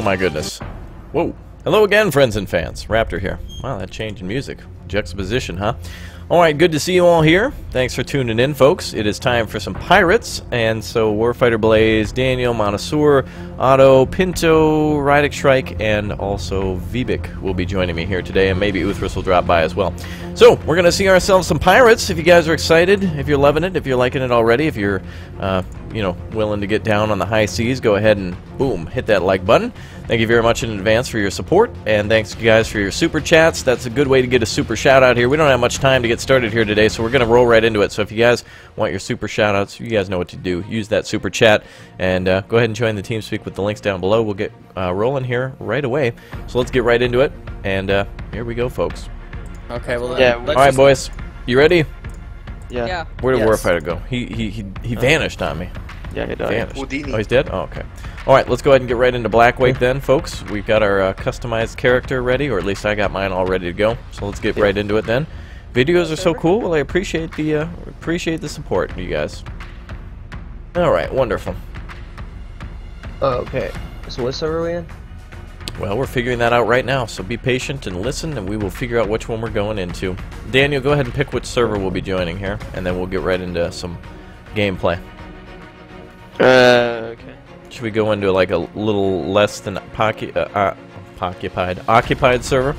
Oh my goodness. Whoa. Hello again, friends and fans. Raptor here. Wow, that change in music. Juxtaposition, huh? Alright, good to see you all here. Thanks for tuning in, folks. It is time for some pirates, and so Warfighter Blaze, Daniel, Montesur, Otto, Pinto, Rydick Shrike, and also Vibik will be joining me here today, and maybe Uthris will drop by as well. So, we're going to see ourselves some pirates. If you guys are excited, if you're loving it, if you're liking it already, if you're, uh, you know, willing to get down on the high seas, go ahead and, boom, hit that like button. Thank you very much in advance for your support, and thanks you guys for your super chats. That's a good way to get a super shout out here. We don't have much time to get started here today, so we're going to roll right into it. So if you guys want your super shout outs, you guys know what to do. Use that super chat, and uh, go ahead and join the team speak with the links down below. We'll get uh, rolling here right away. So let's get right into it, and uh, here we go, folks. Okay, well, Yeah, then, we- let's All right, just- boys. You ready? Yeah. Yeah. Where did Yes. Warfighter go? He he he, he vanished on me. Yeah, he died. Vanished. Houdini. Oh, he's dead? Oh, okay. All right, let's go ahead and get right into Blackwake then, folks. We've got our uh, customized character ready, or at least I got mine all ready to go. So let's get right into it then. Videos are so cool. Well, I appreciate the uh, appreciate the support, you guys. All right, wonderful. Oh, okay. So what server are we in? Well, we're figuring that out right now, so be patient and listen, and we will figure out which one we're going into. Daniel, go ahead and pick which server we'll be joining here, and then we'll get right into some gameplay. Uh, okay. Should we go into like a little less than pocu- uh, uh, occupied occupied server?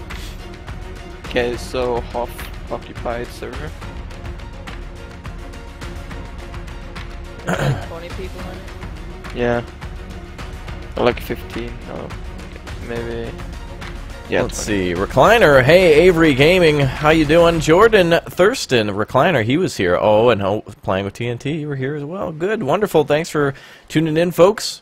Okay, so half occupied server. 20 people in it. Yeah. Or like 15. No. Maybe. Yeah. Let's 20. see. Recliner. Hey, Avery Gaming. How you doing? Jordan Thurston. Recliner. He was here. Oh, and oh, playing with TNT. You were here as well. Good. Wonderful. Thanks for tuning in, folks.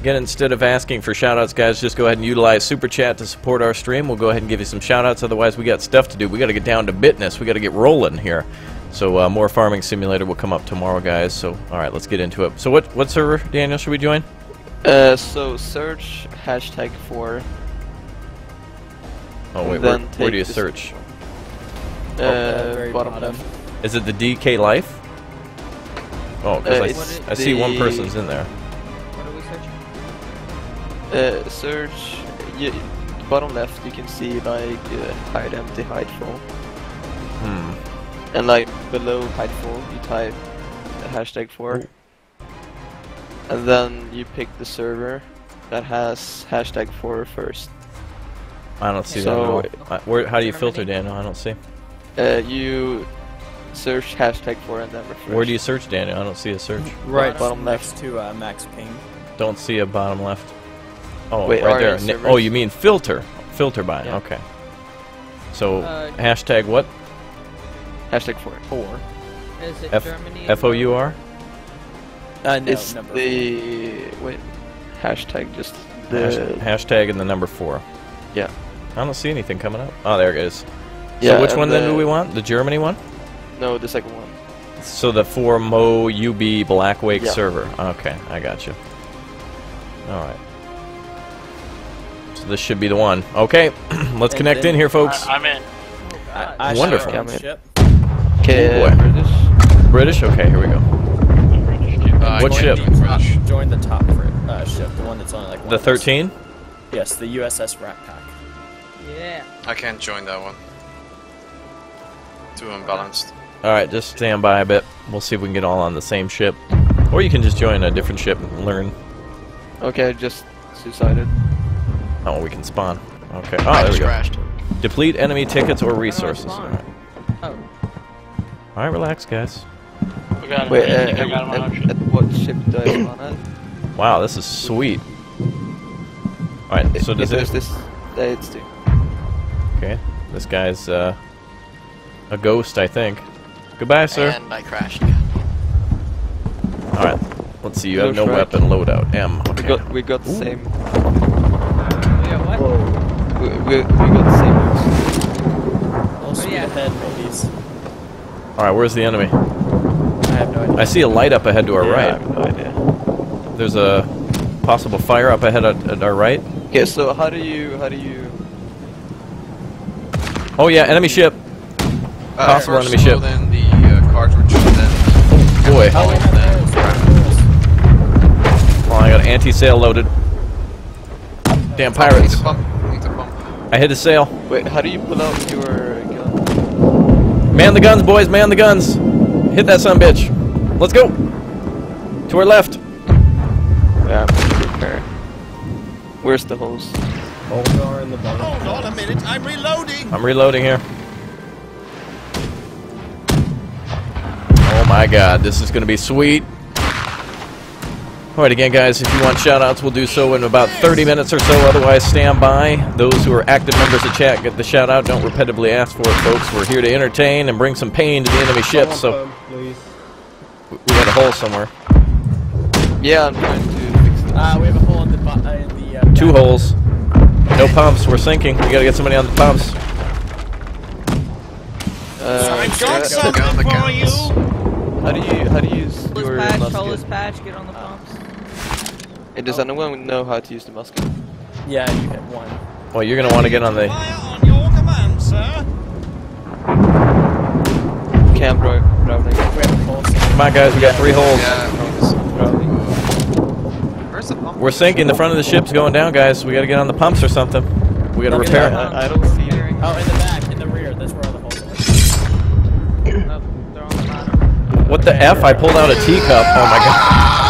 Again, instead of asking for shoutouts, guys, just go ahead and utilize Super Chat to support our stream. We'll go ahead and give you some shoutouts. Otherwise, we got stuff to do. We got to get down to business. We got to get rolling here. So uh, more Farming Simulator will come up tomorrow, guys. So all right, let's get into it. So what what server, Daniel, should we join? Uh, so search hashtag for. Oh wait, where, where do you search? Uh, Uh, very bottom, bottom. left. Is it the DK Life? Oh, because Uh, I, I see one person's in there. What are we searching? Uh, search. You, bottom left, you can see like uh, hide empty hide full, Hmm. and like below hide full, you type the hashtag for, and then you pick the server that has hashtag for first. I don't see So- that at all. Uh, where, how do you filter, Daniel? I don't see. Uh, you search hashtag for and then refresh. Where do you search, Daniel? I don't see a search. Right, Bottom next to uh, Max Ping. Don't see a bottom left. Oh, Wait, right there. servers? Oh, you mean filter? Filter by. Yeah. Okay. So Uh, hashtag what? Hashtag for. Four. Is it F Germany? F O U R. Uh, no, it's number the wait hashtag just the hashtag and the number four. yeah I don't see anything coming up. Oh, there it is. yeah. so which and one then do we want? The Germany one? No, the second one. So the four Mo UB Blackwake Yeah. server. Okay, I got you. All right. So this should be the one. Okay, let's And connect in here, folks. I'm in. Oh, I, I Wonderful. Yeah. Okay, Oh, boy. British. British. Okay, here we go. Uh, What ship? the Join the top fr- uh, ship, the one that's only like one The of those. 13. Yes, the USS Rat Pack. Yeah. I can't join that one. Too unbalanced. All right, just stand by a bit. We'll see if we can get all on the same ship, or you can just join a different ship and learn. Okay, just suicided. Oh, we can spawn. Okay. I Oh, there we go. crashed. Deplete enemy tickets or How do I resources. All spawn? right. Oh. All right, relax, guys. Wait, uh, at, at, at what ship do I spawn at? Wow, this is sweet. All right, so does there's it? this? Uh, it's two. Okay, this guy's uh, a ghost, I think. Goodbye, sir. And I crashed. All right, let's see. You have no Shrek. weapon loadout. M. We got we got the same. We got what? We, we, we got the same. I'll yeah. ahead, maybe. All right, where's the enemy? I have no idea. I see a light up ahead to our Yeah, I right. have no idea. There's a possible fire up ahead at, at our right. Okay, so how do you how do you? Oh yeah, enemy ship. Uh, Possible first enemy ship. load in the uh, cartridge, then Boy. Oh, Avoid yeah, there them. is, there is. Oh, I got anti-sail loaded. Damn Oh, we need pirates. to pump. we Need to pump. I hit a sail. Wait, how do you pull out your gun? Man the guns, boys, man the guns. Hit that son bitch. Let's go. To our left. Yeah, I'm gonna repair. Where's the hose? Holes are in the bottom. Hold on a minute, I'm reloading. I'm reloading here. Oh my god, this is going to be sweet. Alright, again, guys, if you want shoutouts, we'll do so in about 30 minutes or so. Otherwise, stand by. Those who are active members of chat get the shoutout. Don't repetitively ask for it, folks. We're here to entertain and bring some pain to the enemy ships, so Pump, please. we got a hole somewhere. Yeah, I'm trying to fix this. Uh, we have a hole in the bo- uh, in the uh, Two holes. No pumps. We're sinking. We gotta get somebody on the pumps. Uh, I've got something the for you. How do you how do you use Tolus your patch, patch, get on the pumps. Hey, does anyone know how to use the musket? Yeah, you hit one. Well, you're gonna want to get on the. Fire on your command, sir. Cam drive driving. We have a hole. so- Come on, guys. We got three holes. Yeah. Where's the pump? We're sinking. The front of the ship's going down, guys. We gotta get on the pumps or something. We gotta Okay, repair. uh, I, I don't see it. Oh, in the back, in the rear. That's where all the holes are. Oh, they're on the bottom. What the f? I pulled out a teacup. Oh my god.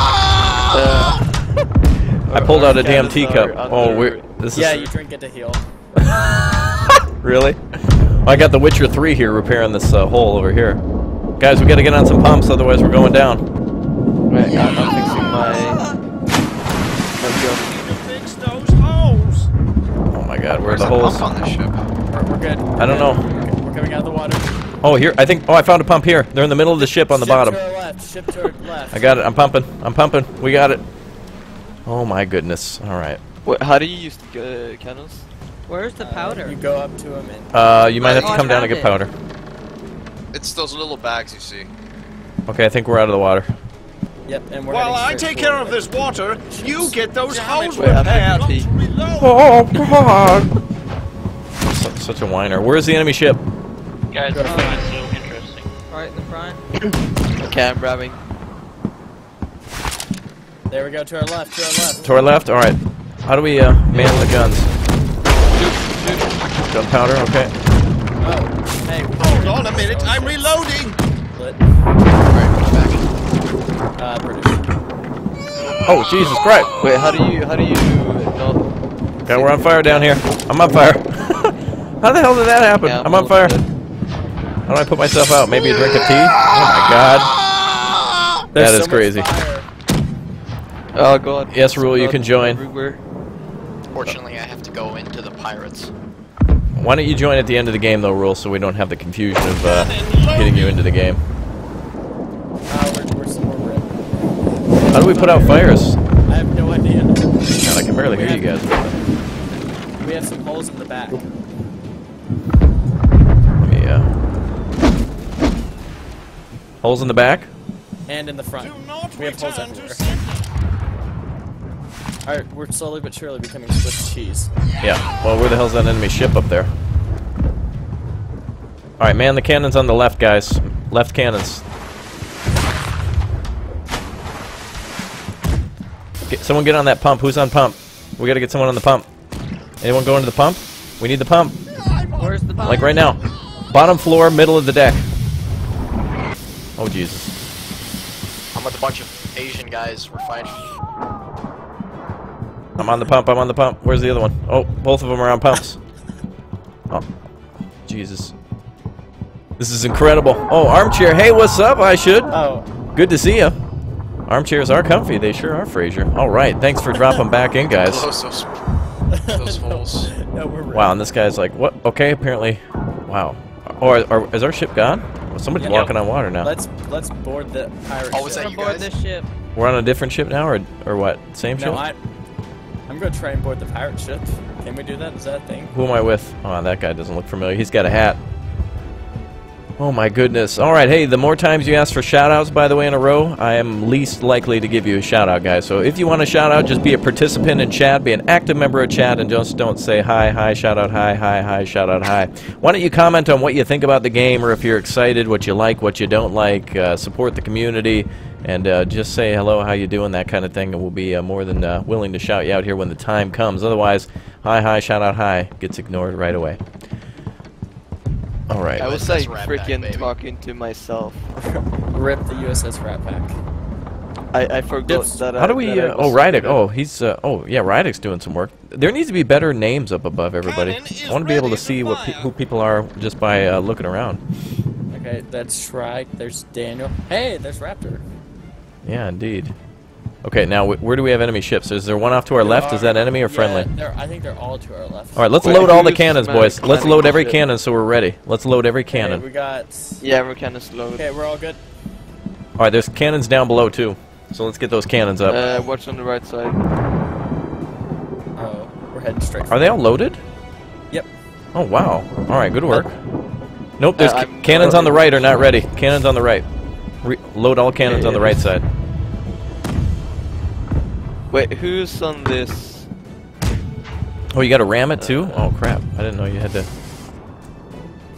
I pulled out a damn teacup. Oh, we're. This is. Yeah, you drink it to heal. Really? I got the Witcher 3 here repairing this uh, hole over here. Guys, we gotta get on some pumps, otherwise we're going down. Right, I'm, I'm fixing my. my gun. Need to fix those holes. Oh my god, where are Where's the the holes? pump on this ship? We're, we're good. I don't know. We're coming out of the water. Oh, here. I think. Oh, I found a pump here. They're in the middle of the ship on the Ship bottom. to our left. Ship to our left. I got it. I'm pumping. I'm pumping. We got it. Oh my goodness. All right. Wait, how do you use the uh, cannons? Where's the Uh, powder? You go up to him and Uh, you might have Oh, to come down to get powder. It's those little bags you see. Okay, I think we're out of the water. yep, and we're While I take care of this water, you get those Damn it. holes repaired. taking tea. Reload. Oh god. Su- Such a whiner. Where's the enemy ship? Guys, this is so interesting. Right in the front. okay, I'm grabbing. There we go. To our left. To our left. To our left. All right. How do we uh, man the guns? Gunpowder. Okay. Oh, hey. Hold on a minute, I'm reloading. Lit. Alright, back. Uh, British. Oh Jesus Christ! Wait, how do you how do you not? Okay, we're on fire down here. I'm on fire. How the hell did that happen? Yeah, I'm on fire. How do I put myself out? Maybe a drink of tea? Oh my god. There's That is so crazy. fire. Oh god. Yes, Rule, you can join. Everywhere. Fortunately, I have to go into the pirates. Why don't you join at the end of the game though, Rule, so we don't have the confusion of uh, getting you into the game. Uh, we're, we're somewhere we're in. How do we put out fires? I have no idea. God, I can barely hear you guys. We have some holes in the back. Yeah. Holes in the back? And in the front. Do not We have holes return to everywhere. Sender. Alright, we're slowly but surely becoming Swiss cheese. Yeah. Well, where the hell's that enemy ship up there? Alright, man the cannons on the left, guys. Left cannons. Get, someone get on that pump. Who's on pump? We gotta get someone on the pump. Anyone going to the pump? We need the pump. Where's the pump? Like right now. Bottom floor, middle of the deck. Oh, Jesus. I'm with a bunch of Asian guys. We're fighting. I'm on the pump, I'm on the pump. Where's the other one? Oh, both of them are on pumps. Oh, Jesus. This is incredible. Oh, armchair. Hey, what's up? I should. Oh, Good to see you. Armchairs are comfy. They sure are, Fraser. All right. Thanks for dropping back in, guys. Close those, those holes. no, we're. Wow, and this guy's like, what? Okay, apparently. Wow. Oh, or, or is our ship gone? Well, somebody's Yeah. walking on water now. Let's let's board the pirate Oh, was ship. that you Aboard guys? this ship. We're on a different ship now, or, or what? Same ship? I, I'm gonna try and board the pirate ship. Can we do that? Is that a thing? Who am I with? Oh, that guy doesn't look familiar. He's got a hat. Oh my goodness. Alright, hey, the more times you ask for shoutouts, by the way, in a row, I am least likely to give you a shoutout, guys. So if you want a shoutout, just be a participant in chat, be an active member of chat, and just don't say hi, hi, shoutout, hi, hi, hi, shoutout, hi. Why don't you comment on what you think about the game, or if you're excited, what you like, what you don't like, uh, support the community, and uh, just say hello, how you doing, that kind of thing, and we'll be uh, more than uh, willing to shout you out here when the time comes. Otherwise, hi, hi, shout out, hi, gets ignored right away. Alright. I was like Rat Pack, freaking talking to myself. Rip the USS Rat Pack. I, I forgot Dips. that. How I, do we? that Uh, oh, was Rydick. Oh, he's. Uh, oh, yeah, Rydick's doing some work. There needs to be better names up above everybody. I want to be able to ready see what pe who people are just by uh, looking around. Okay, that's Shrike. There's Daniel. Hey, there's Raptor. Yeah, indeed. Okay, now wh where do we have enemy ships? Is there one off to our left? Is that enemy or friendly? Yeah, I think they're all to our left. All right, let's Wait, load all the cannons, my boys. Let's load every ship? cannon so we're ready. Let's load every Okay, cannon. we got. Yeah, we're kind of. Okay, we're all good. All right, there's cannons down below too. So let's get those cannons up. Uh, watch on the right side. Oh, we're heading straight. Are they all loaded? Yep. Oh wow! All right, good work. Nope, there's Uh, ca- I'm cannons on the right are not ready. Cannons on the right. Re load all cannons on the right side. Wait, who's on this? Oh, you got to ram it too? Oh crap! I didn't know you had to.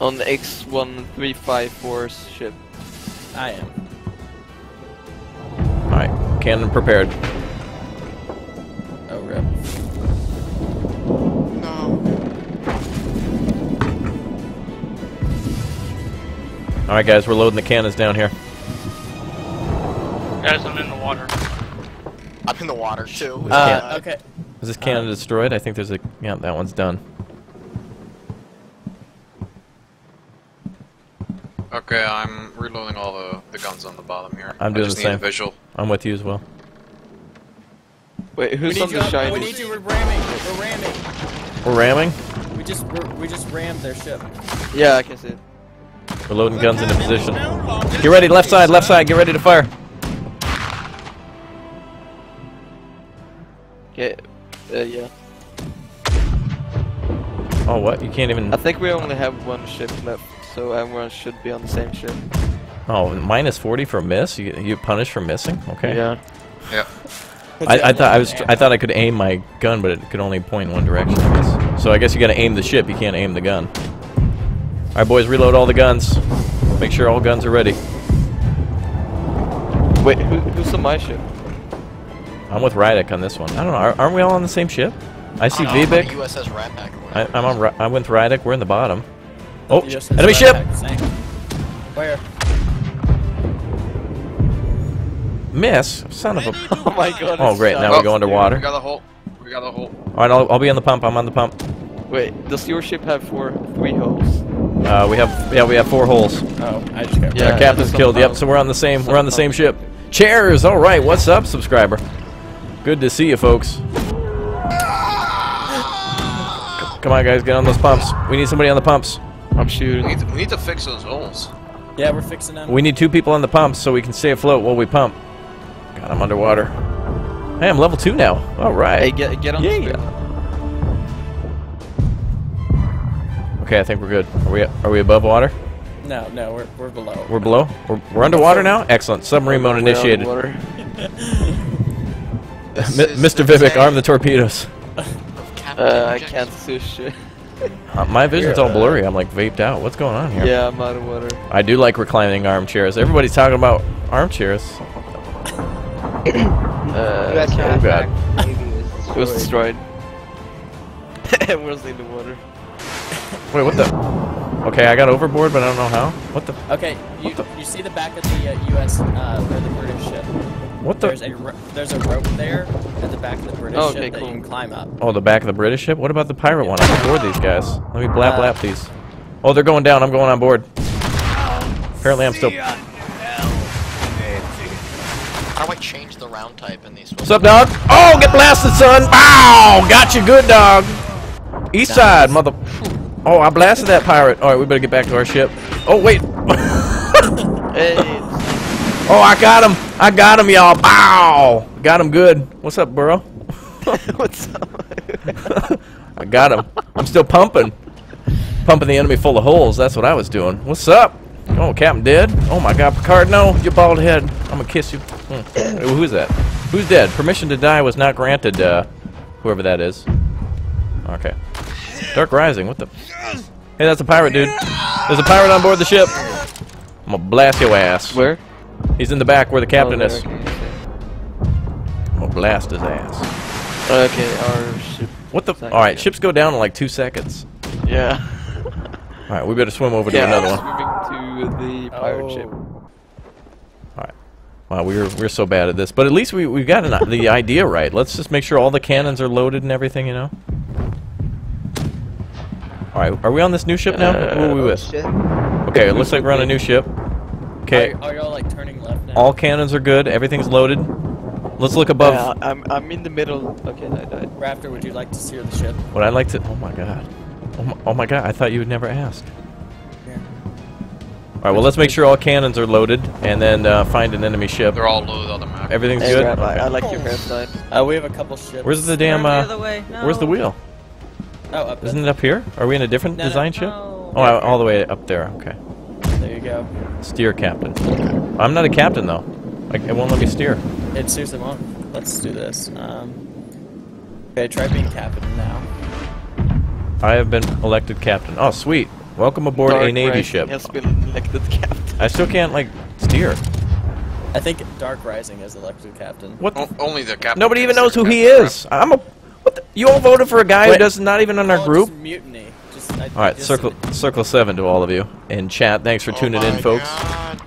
On the X1354's ship. I am. All right, cannon prepared. Oh, rip. No. All right, guys, we're loading the cannons down here. Guys, I'm in the water. I'm in the water too. Uh, okay. Is this cannon destroyed? I think there's a. Yeah, that one's done. Okay, I'm reloading all the, the guns on the bottom here. I'm I doing just the need same. a visual. I'm with you as well. Wait, who's need on the up- shiny? We need you. We're ramming. We're ramming. We're ramming. We just we're, just rammed their ship. Yeah, I can see it. We're loading guns into position. Get ready, left side, left side. Get ready to fire. Okay. Uh, yeah. Oh, what? You can't even. I think we only have one ship left, so everyone should be on the same ship. Oh, minus 40 for a miss. You you punished for missing. Okay. Yeah. Yeah. I, I thought I was I thought I could aim my gun, but it could only point in one direction. I guess. So I guess you got to aim the ship. You can't aim the gun. All right, boys, reload all the guns. Make sure all guns are ready. Wait, who, who's on my ship? I'm with Rydick on this one. I don't know. Are, aren't we all on the same ship? I see Oh, no, I'm on the USS Rat I, I'm on. I'm with Rydick. We're in the bottom. Oh, USS enemy Rat ship! Where? Miss. Son of a. Ready to Oh my fire. god. Oh, great, stuck. now we go underwater. We got a hole. We got a hole. All right, I'll, I'll be on the pump. I'm on the pump. Wait, does your ship have four, three holes? Uh, we have yeah, we have four holes. Oh, I just got. Yeah. Our captain's killed. Yep. So we're on the same. We're on the same ship. Chairs. All right. What's up, subscriber? Good to see you, folks. Come on, guys, get on those pumps. We need somebody on the pumps. I'm We shooting. need to, we need to fix those holes. Yeah, we're fixing them. We need two people on the pumps so we can stay afloat while we pump. God, I'm underwater. Hey, I'm level two now. All Hey, right. get get on the Yeah. screen. Okay, I think we're good. Are we are we above water? No, no, we're we're below. We're below. We're, we're underwater now. Excellent. Submarine mode We're initiated. Mr. Vivek, arm the torpedoes. Uh, I can't see shit. Uh, my vision's all blurry. I'm like vaped out. What's going on here? Yeah, I'm out of water. I do like reclining armchairs. Everybody's talking about armchairs. Uh, US oh Rat God. Pack Navy is it was destroyed. destroyed. Everyone's in the water. Wait, what the? Okay, I got overboard, but I don't know how. What the? Okay, you you see the back of the uh, U.S. Uh, or the British ship? What the? There's a ro- there's a rope there at the back of the British Oh, ship okay, that you can climb up. Oh, the back of the British ship. What about the pirate one? I can board these guys. Let me blap Uh, blap these. Oh, they're going down. I'm going on board. Apparently, I'm still. How do I change the round type in these? What's up, dog? Oh, get blasted, son! Ow! Got you good, dog. East side, mother. Oh, I blasted that pirate. All right, we better get back to our ship. Oh wait. Hey, oh, I got him. I got him, y'all. Bow. Got him good. What's up, bro? what's up? I got him. I'm still pumping. Pumping the enemy full of holes. That's what I was doing. What's up? Oh, Captain dead? Oh my god, Picard, no! You bald head. I'm gonna kiss you. Hmm. Who's that? Who's dead? Permission to die was not granted, uh, whoever that is. Okay. Dark Rising, what the? Hey, that's a pirate, dude. There's a pirate on board the ship. I'm gonna blast your ass. Where? He's in the back where the captain Oh, is. there, okay, I'm blast his ass. okay. Okay, our ship. What the? Alright, ships go down in like two seconds. Yeah. Alright, we better swim over to another one. was moving to the pirate Oh. ship. All right. Wow, we're we're so bad at this, but at least we we got an, the idea right. Let's just make sure all the cannons are loaded and everything, you know. All right, are we on this new ship now? Who are we Oh, with? shit. Okay, it looks like we're on a new ship. Okay, Are, are y'all like turning left now? all cannons are good. Everything's loaded. Let's look above. Yeah, I'm I'm in the middle. Okay, I died. Raptor, would you like to steer the ship? What I'd like to. Oh my god. Oh my, oh my god! I thought you would never ask. Yeah. All right, well let's make sure all cannons are loaded, and then uh, find an enemy ship. They're all loaded on the map. Everything's Hey, good. Rap, I, I like your hairstyle. Uh, we have a couple ships. Where's the damn? Turn the Uh, other way. No. where's the wheel? Oh, up Isn't it up here? Are we in a different No, no, design ship? no. Oh, all the way up there. Okay. There you go. Steer captain. I'm not a captain though. Like, it won't let me steer. It seriously won't. Let's do this. Um, okay, try being captain now. I have been elected captain. Oh, sweet. Welcome aboard a navy Rising ship. Has been elected captain. I still can't like steer. I think Dark Rising is elected captain. What? the O- only the captain. Nobody even knows who steer he captain, is. I'm a. What the, you all voted for a guy who does not even on our group. mutiny. Just, I, All right, circle circle seven to all of you in chat. Thanks for Oh tuning in, folks. God.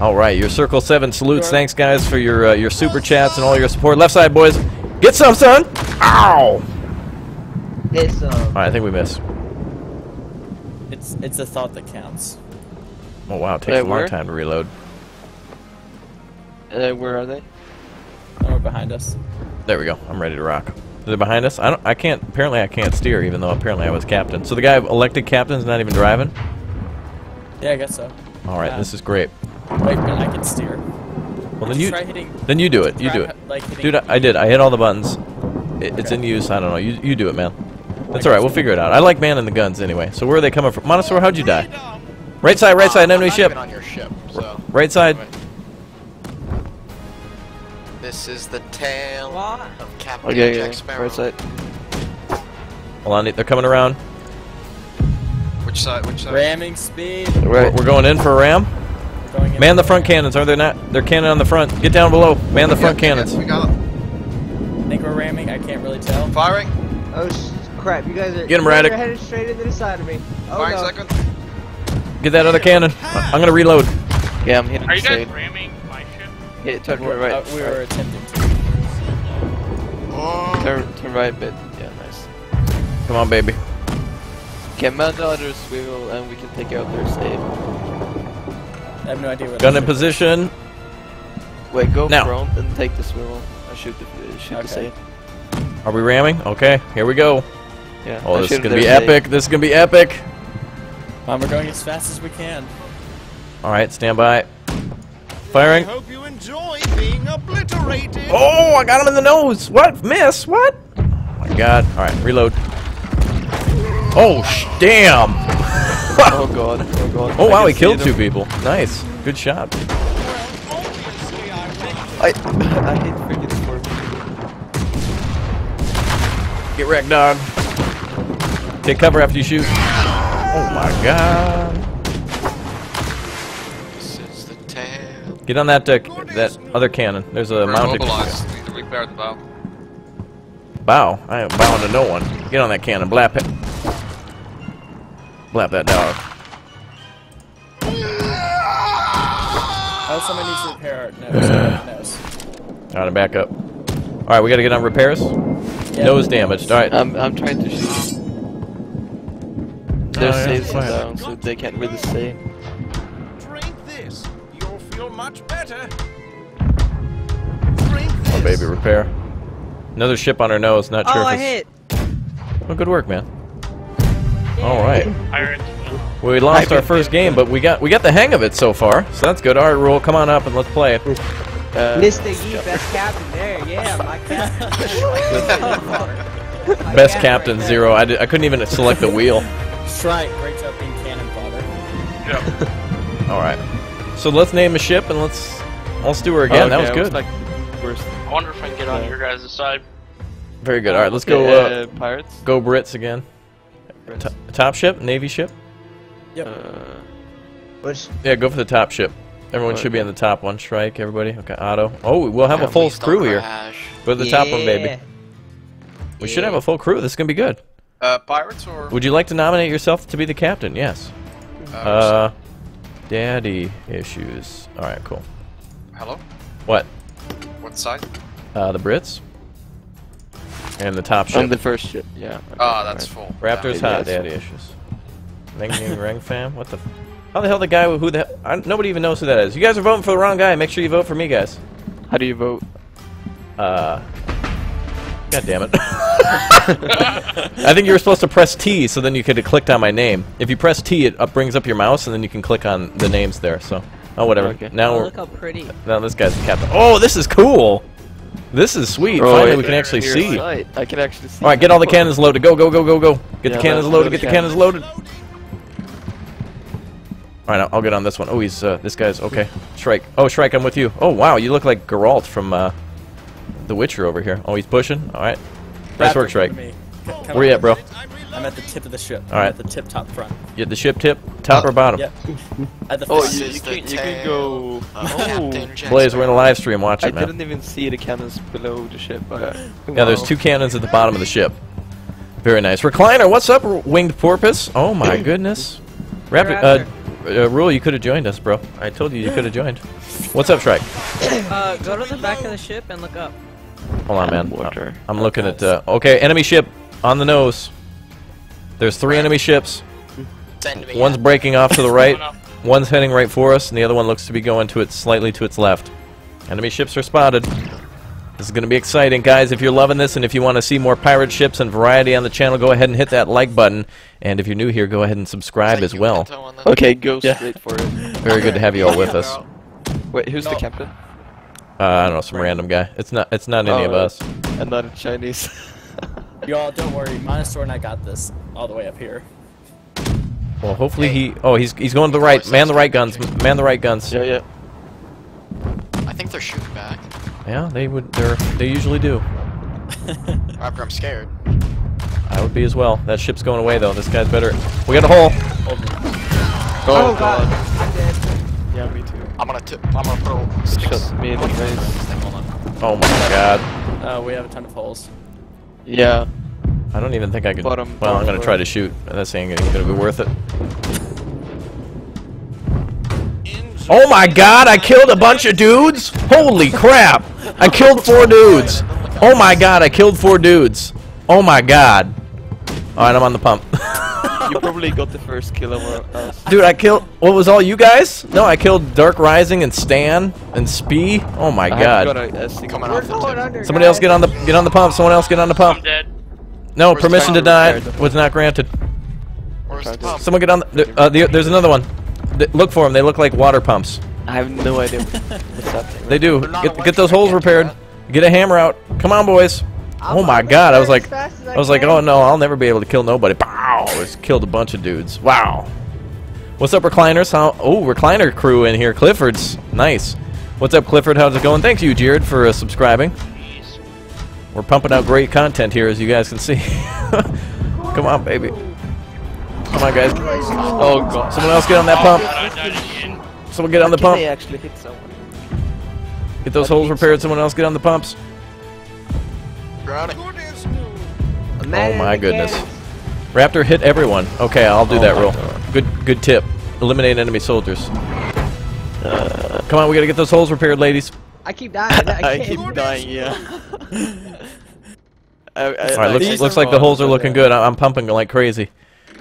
All right, your circle seven salutes. Sure. Thanks, guys, for your uh, your super chats and all your support. Left side, boys, get some, son. Ow! It's um. All right, I think we missed. It's it's the thought that counts. Oh wow, it takes Wait, a long where? time to reload. Uh, where are they? Somewhere behind us. There we go. I'm ready to rock. Are behind us? I don't. I can't. Apparently, I can't steer, even though apparently I was captain. So the guy elected captain's not even driving. Yeah, I guess so. All right, Yeah. this is great. Wait, but I can steer. Well, then you try hitting. then you do it. You do it, Like dude. I, I did. I hit all the buttons. It, It's in use. I don't know. You you do it, man. That's all right. We'll figure it out. I like man in the guns anyway. So where are they coming from? Monosaur, how'd you die? Right side. Right Uh, side. I'm Enemy not ship. even on your ship, so. Right side. This is the tale What? of Captain Okay, Jack yeah, Sparrow. right side. Hold on. They're coming around. Which side? Which side? Ramming speed. We're, Right. we're going in for a ram. Going in Man the front cannons. Are they not? They're cannon on the front. Get down below. Man the front yeah, cannons. we got 'em. think we're ramming. I can't really tell. Firing. Oh sh- crap! You guys are. Get 'em, you guys Radek. are headed straight into the side of me. Oh Firing no. second. Get that other cannon. I- I'm gonna reload. Yeah, I'm hitting Are you guys ramming my ship? Hit, turn We're- right. uh, we were attempting to. Turn, turn right a bit. Yeah, nice. Come on, baby. Okay, man the other swivel and we can take out their save. I have no idea what. Gun in ship is. position. Wait, go Now. front and take the swivel. I shoot the, uh, shoot Okay. the save. Are we ramming? Okay, here we go. Yeah. Oh, I this is gonna be save. epic. This is gonna be epic. Mom, we're going as fast as we can. All right, stand by. I Firing. hope you enjoy being obliterated. Oh, I got him in the nose. What? Miss? What? Oh my god. All right, reload. Oh, sh damn. Oh god, oh god. Oh I wow, he killed two people. Nice. Good shot. I I, I hate friggin' Scorpion. Get wrecked, dog. Take cover after you shoot. Oh my god. Get on that uh, that other cannon. There's a We're mounted mobilized. Need to repair the bow. bow. I am bowing to no one. Get on that cannon. Blap it. Blap that dog. Oh, somebody needs to repair our nose. our nose. All right, back up. All right, we got to get on repairs. Yeah. Nose damaged. All right. I'm, I'm trying to shoot. Their Oh, yeah, saves are fine. down, so they can't really save. Much better. Oh, baby, repair. Another ship on her nose. Not sure Oh, I if hit. it's. Oh, good work, man. All right. Pirates. We lost I our first game, but we got we got the hang of it so far. So that's good. All right, Rule, come on up and let's play. Uh, Mr. Yi, best captain there. Yeah, my captain. Best captain zero. I, did, I couldn't even select the wheel. Shrike, great job being cannon fodder. Yep. All right. So let's name a ship and let's let's do her again. that was Okay, I good. like, I wonder if I can get on your guys' side. Very good. All right, let's go. uh, Uh, pirates? go Brits again. T- top ship, navy ship. Uh, Which Yeah, go for the top ship. Everyone should be Okay. on the top one. Strike, everybody. Okay, Otto. Oh, we'll have a full crew here. crash. Go to the top one, baby. Yeah. We should have a full crew. This is gonna be good. Uh, pirates or? Would you like to nominate yourself to be the captain? Yes. Uh, Uh, daddy issues. All right, cool. hello. What? What side? Uh, the Brits. And the top ship. on the first ship, yeah. okay, Ah, that's alright. full. Raptors Yeah. hot daddy issues. Ring Ring Ring fam. What the? F- How the hell the guy who the? I, nobody even knows who that is. You guys are voting for the wrong guy. Make sure you vote for me, guys. How do you vote? Uh. God damn it. I think you were supposed to press T so then you could have clicked on my name. If you press T, it up brings up your mouse and then you can click on the names there. So, oh whatever. Okay. Now Oh, we're look how pretty. now this guy's the captain. Oh, this is cool. This is sweet. Oh, Finally, we can actually see. sight. I can actually see. All right, get all the cannons loaded. Go, go, go, go, go. Get the cannons load- loaded. Get the the cannons loaded. All right, I'll, I'll get on this one. Oh, he's uh, this guy's okay. Shrike. Oh, Shrike, I'm with you. Oh, wow, you look like Geralt from uh, The Witcher over here. Oh, he's pushing. All right, nice work, Shrike. Me. Where you at, bro? I'm at the tip of the ship. All right. I'm at the tip top front. You at the ship tip, top or bottom? Yep. At the Oh, you, you, can, the you can go. of Oh, Blaze, we're in a live stream. Watch I it, man. I didn't even see the cannons below the ship. But, Yeah, there's two cannons at the bottom of the ship. Very nice. Recliner, what's up, winged porpoise? Oh my goodness. Raptor, uh, uh, Rule, you could have joined us, bro. I told you you could have joined. What's up, Shrike? Uh, go to the back of the ship and look up. Hold on, man. Water. I'm looking at. Uh, okay, enemy ship on the nose. There's three enemy ships. Send me One's out. breaking off to the right. One's heading right for us, and the other one looks to be going to it slightly to its left. Enemy ships are spotted. This is going to be exciting, guys. If you're loving this, and if you want to see more pirate ships and variety on the channel, go ahead and hit that like button. And if you're new here, go ahead and subscribe as well. Pinto, on the- Okay, go Yeah. straight for it. Very good to have you all with us. Wait, who's the No. Captain? I don't know, some random guy. It's not. It's not any of Oh. us. And not a Chinese. Y'all, don't worry. Monostor and I got this all the way up here. Well, hopefully he. Oh, he's he's going to the right. Man the right guns. Man the right guns. yeah, yeah. I think they're shooting back. Yeah, they would. They're. They usually do. After I'm scared. I would be as well. That ship's going away though. This guy's better. We got a hole. Oh, oh god. I'm gonna tip. I'm gonna throw sticks. Shot me in the face. Oh my god. Uh, we have a ton of holes. Yeah. I don't even think I could. Bottom, well, I'm gonna try to shoot. This ain't gonna be worth it. Oh my god! I killed a bunch of dudes. Holy crap! I killed four dudes. Oh my god! I killed four dudes. Oh my god. All right, I'm on the pump. You probably got the first kill over us. Dude, I killed. What was all you guys? No, I killed Dark Rising and Stan and Spee. Oh my I haven't got god. a, a Coming off the going tip. under. Somebody else get on the get on the pump. Someone else get on the I'm pump. dead. No, Where's permission to die? Was not granted. Where's the pump? Someone get on. The, uh, the, there's another one. Th- look for them. They look like water pumps. I have no idea what's happening. They do. Get, get those holes repaired. Get a hammer out. Come on, boys. I'm oh my god! I was like, as fast as I I was like, oh no, I'll never be able to kill nobody. Pow! Just killed a bunch of dudes. Wow. What's up, recliners? How? Oh, recliner crew in here. Clifford's nice. What's up, Clifford? How's it going? Thanks you, Jared, for uh, subscribing. We're pumping out great content here, as you guys can see. Come on, baby. Come on, guys. Oh god. Someone else get on that Oh, pump. God, I. Someone get on the Can they pump. actually hit someone? Get those holes repaired. Someone else get on the pumps. Drowning. A Oh my goodness. Raptor, hit everyone. Okay, I'll do Oh that my rule. God. Good, good tip. Eliminate enemy soldiers. Come on, we gotta get those holes repaired, ladies. I keep dying. I, I can't. keep dying, yeah. I, I, All right, looks, looks like the holes are looking good. I- I'm pumping like crazy.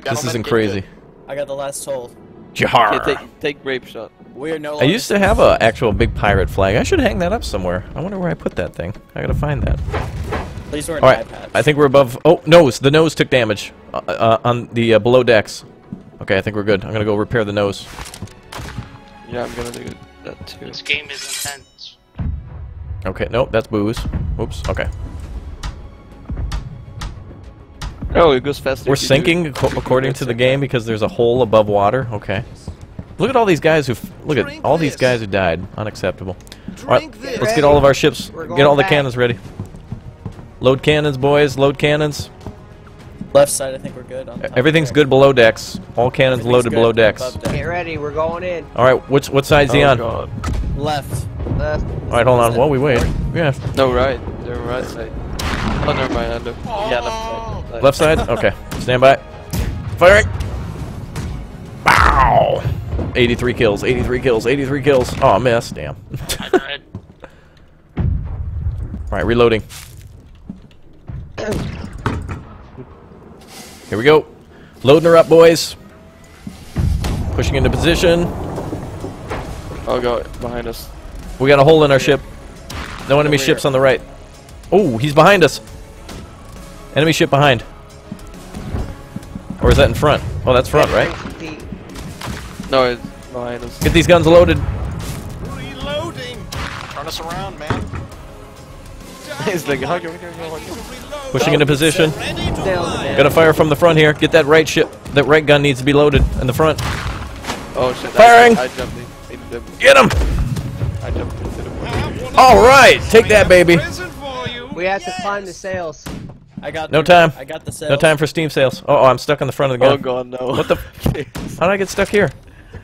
This isn't crazy. good. I got the last hole. Jahar. Okay, take, take grape shot. We are no I used to have a actual big pirate flag. I should hang that up somewhere. I wonder where I put that thing. I gotta find that. Please wear an right, patch. I think we're above. Oh, nose. The nose took damage uh, uh, on the uh, below decks. Okay, I think we're good. I'm gonna go repair the nose. Yeah, I'm gonna do that too. This game is intense. Okay, nope, that's booze. Oops. Okay, Oh, it goes faster. we're if you do it. sinking ac- according to the game because there's a hole above water. Okay. Look at all these guys who look at Drink all these guys who died. Unacceptable. All right, this. let's get all of our ships. Get all going the cannons ready. Load cannons, boys. Load cannons. Left side, I think we're good. On top Everything's there. good below decks. All cannons loaded below decks. above deck. Get ready, we're going in. All right, which what side's he Oh, on? God. Left. Left. All right, hold on. While we wait. Yeah, No, right. They're right side. Oh, never mind. I look. Yeah, left side. left side. Okay, stand by. Firing. Bow. 83 kills. 83 kills. 83 kills. Oh, I missed. Damn. I. All right, reloading. Here we go. Loading her up, boys. Pushing into position. Oh god, behind us. We got a hole in our ship. No enemy Over ships here. on the right. Oh, he's behind us. Enemy ship behind. Or is that in front? Oh, that's front, right? No, it's behind us. Get these guns loaded. Reloading. Turn us around, man. He's like, hug him, hug him. Pushing into position. Ready to Gotta fire from the front here. Get that right ship. That right gun needs to be loaded in the front. Oh shit. Firing. I, I jumped in, into. Get him! I jumped into the. Have one of All those. right, take that, baby. present for you. We have to Yes. climb the sails. I got. No the- time. I got the sails. No time for steam sails. Oh, oh, I'm stuck on the front of the gun. Oh god, no. What the? How did I get stuck here?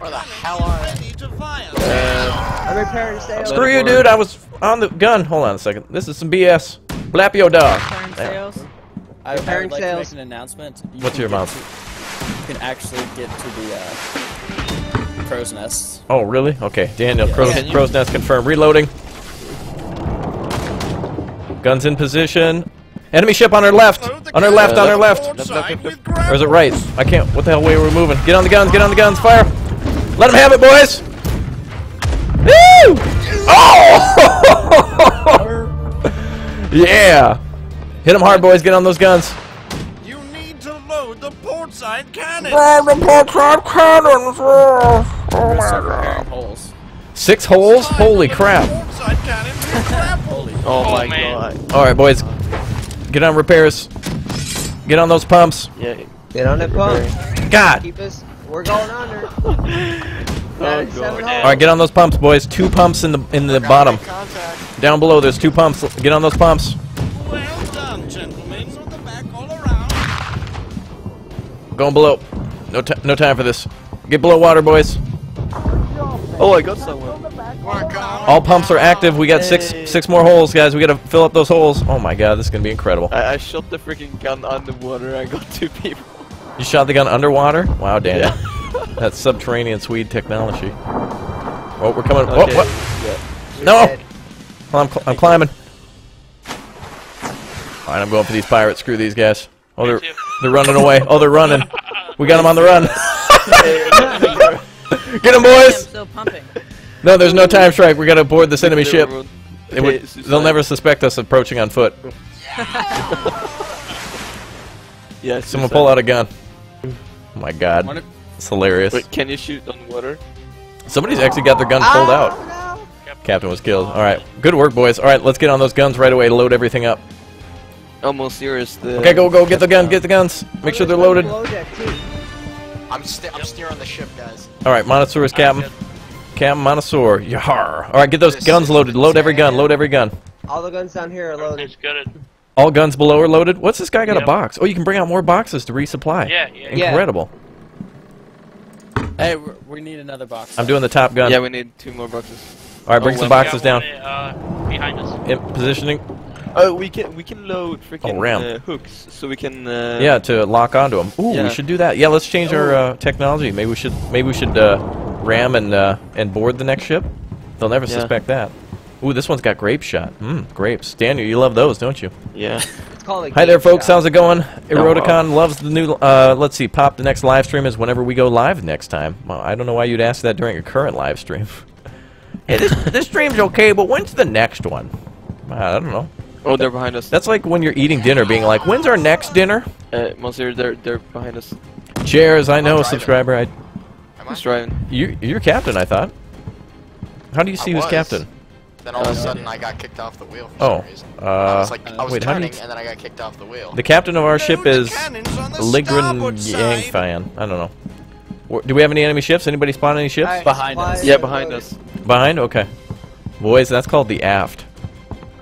Where the hell are they? Ready to fire. Uh, I'm repairing sails. Screw you, dude. I was on the gun. Hold on a second. This is some BS. Blap your dog. Turn There. sales. I, I Repairing would like to sails. make an announcement. You What's your get announcement? to- You can actually get to the uh, crow's nest. Oh, really? Okay. Daniel, Yeah. crow's, Can crow's nest confirmed. Reloading. Guns in position. Enemy ship on our left. On our gun left. On our left. port side with Or is it right? I can't. What the hell way are we moving? Get on the guns. Get on the guns. Fire. Let them have it, boys. Woo! Oh! yeah. Hit them hard, boys. Get on those guns. You need to load the port side cannon. We're start repairing holes. Six holes? Holy crap. the port side cannon with grapple. oh, my oh, god. All right, boys. Get on repairs. Get on those pumps. Yeah. Get on that pump. God. Keep. We're going under. Oh Got it, god. seven dead. All holes. right, get on those pumps, boys. Two pumps in the in the bottom. Down below, there's two pumps. Get on those pumps. Well done, gentlemen. On the back all around. Going below. No time. No time for this. Get below water, boys. Oh, I got someone. All pumps are active. We got six six more holes, guys. We gotta fill up those holes. Oh my god, this is gonna be incredible. I, I shot the freaking gun underwater. I got two people. You shot the gun underwater? Wow, Daniel. That's subterranean Swede technology. Oh, we're coming. Oh, Okay. what? Yeah. No! Well, I'm, cl I'm climbing. Alright, I'm going for these pirates. Screw these guys. Oh, they're, they're running away. Oh, they're running. We got them on the run. Get them, boys! still pumping. No, there's no time strike. We gotta board this enemy ship. Everyone- They would, Okay, they'll never suspect us approaching on foot. Yeah. Someone pull out a gun. Oh my god. One of- It's hilarious. Wait, can you shoot on water? Somebody's actually got their gun pulled ah, out. Captain was killed. Alright. Good work, boys. Alright, let's get on those guns right away. Load everything up. Almost serious. The Okay, go, go. Get the gun. Get the guns. Make sure they're loaded. Below deck, too. I'm, st I'm steering the ship, guys. Alright, Montezur's captain. Captain Montezur. Yar. Alright, get those guns loaded. Load every gun. Load every gun. All the guns down here are loaded. It's good. All guns below are loaded. What's this guy got a box? Oh, you can bring out more boxes to resupply. Yeah, yeah. Yeah. Incredible. Hey, we're, need another box. I'm doing the top gun. Yeah, we need two more boxes. Alright, bring Oh, some well, boxes We got down. one, Uh, behind us. In positioning. Oh, we can we can load freaking Oh, ram. uh, hooks, so we can. Uh, Yeah, to lock onto them. Ooh, we should do that. Yeah, let's change our uh, technology. Maybe we should. Maybe we should uh, ram and uh, and board the next ship. They'll never Yeah. suspect that. Ooh, this one's got grape shot. Mmm, grapes. Daniel, you love those, don't you? Yeah. It's called Hi there, folks. shot. How's it going? wow. Eroticon loves the new. Uh, let's see. Pop. The next live stream is whenever we go live next time. Well, I don't know why you'd ask that during a current live stream. hey, this, this stream's okay, but when's the next one? I don't know. Oh, they're behind us. That's like when you're eating dinner, being like, "When's our next dinner?" uh, Monsieur, they're they're behind us. Chairs, I know, driving. subscriber. I, Am I? Who's driving? you, you're captain, I thought. How do you see who's captain? Then all of Uh, a sudden I got kicked off the wheel for Oh, some reason. I uh, was like, I was wait, how do turning and then I got kicked off the wheel. The captain of our ship is cannons on the Ligrin. Yangfan. I don't know. Do we have any enemy ships? Anybody spawn any ships? Alright, Behind us. Yeah, behind loaded. us. Behind? Okay. Boys, that's called the aft.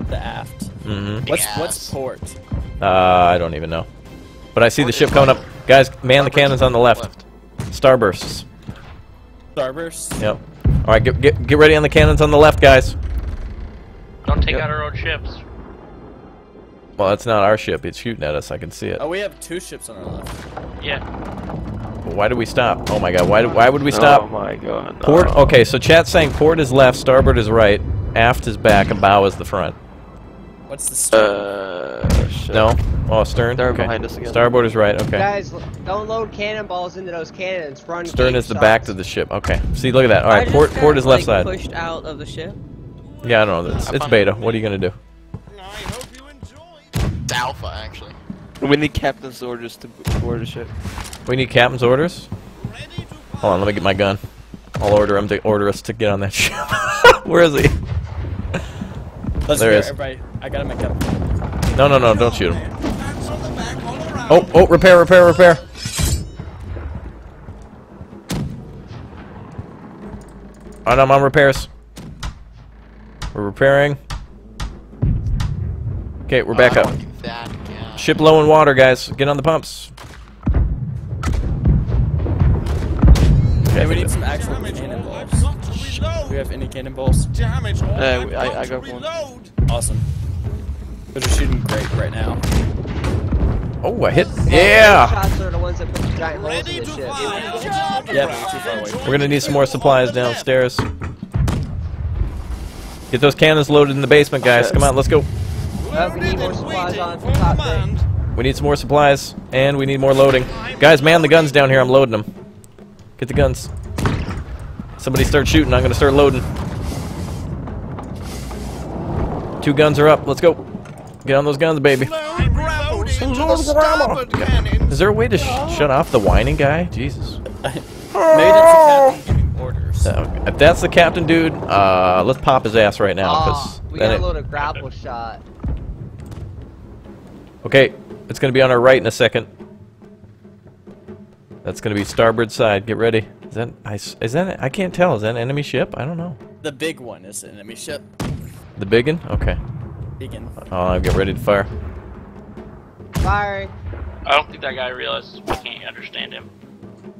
The aft. Mm-hmm. What's what's port? Uh, I don't even know. But I see the ship coming up. Guys, man the Starboard's cannons on the left. Starbursts. Starbursts? Yep. All right, get, get get ready on the cannons on the left, guys. Don't take Yep. out our own ships. Well, that's not our ship. It's shooting at us. I can see it. Oh, we have two ships on our left. Yeah. Why did we stop? Oh my god, why, why would we stop? Oh my god. no. Port. Okay, so chat's saying port is left, starboard is right, aft is back, and bow is the front. What's the stern? Uh, shit. No? Oh, stern? They're okay. behind us again. Starboard is right, okay. Guys, don't load cannonballs into those cannons. Run. Stern is the back shots. of the ship. Okay. See, look at that. All I right, just port got, port is left like, side. pushed out of the ship. Yeah, I don't know. It's, it's beta. What are you gonna do? I hope you enjoy. It's alpha, actually. We need captain's orders to board the ship. We need captain's orders. Hold on, let me get my gun. I'll order him to order us to get on that ship. Where is he? Let's there go, is. everybody. I gotta make up. No, no, no! Don't shoot him. Pats on the back all around. Oh, oh! Repair, repair, repair. Oh, no, I'm on repairs. We're repairing. Okay, we're back I up. that. Ship low in water, guys. Get on the pumps. Hey, we need some actual Damage cannonballs. I've Do we have any cannonballs? Damage all. Uh, I've I- got I one. Awesome. Those are shooting great right now. Oh, I hit. Yeah! Shots are the ones that put the giant holes Ready in to the ship. fire. Yeah, but we're too far away. We're gonna need some more supplies downstairs. Get those cannons loaded in the basement, guys. Come on, let's go. Uh, we need more supplies on top deck. We need some more supplies, and we need more loading. Guys, man the guns down here. I'm loading them. Get the guns. Somebody start shooting. I'm gonna start loading. Two guns are up. Let's go. Get on those guns, baby. Load, grapple into the starboard cannons. Is there a way to sh shut off the whining guy? Jesus. Maybe that's Uh, if that's the captain, dude, uh, let's pop his ass right now. Ah, Cause we got a it- load a grapple shot. Okay, it's gonna be on our right in a second. That's gonna be starboard side. Get ready. Is that I s- is that I can't tell. Is that an enemy ship? I don't know. The big one is an enemy ship. The big one? Okay. Beacon. I'll get ready to fire. Firing. I don't think that guy realizes we can't understand him.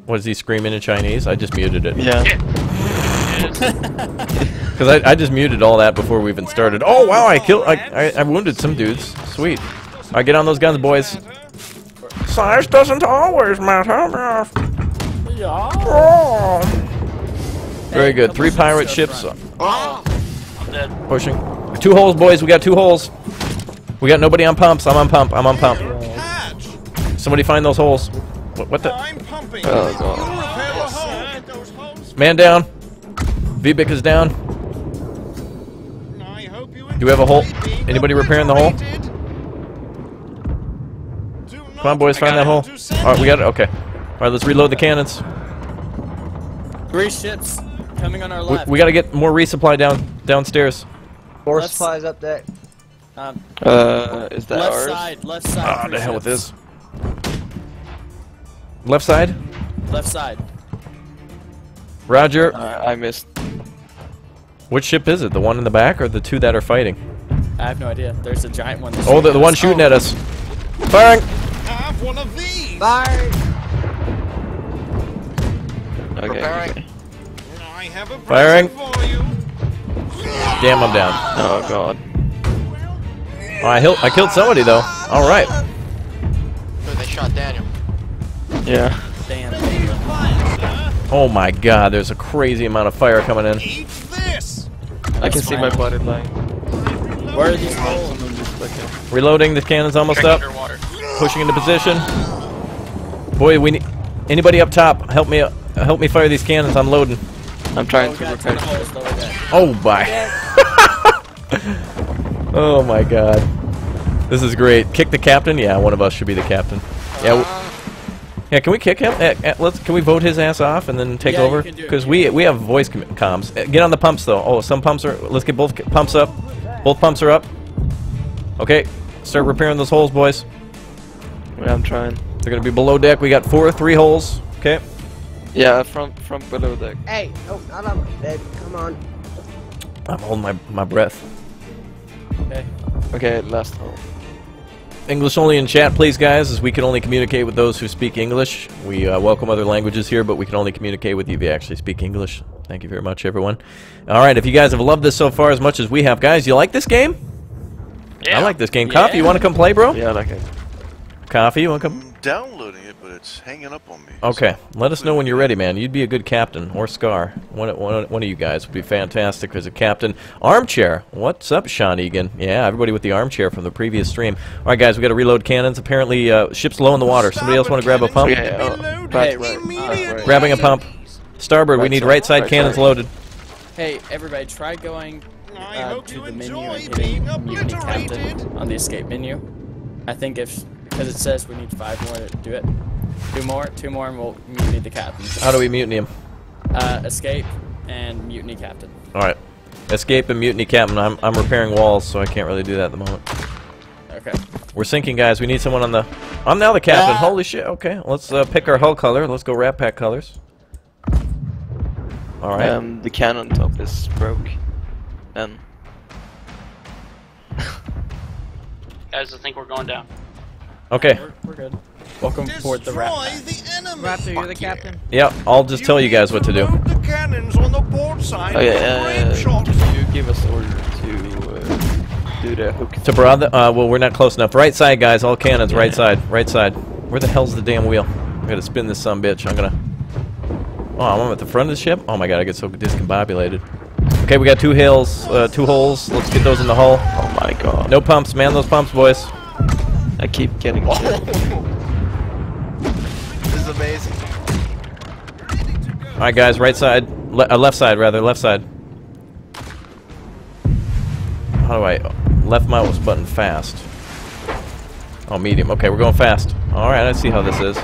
What is he screaming in Chinese? I just muted it. Yeah. Because I, I just muted all that before we even started. Oh wow! I killed. I, I I wounded some dudes. Sweet. All right, get on those guns, boys. Size doesn't always matter. Oh. Very good. Three pirate ships I'm dead. pushing. Two holes, boys. We got two holes. We got nobody on pumps. I'm on pump. I'm on pump. Somebody find those holes. What, what the? I'm pumping. Oh, God. You repair the hole. Get those holes. Man down. Vivek is down. I hope you Do we have a hole? Anybody repairing the hole? Come on, boys. Find that hole. fail to send All right, we got it. Okay. All right, let's reload the cannons. Three ships coming on our left. we got to get more resupply down downstairs. More Let's- supplies up there. um, Uh, is that left ours? side, left side. Ah, three the hell with this. Left side. Left side. Roger. Uh, I missed. Which ship is it? The one in the back or the two that are fighting? I have no idea. There's a giant one. Oh, the, the one shooting at us. Firing. I have one of these. Firing. Okay. Preparing. I have a Firing. for you. Damn, I'm down. Oh god. Oh, I, hil- I killed somebody though. All right. Good, they shot Daniel. Yeah. Damn. Oh my God, there's a crazy amount of fire coming in. Eat this. I can see my fine. body line. Where are these holes? Someone just like Reloading. The cannon's almost Check up. underwater. Pushing into position. Boy, we need anybody up top. Help me. Help me fire these cannons. I'm loading. I'm Oh, trying we to got a ton repair. of holes. Lower deck. Oh my. oh my God. This is great. Kick the captain. Yeah, one of us should be the captain. Yeah. Uh, w- Yeah, can we kick him? Eh, eh, let's. Can we vote his ass off and then take Yeah, over? can. Because we we have voice com- comms. Eh, Get on the pumps though. Oh, some pumps are. Let's get both pumps up. Both pumps are up. Okay, start repairing those holes, boys. Yeah, I'm trying. They're gonna be below deck. We got four, three holes. Okay. Yeah, from from below deck. Hey, no, not on my bed. Come on. I'm holding my, my breath. Okay. Okay, last hole. English only in chat, please, guys, as we can only communicate with those who speak English. We uh, welcome other languages here, but we can only communicate with you if you actually speak English. Thank you very much, everyone. All right, if you guys have loved this so far as much as we have, guys, you like this game? Yeah. I like this game. Coffee, you want to come play, bro? Yeah, like it. Coffee, you want to come? I'm downloading it, but it's hanging up on me. Okay, let us know when you're ready, man. You'd be a good captain, or Scar. One, one, one of you guys would be fantastic as a captain. Armchair, what's up, Sean Egan? Yeah, everybody with the armchair from the previous stream. All right, guys, we got to reload cannons. Apparently, uh, ship's low in the water. Somebody else want to grab a pump? Okay, oh, Hey, right. uh, right. Grabbing a pump. Starboard, we need side, right side right cannons side. loaded. Hey, everybody, try going I uh, hope to you the menu enjoy and being hitting Mutiny. Captain on the escape menu. I think if, because it says we need five more to do it. Two more, two more, and we'll mutiny the captain. How do we mutiny him? Uh, escape and mutiny captain. All right. Escape and mutiny captain. I'm, I'm repairing walls, so I can't really do that at the moment. Okay. We're sinking, guys. We need someone on the... I'm now the captain. Ah. Holy shit. Okay, let's uh, pick our hull color. Let's go Rappack colors. All right. Um, the cannon top is broke. And Guys, I think we're going down. Okay. We're, we're good. Welcome aboard the Destroy rat. Pack. the enemy. Raptor, you're the Fuck yeah. captain. Yeah, I'll just tell you guys what to do. the cannons on the port side okay, with uh, grape shot. can you give us order to uh, do the hook? To broad the... Uh, well, we're not close enough. Right side, guys. All cannons. Right side. Right side. Where the hell's the damn wheel? I gotta spin this some bitch. I'm gonna... Oh, I'm at the front of the ship? Oh my god, I get so discombobulated. Okay, we got two hills, uh, two holes. Let's get those in the hull. Oh my god. No pumps, man. Those pumps, boys. I keep getting shit. This is amazing. All right, guys. Right side. Le uh, left side, rather. Left side. How do I... Left mouse button fast. Oh, medium. Okay, we're going fast. All right, I see how this is.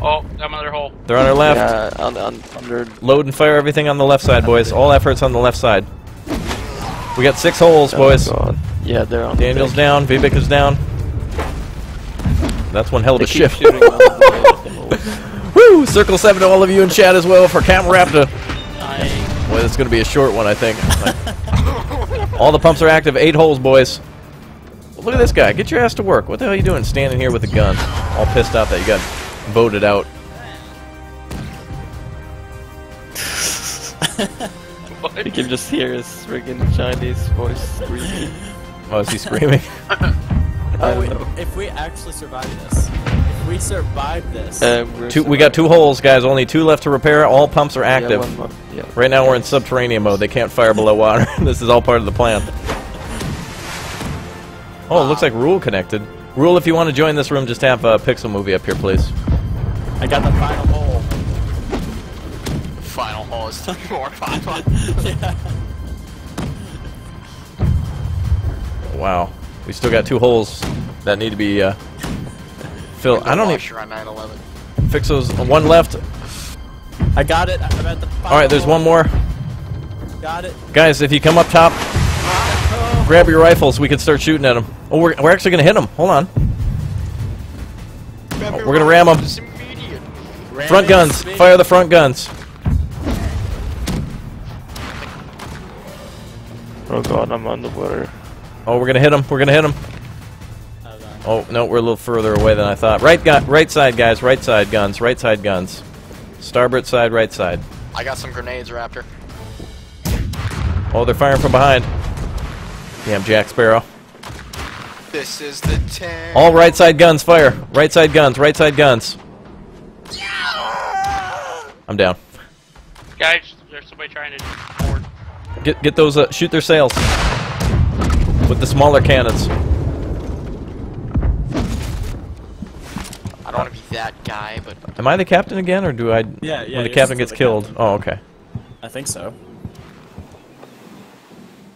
Oh, got another hole. They're on our left. Yeah, on, on, under. Load and fire everything on the left side, boys. All efforts on the left side. We got six holes, oh boys. my god. Yeah, they're on. Daniel's deck. down. Vivek is down. That's one hell of a shift. shooting on the holes. Woo! Circle seven to all of you in chat as well for Cam Raptor. I, Boy, it's going to be a short one, I think. all the pumps are active. Eight holes, boys. Look at this guy. Get your ass to work. What the hell are you doing standing here with a gun? All pissed off that you got voted out. You can just hear his friggin' Chinese voice screaming. Oh, is he screaming? Oh, don't wait, if we actually survive this, if we survive this, Uh, we're two, we got two holes, guys. Only two left to repair. All pumps are active. one more. Yeah. Right now we're in subterranean mode. They can't fire below water. this is all part of the plan. Oh, it looks like Rule connected. Rule, if you want to join this room, just have a Pixel movie up here, please. I got the final hole. Final hole is three more five. yeah. Wow. We still got two holes that need to be uh, filled. I don't Wash even your 911. fix those. One left. I got it. I'm at the All right, there's one more. Got it. Guys, if you come up top, grab your rifles. We can start shooting at them. Oh, we're, we're actually going to hit them. Hold on. Oh, we're gonna ram them. Ram Front guns. speed. Fire the front guns. Oh god, I'm underwater. Oh, we're going to hit them. We're going to hit them. Hold on. Oh no, we're a little further away than I thought. Right, gu- right side, guys. Right side guns. Right side guns. Starboard side, right side. I got some grenades, Raptor. Oh, they're firing from behind. Damn, Jack Sparrow. This is the 10. All right side guns, fire. Right side guns. Right side guns. I'm down. Guys, there's somebody trying to board. Get get those. Uh, shoot their sails with the smaller cannons. I don't want to be that guy, but Am I the captain again, or do I? Yeah, yeah, When the captain gets the killed. captain. Oh, okay. I think so.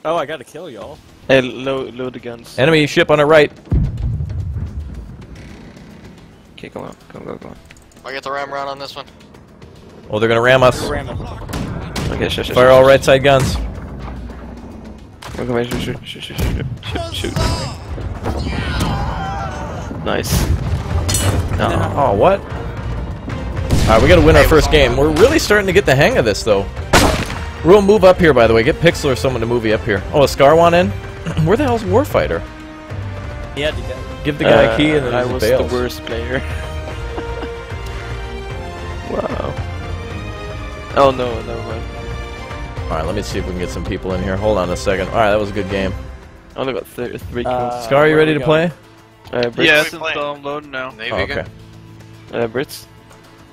Oh, I gotta kill y'all. Hey, load, load the guns. Enemy ship on our right. Okay, come on, come on, come on. I get the ram round on this one. Oh, they're gonna ram us. Ram 'em. Okay, shoot, shoot, Fire shoot, all shoot. right side guns. Come on, come on, shoot, shoot, shoot, shoot, shoot, shoot, shoot. Nice. No. Oh, what? Alright, we gotta win our first game. We're really starting to get the hang of this, though. We'll move up here, by the way. Get Pixel or someone to move you up here. Oh, a Scarwan in? Where the hell's Warfighter? He had to go. Give the guy Uh, a key and then I was bails. the worst player. wow. Oh no, never mind. Alright, let me see if we can get some people in here. Hold on a second. Alright, that was a good game. I only got th three Uh, kills. Scar, you ready to we play? going? Uh, Brits? Yeah, it's downloading now. Navy Oh, again? okay. Uh, Brits?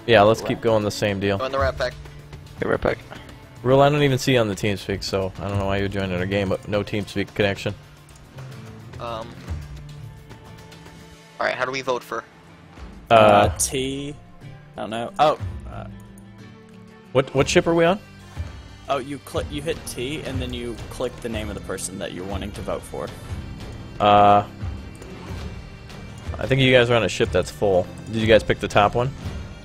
Yeah, let's keep going the same deal. Go in the Rappack. Okay, right back. Rule, I don't even see you on the TeamSpeak, so I don't know why you're joining our game, but no TeamSpeak connection. Um. Alright, how do we vote for? Uh, Uh, T. I don't know. Oh, uh, what what ship are we on? Oh, you click, you hit T, and then you click the name of the person that you're wanting to vote for. Uh, I think you guys are on a ship that's full. Did you guys pick the top one?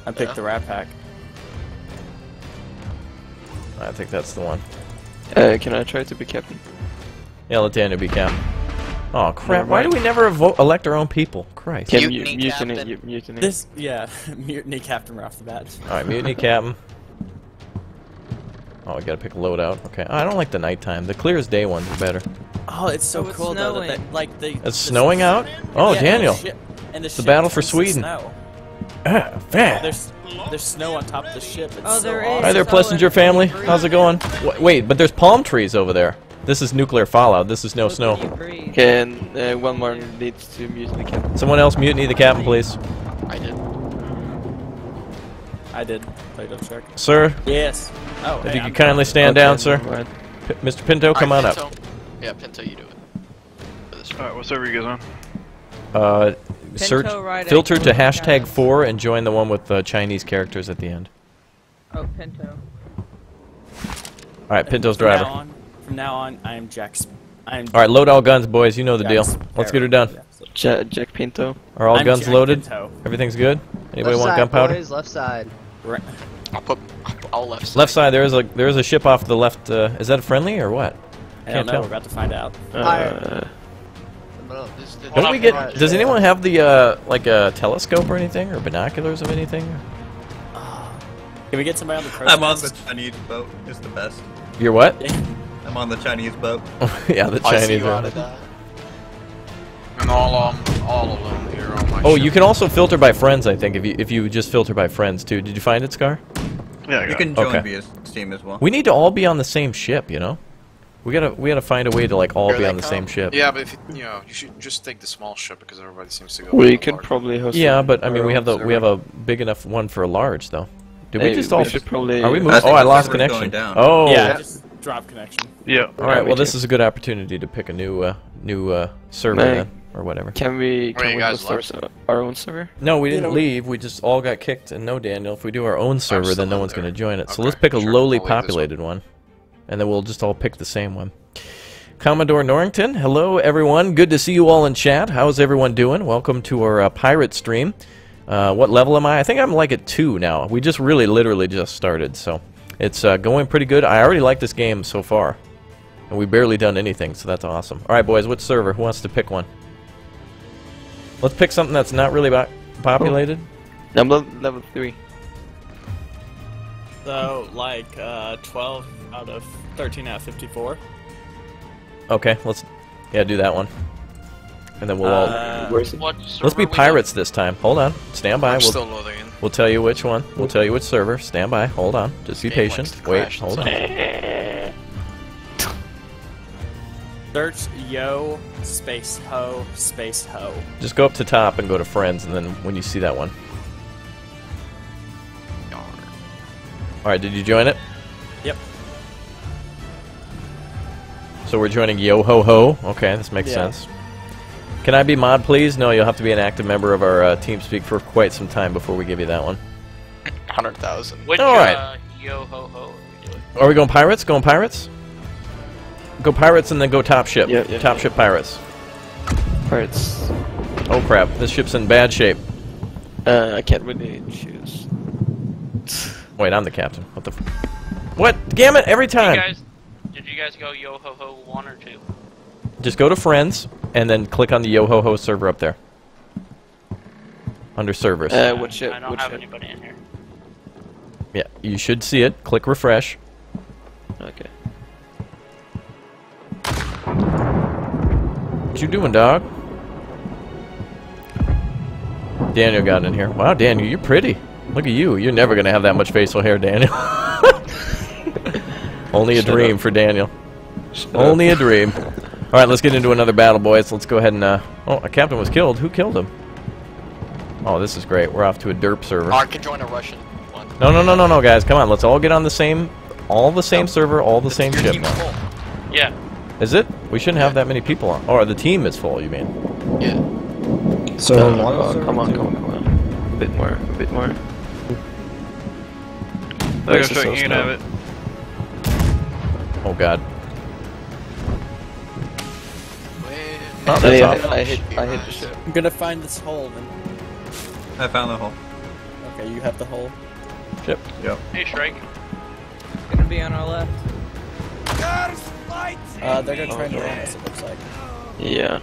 I picked Yeah. the Rappack. I think that's the one. Uh, can I try to be captain? Yeah, let Daniel be captain. Oh crap! Never Why do we never vote, elect our own people? Christ! Can Mutiny mu- mutiny, captain. mu- mutiny. This, yeah, mutiny captain right off the bat. All right, mutiny captain. Oh, we gotta pick loadout. Okay. Oh, I don't like the nighttime. The clearest day ones are better. Oh, it's so Oh, it's cool though. That snowing. they, like the. It's snowing out. Oh, yeah, and the Daniel. ship- and the, the battle for Sweden. Snow. Ah, fat. There's there's snow on top of the ship. It's Oh, so there is. awesome. Hi there, Fellow Plessinger family. How's it going? W wait, but there's palm trees over there. This is nuclear fallout. This is no Look snow. when. Can uh, one more needs to mutiny the captain? Someone else mutiny the captain, please. I did. I did. Played up check. Sir, Yes. Oh, if hey, you I'm could kindly stand down, sir. P Mr. Pinto, come on Alright, up. Yeah, Pinto, you do it. For this one. Alright, what server you guys on? Uh, search, right filter to hashtag 4 and join the one with uh, Chinese characters at the end. Oh, Pinto. Alright, Pinto's from driver. Now on, from now on, I am Jack's. I am. Alright, load all guns, boys. You know the deal. Let's get her done. Yeah, Ja- Jack Pinto. Are all I'm guns Jack loaded? Pinto. Everything's good? Anybody left want side, gunpowder? boys, left side. Right. I'll put. I'll left side. Left side, there is a there is a ship off the left. Uh, is that a friendly or what? I Can't don't know. tell. We're about to find out. Uh, Don't we get? Does anyone have the uh, like a telescope or anything or binoculars of anything? Can we get somebody on the crow's I'm on the? Chinese boat. It's the best. You're what? I'm on the Chinese boat. yeah, the I see Chinese you out of that. I'm all, um, all alone here on my Oh, ship. you can also filter by friends. I think if you if you just filter by friends too. Did you find it, Scar? Yeah, You can join Okay. via Steam as well. We need to all be on the same ship. You know, we gotta we gotta find a way to like all Here be they on the same ship. Yeah, but if you, you know, you should just take the small ship because everybody seems to go. we with the can large probably host. Yeah, but I mean we have the own we have a big enough one for a large though. Did we Hey, just we all? should probably- Are we I moving? think Oh, I the lost server's going connection. down. Oh. Yeah, just drop connection. Yeah. All right. we Well, this is a good opportunity to pick a new uh, new uh, server Hey. then, or whatever. Can we? Where Can you we guys host our, our own server? No, we didn't know- leave. We just all got kicked. And no, Daniel, if we do our own server, then no one's going to join it. So let's pick a sure. lowly I'll leave this one. populated one. And then we'll just all pick the same one. Commodore Norrington, hello everyone. Good to see you all in chat. How's everyone doing? Welcome to our uh, pirate stream. Uh, what level am I? I think I'm like at two now. We just really, literally just started, so it's uh, going pretty good. I already like this game so far, and we barely done anything, so that's awesome. All right, boys, what server? Who wants to pick one? Let's pick something that's not really bo- populated. I'm level, level three. So like uh, 12 out of 13 out of 54. Okay, let's yeah do that one, and then we'll all Uh, Where's let's be pirates this time. Hold on, stand by. I'm We'll still loading we'll tell you which one. We'll tell you which server. Stand by. Hold on. Just be Game patient. Wait. Hold on. Search yo space ho space ho. Just go up to top and go to friends, and then when you see that one. All right. Did you join it? Yep. So we're joining Yo Ho Ho. Okay, this makes Yeah. sense. Can I be mod, please? No, you'll have to be an active member of our uh, TeamSpeak for quite some time before we give you that one. Hundred thousand. Which, All right. uh, yo ho ho are we doing? Are we going pirates? Going pirates? Go pirates and then go top ship. Yeah, yeah, top yeah. ship pirates. Pirates. Oh crap, this ship's in bad shape. Uh, I can't really choose. Wait, I'm the captain. What the f- What? Gamut, every Did you time! guys, did you guys go yo ho ho one or two? Just go to friends, and then click on the Yo Ho Ho server up there. Under servers. Uh, what ship? I don't What have ship? anybody in here. Yeah, you should see it. Click refresh. Okay. What you doing, dog? Daniel got in here. Wow, Daniel, you're pretty. Look at you. You're never gonna have that much facial hair, Daniel. Only a Shut dream up. for Daniel. Shut Only up. a dream. All right, let's get into another battle, boys. Let's go ahead and. Uh, oh, a captain was killed. Who killed him? Oh, this is great. We're off to a derp server. I can join a Russian one. No, no, no, no, no, guys. Come on. Let's all get on the same, all the same No. server, all the Your same ship. now. Yeah. Is it? We shouldn't have that many people on. Or the team is full. You mean? Yeah. So, one come on, come on, come on. A bit more, a bit more. Look, This is so so you can have it. Oh God. Wait, Oh, Hey, that's I, off. I hit, I hit the ship. I'm gonna find this hole then. I found the hole. Okay, you have the hole. Ship. Hey, Shrike. Gonna be on our left. Uh, they're gonna try and Okay. ram us, it looks like. Yeah.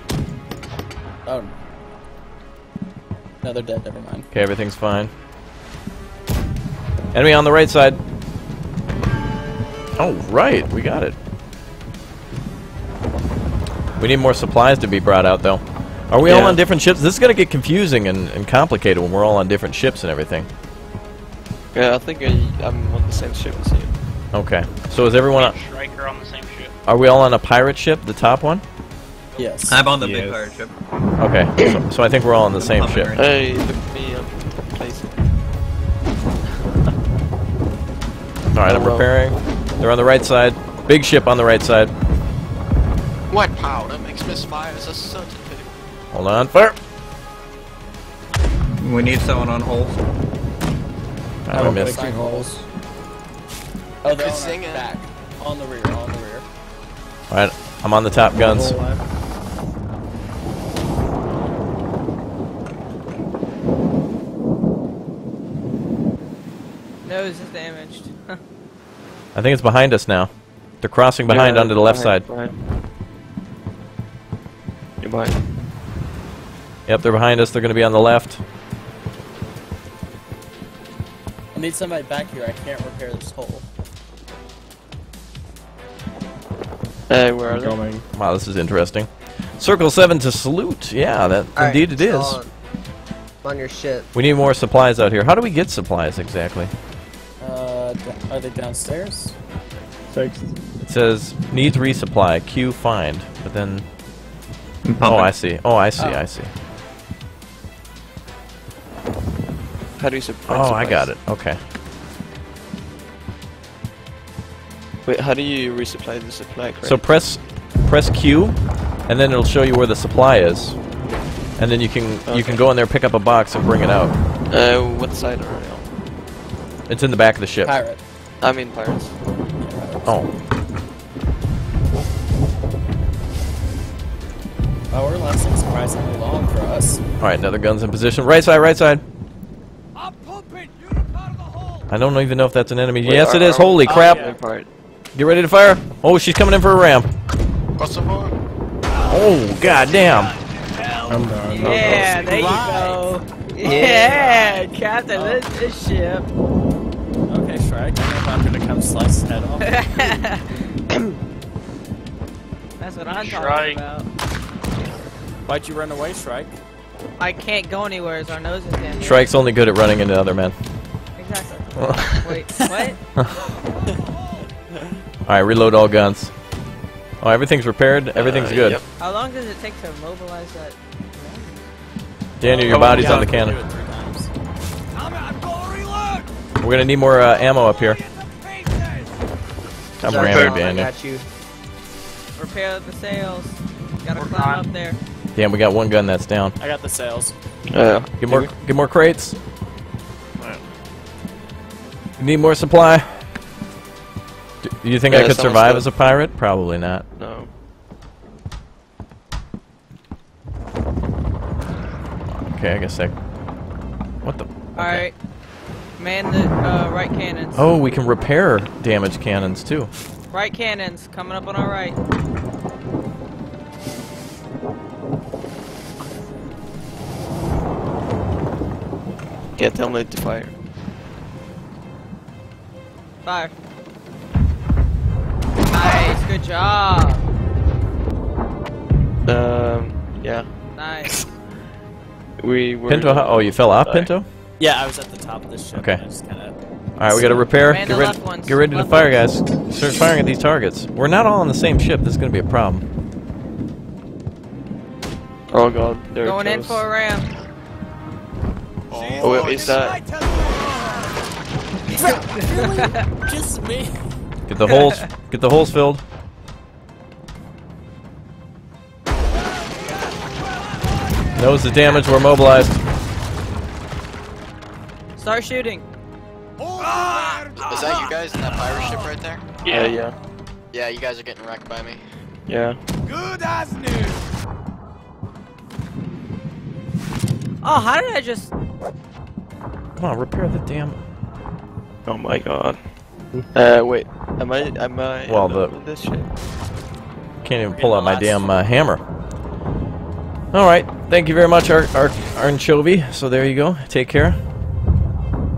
Oh. No, they're dead, never mind. Okay, everything's fine. Enemy on the right side. Oh, right. We got it. We need more supplies to be brought out, though. Are we all on different ships? This is going to get confusing and, and complicated when we're all on different ships and everything. Yeah, I think I, I'm on the same ship as you. Okay. So is everyone... On, Striker on the same ship. Are we all on a pirate ship, the top one? Yes. I'm on the big pirate ship. Okay. So, so I think we're all on the same ship. right Hey, look at me, I'm placing. Alright, I'm repairing. They're on the right side. Big ship on the right side. What powder makes me smile is a certainty. Hold on. Fire! We need someone on holes. Ah, I Oh, missed. fixing holes. Oh, they're Good on singing. back. On the rear, on the rear. Alright, I'm on the top guns. Nose is damaged. I think it's behind us now. They're crossing behind Yeah, onto the left behind, side. Behind. You're behind. Yep, they're behind us. They're going to be on the left. I need somebody back here. I can't repair this hole. Hey, where are I'm they? coming. Wow, this is interesting. Circle 7 to salute. Yeah, that Alright, indeed it is. On, on your ship. We need more supplies out here. How do we get supplies exactly? Uh, are they downstairs? Fixed. It says needs resupply. Q find. But then Oh. I see. Oh, I see. Oh. I see. How do you supply Oh, I got it. Okay. Wait, how do you resupply the supply crate? So press press Q and then it'll show you where the supply is. And then you can you can go in there pick up a box and bring it out. uh, what side are you on? It's in the back of the ship. Pirate. I mean pirates. Oh. Oh, we're lasting surprisingly long for us. All right, another gun's in position. Right side, right side. I'm pumping you out of the hole. I don't even know if that's an enemy. Wait, yes, it is. are- is. are- Holy oh, crap! yeah. Pirate. Get ready to fire. Oh, she's coming in for a ramp. What's the more? Oh, goddamn! I'm done. Yeah, there you go. Yeah, Captain, this, oh. this ship. Okay, Shrike. I know if I'm gonna come slice his head off. That's what I'm Shrike. talking about. Why'd you run away, Shrike? I can't go anywhere as our nose is down. Shrike's only good at running into other men. Exactly. Wait, what? All right, reload all guns. Oh, everything's repaired. Everything's Uh, good. yep. How long does it take to mobilize that? Daniel, your Oh, body's yeah, on the do cannon. it three times. We're gonna need more uh, ammo up here. I'm Sorry, ramming, Tom, I Daniel. got you. Repair the sails. Gotta Work climb on. up there. Damn, we got one gun that's down. I got the sails. Uh, Get more, get more crates. You need more supply. Do do you think I could survive dead. as a pirate? Probably not. no. Okay, I guess I. What the? Alright. Man the uh, right cannons. Oh, we can repair damaged cannons too. Right cannons coming up on our right. Yeah, tell me to fire. fire. Nice, good job. Um, yeah. Nice. We were. Pinto, how, oh, you fell off, Sorry. Pinto? Yeah, I was at the top of this ship. Okay. and I just kind of. All right, we got to repair. Get the ready, get ready to Left fire, guys. Start firing at these targets. We're not all on the same ship. This is going to be a problem. Oh god, there Going it Going in for a ram. Oh wait, is that? Just me. Get the holes. Get the holes filled. Nose is damage, We're mobilized. Start shooting. Is that you guys in that pirate ship right there? Yeah, yeah, Yeah, you guys are getting wrecked by me. yeah. Good as new. Oh, how did I just? Come on, repair the damn. Oh my god. Uh, wait. Am I? Am I? Well, alone the- this shit? Can't even pull out my damn uh, hammer. All right. Thank you very much, our, our, our anchovy. So there you go. Take care.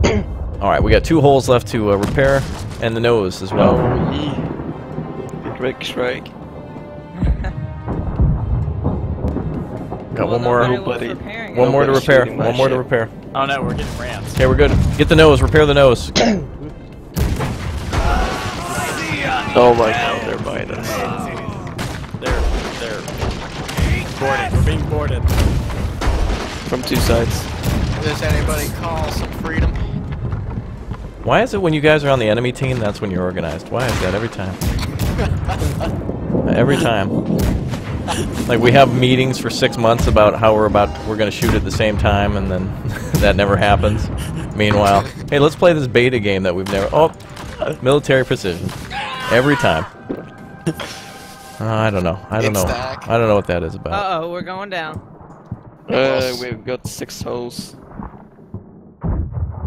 All right, we got two holes left to uh, repair, and the nose as well. Oh, yee. Good Rick strike. Got Well, one more. nobody was Nobody- repairing One more to repair. One more to repair. Oh no, we're getting rammed. Okay, we're good. Get the nose. Repair the nose. Oh my god, they're behind us. They're they're boarded. We're being boarded. From two sides. Does anybody call some freedom? Why is it when you guys are on the enemy team, that's when you're organized? Why is that every time? every time. Like we have meetings for six months about how we're about we're gonna shoot at the same time, and then that never happens. Meanwhile, hey, let's play this beta game that we've never. Oh, military precision. Every time. Uh, I don't know. I don't It's know. stack. I don't know what that is about. Uh oh, we're going down. Uh, we've got six holes.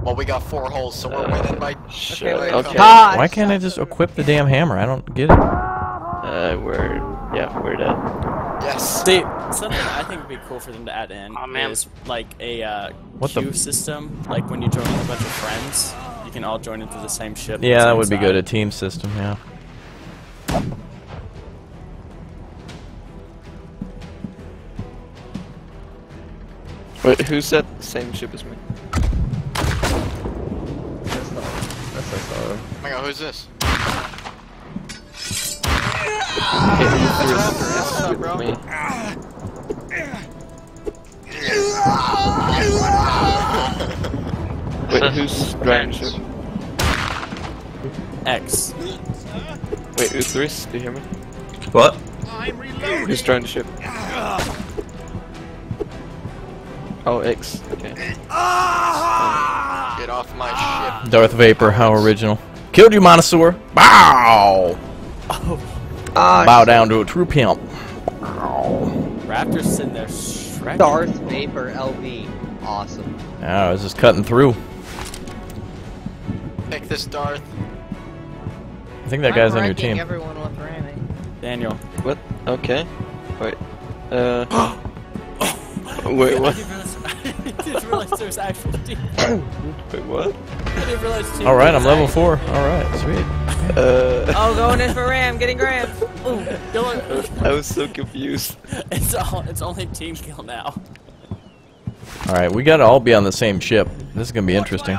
Well, we got four holes, so we're Uh, winning by. Shit. wait. Okay. Ah, Why can't I just equip the damn hammer? I don't get it. Uh, we're yeah, we're dead. Yes. See, something I think would be cool for them to add in Aw, man. is like a uh, What the queue f- system. Like when you join with a bunch of friends, you can all join into the same ship. Yeah, that same would be good. A team system. Yeah. Wait, who's that same ship as me? That's not. That's not solid. Oh my god, who's this? Okay, who's What's bro? Wait, who's driving the ship? X. Wait, who's this? Do you hear me? What? I'm reloading. Who's driving the ship? Oh, X. Okay. Get off my ship. Darth Vapor, how original. Killed you, Monosaur. Bow! Ah, Bow down to a true pimp. Raptor's sitting there shredding. Darth Vapor LV. Awesome. I was just cutting through. Pick this Darth. I think that guy's I'm on your team. Everyone with ramming. Daniel. What? Okay. Wait. Uh. Wait, what? I didn't realize there was actual team. Wait, what? I didn't realize team All right, I'm level four. All right, sweet. Uh. Oh, going in for ram, getting grams. Ooh. Don't- I was so confused. It's all. It's only team kill now. All right, we gotta all be on the same ship. This is gonna be interesting.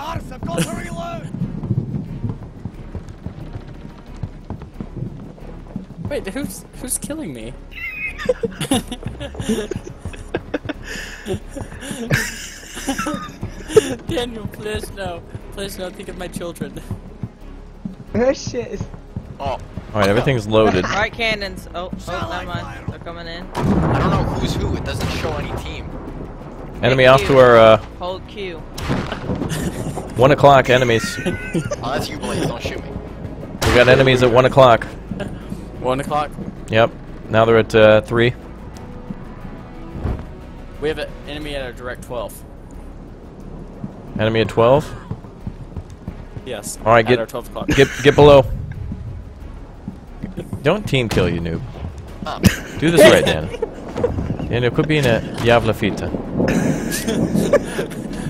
Wait, who's who's killing me? Daniel, please no. Please no, think of my children. Oh shit. Oh, All right, everything's loaded. Alright, cannons. Oh, oh, never mind. They're coming in. I don't know who's who. It doesn't show any team. Enemy off to our uh, Hold Q. one o'clock enemies. Oh, that's you, Blaze. Don't shoot me. We got enemies at one o'clock. One o'clock. Yep. Now they're at uh, three. We have an enemy at a direct twelve. Enemy at twelve. Yes. All right, at get our twelve o'clock. get get below. Don't team kill you, noob. Oh. Do this right, Dan. Daniel, quit being a Yavla Fita.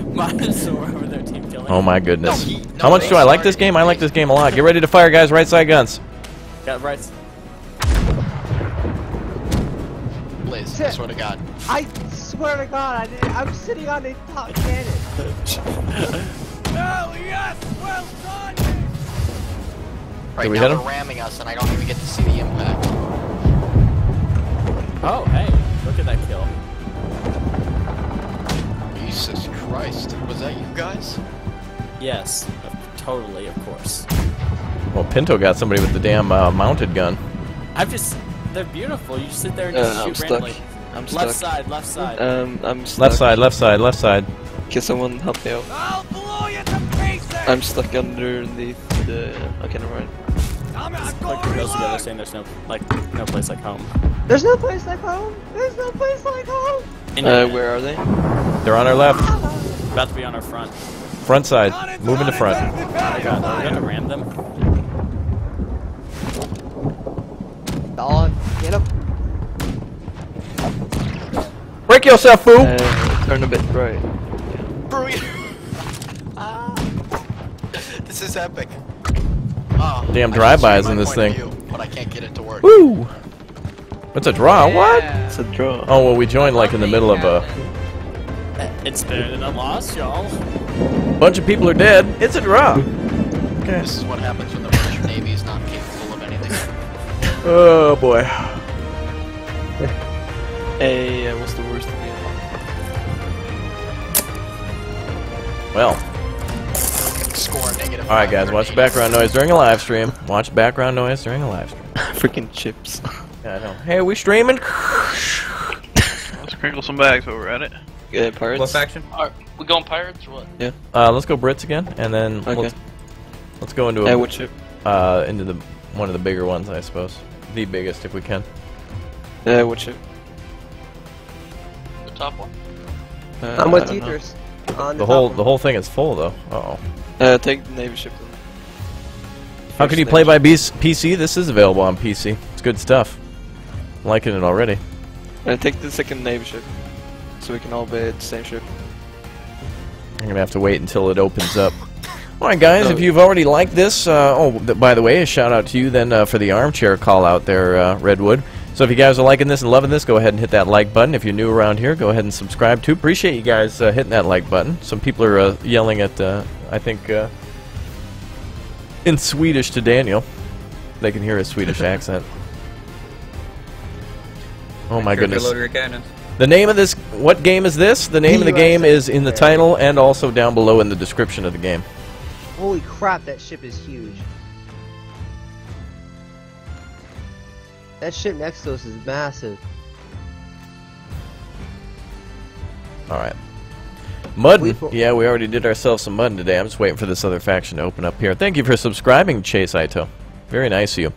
Minosaur over there team killing. Oh my goodness. No, he- How much do I like this game? I like this game a lot. Get ready to fire, guys. Right side guns. Got right. Liz, I swear to God. I swear to God, I I'm sitting on a top cannon. Hell yes! Well done! Right Did we now hit they're ramming us, and I don't even get to see the impact. Oh, hey, look at that kill. Jesus Christ. Was that you guys? Yes, totally, of course. Well, Pinto got somebody with the damn uh, mounted gun. I've just, they're beautiful. You just sit there and Uh, just I'm shoot stuck. randomly. I'm Left stuck. side, left side. Um, I'm stuck. Left side, left side, left side. Can someone help me out? I'll blow you to pieces! I'm stuck underneath the. Okay, never mind. I'm not Like going the girls together reload! saying there's no, like, no place like home. There's no place like home. There's no place like home. And Uh, you're where are they? They're on our left. about to be on our front. Front side. Moving to front. Oh my god, are we going to ram them? Dog, get him. Break yourself, fool! Uh, turn a bit right. Bro, Ah. This is epic. Oh, Damn drive-bys in this thing. view, but I can't get it to work. Woo! It's a draw. What? It's a draw. Oh well, we joined like in the middle of a It's better than a loss, y'all. bunch of people are dead. It's a draw. Okay. This is what happens when the British Navy is not capable of anything. Oh boy. Hey, uh, what's the worst thing? Well, Score negative. all right, guys. Watch the background noise during a live stream. Watch background noise during a live stream. Freaking chips. Yeah, I know. Hey, are we streaming? Let's crinkle some bags while we're at it. Uh, pirates. What faction? Alright, we going pirates or what? Yeah. Uh, let's go Brits again, and then Okay. let's, let's go into a, what ship? uh into the one of the bigger ones, I suppose. The biggest, if we can. Uh, what ship? The top one? Uh, I'm with I don't teachers. On The top whole one. the whole thing is full though. Uh oh. Uh, take the navy ship then. How First can you play by ship. PC? This is available on PC. It's good stuff. I'm liking it already. Uh, take the second navy ship, so we can all be at the same ship. I'm gonna have to wait until it opens up. All right, guys. Oh. If you've already liked this, uh, oh, th- by the way, a shout out to you then uh, for the armchair call out there, uh, Redwood. So if you guys are liking this and loving this, go ahead and hit that like button. If you're new around here, go ahead and subscribe too. Appreciate you guys uh, hitting that like button. Some people are uh, yelling at, uh, I think, uh, in Swedish to Daniel. They can hear his Swedish accent. Oh my Make sure to goodness. Load your cannons. The name of this, what game is this? The name of the game is in the title and also down below in the description of the game. Holy crap, that ship is huge. That shit next to us is massive. All right. Muddin. Yeah, we already did ourselves some muddin today. I'm just waiting for this other faction to open up here. Thank you for subscribing, Chase Ito. Very nice of you.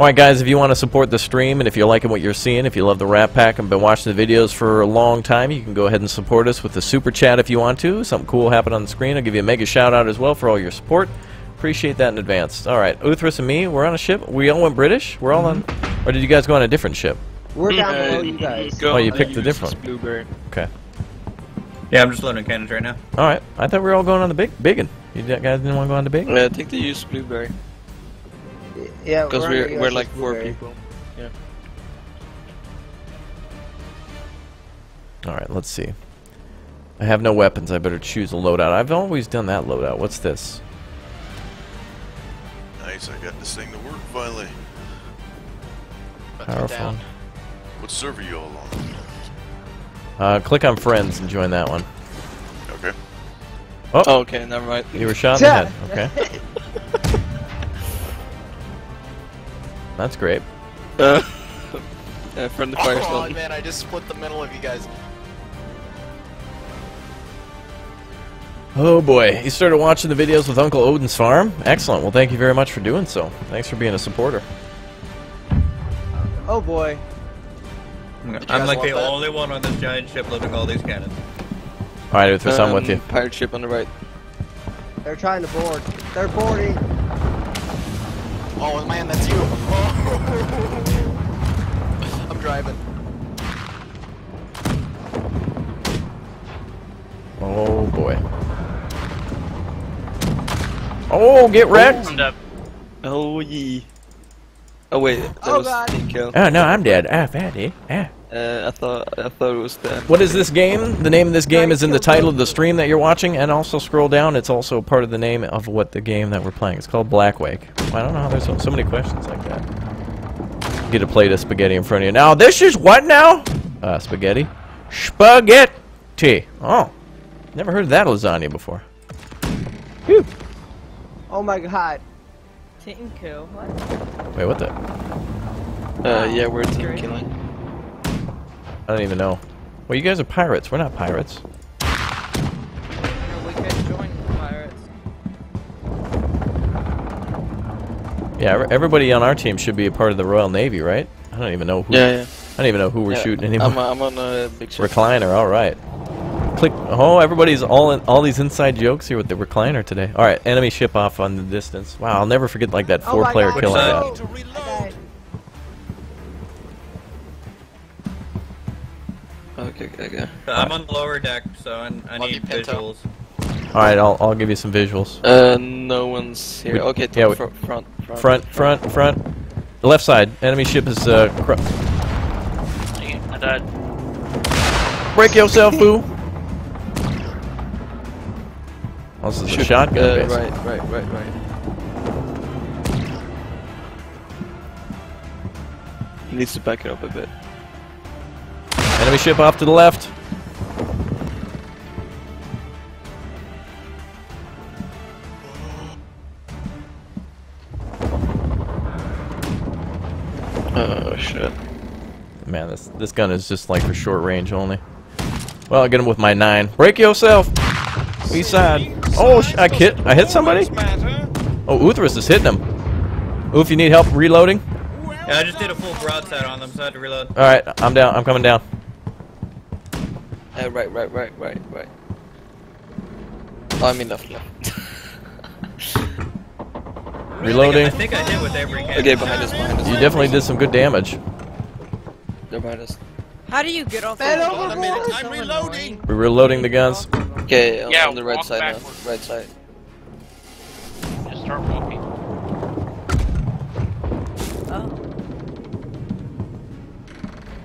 All right, guys, if you want to support the stream and if you're liking what you're seeing, if you love the Rappack and been watching the videos for a long time, you can go ahead and support us with the Super Chat if you want to. Something cool happened on the screen. I'll give you a mega shout out as well for all your support. Appreciate that in advance. All right, Uthras and me, we're on a ship. We all went British? We're all on... Or did you guys go on a different ship? We're down Uh, below you guys. go Oh, you picked a use different one. Bluebird. Okay. Yeah, I'm just loading cannons right now. All right. I thought we were all going on the big, biggin. You guys didn't want to go on the big? Uh, take the used blueberry. Yeah, Because we're, we're, we're USS like four people. Yeah. All right, let's see. I have no weapons. I better choose a loadout. I've always done that loadout. What's this? Nice, I got this thing to work finally. But they're Powerful. What server you all on? Uh, click on friends and join that one. Okay. Oh, okay, never mind. You were shot in the Yeah. head. Okay. That's great. Uh, uh, from the fire Oh zone. man, I just split the middle of you guys. Oh boy, you started watching the videos with Uncle Odin's farm? Excellent. Well, thank you very much for doing so. Thanks for being a supporter. Oh boy. I'm like the that? only one on this giant ship loading all these cannons. All right, Uthras, I'm with Um, you. Pirate ship on the right. They're trying to board. They're boarding. Oh man, that's you. I'm driving. Oh boy. Oh, get wrecked! I'm dead. Oh yeah. Oh wait, that Oh, was God. Nico. Oh no, I'm dead. Ah, fatty. Ah. Uh, I thought I thought it was that. What is this game? The name of this game is in the title of the stream that you're watching, and also scroll down. It's also part of the name of what the game that we're playing. It's called Blackwake. I don't know how there's so, so many questions like that. Get a plate of spaghetti in front of you. Now this is what now? Uh, spaghetti. Spaghetti. Oh, never heard of that lasagna before. Oh my god. Tinku, what? Wait, what the? Uh, yeah, we're team killing. I don't even know. Well, you guys are pirates. We're not pirates. We could join pirates. Yeah, everybody on our team should be a part of the Royal Navy, right? I don't even know who. Yeah, yeah. I don't even know who we're yeah. shooting anymore. I'm, I'm on a big ship. Recliner, all right. Click. Oh, everybody's all in all these inside jokes here with the recliner today. All right, enemy ship off on the distance. Wow, I'll never forget like that Oh four-player God, kill I no. got. Okay, okay, okay. I'm on the lower deck, so I, I need visuals. All right, I'll I'll give you some visuals. Uh, no one's here. We- okay, yeah, top, we- fro- front, front, Front, front, front. The left side. Enemy ship is uh. Cr- I died. break yourself, boo. This is Shoot, shotgun. Uh, right, right, right, right. He needs to back it up a bit. Enemy ship off to the left. Oh shit. Man, this this gun is just like for short range only. Well, I'll get him with my nine. Break yourself. East side. Oh, I hit. I hit somebody. Oh, Uthras is hitting him. Oof, you need help reloading? Yeah, I just did a full broadside on them, so I had to reload. All right, I'm down. I'm coming down. Uh, right, right, right, right, right. Oh, I mean left, left. Reloading. I think I hit with every cannon. okay, behind us, behind us. You definitely did some good damage. They're behind us. How do you get off Man the overboard! Hold on a minute, I'm annoying. reloading. We're reloading the guns. Okay, on- Yeah, on the right side backwards. now. Right side. Just start walking. Oh.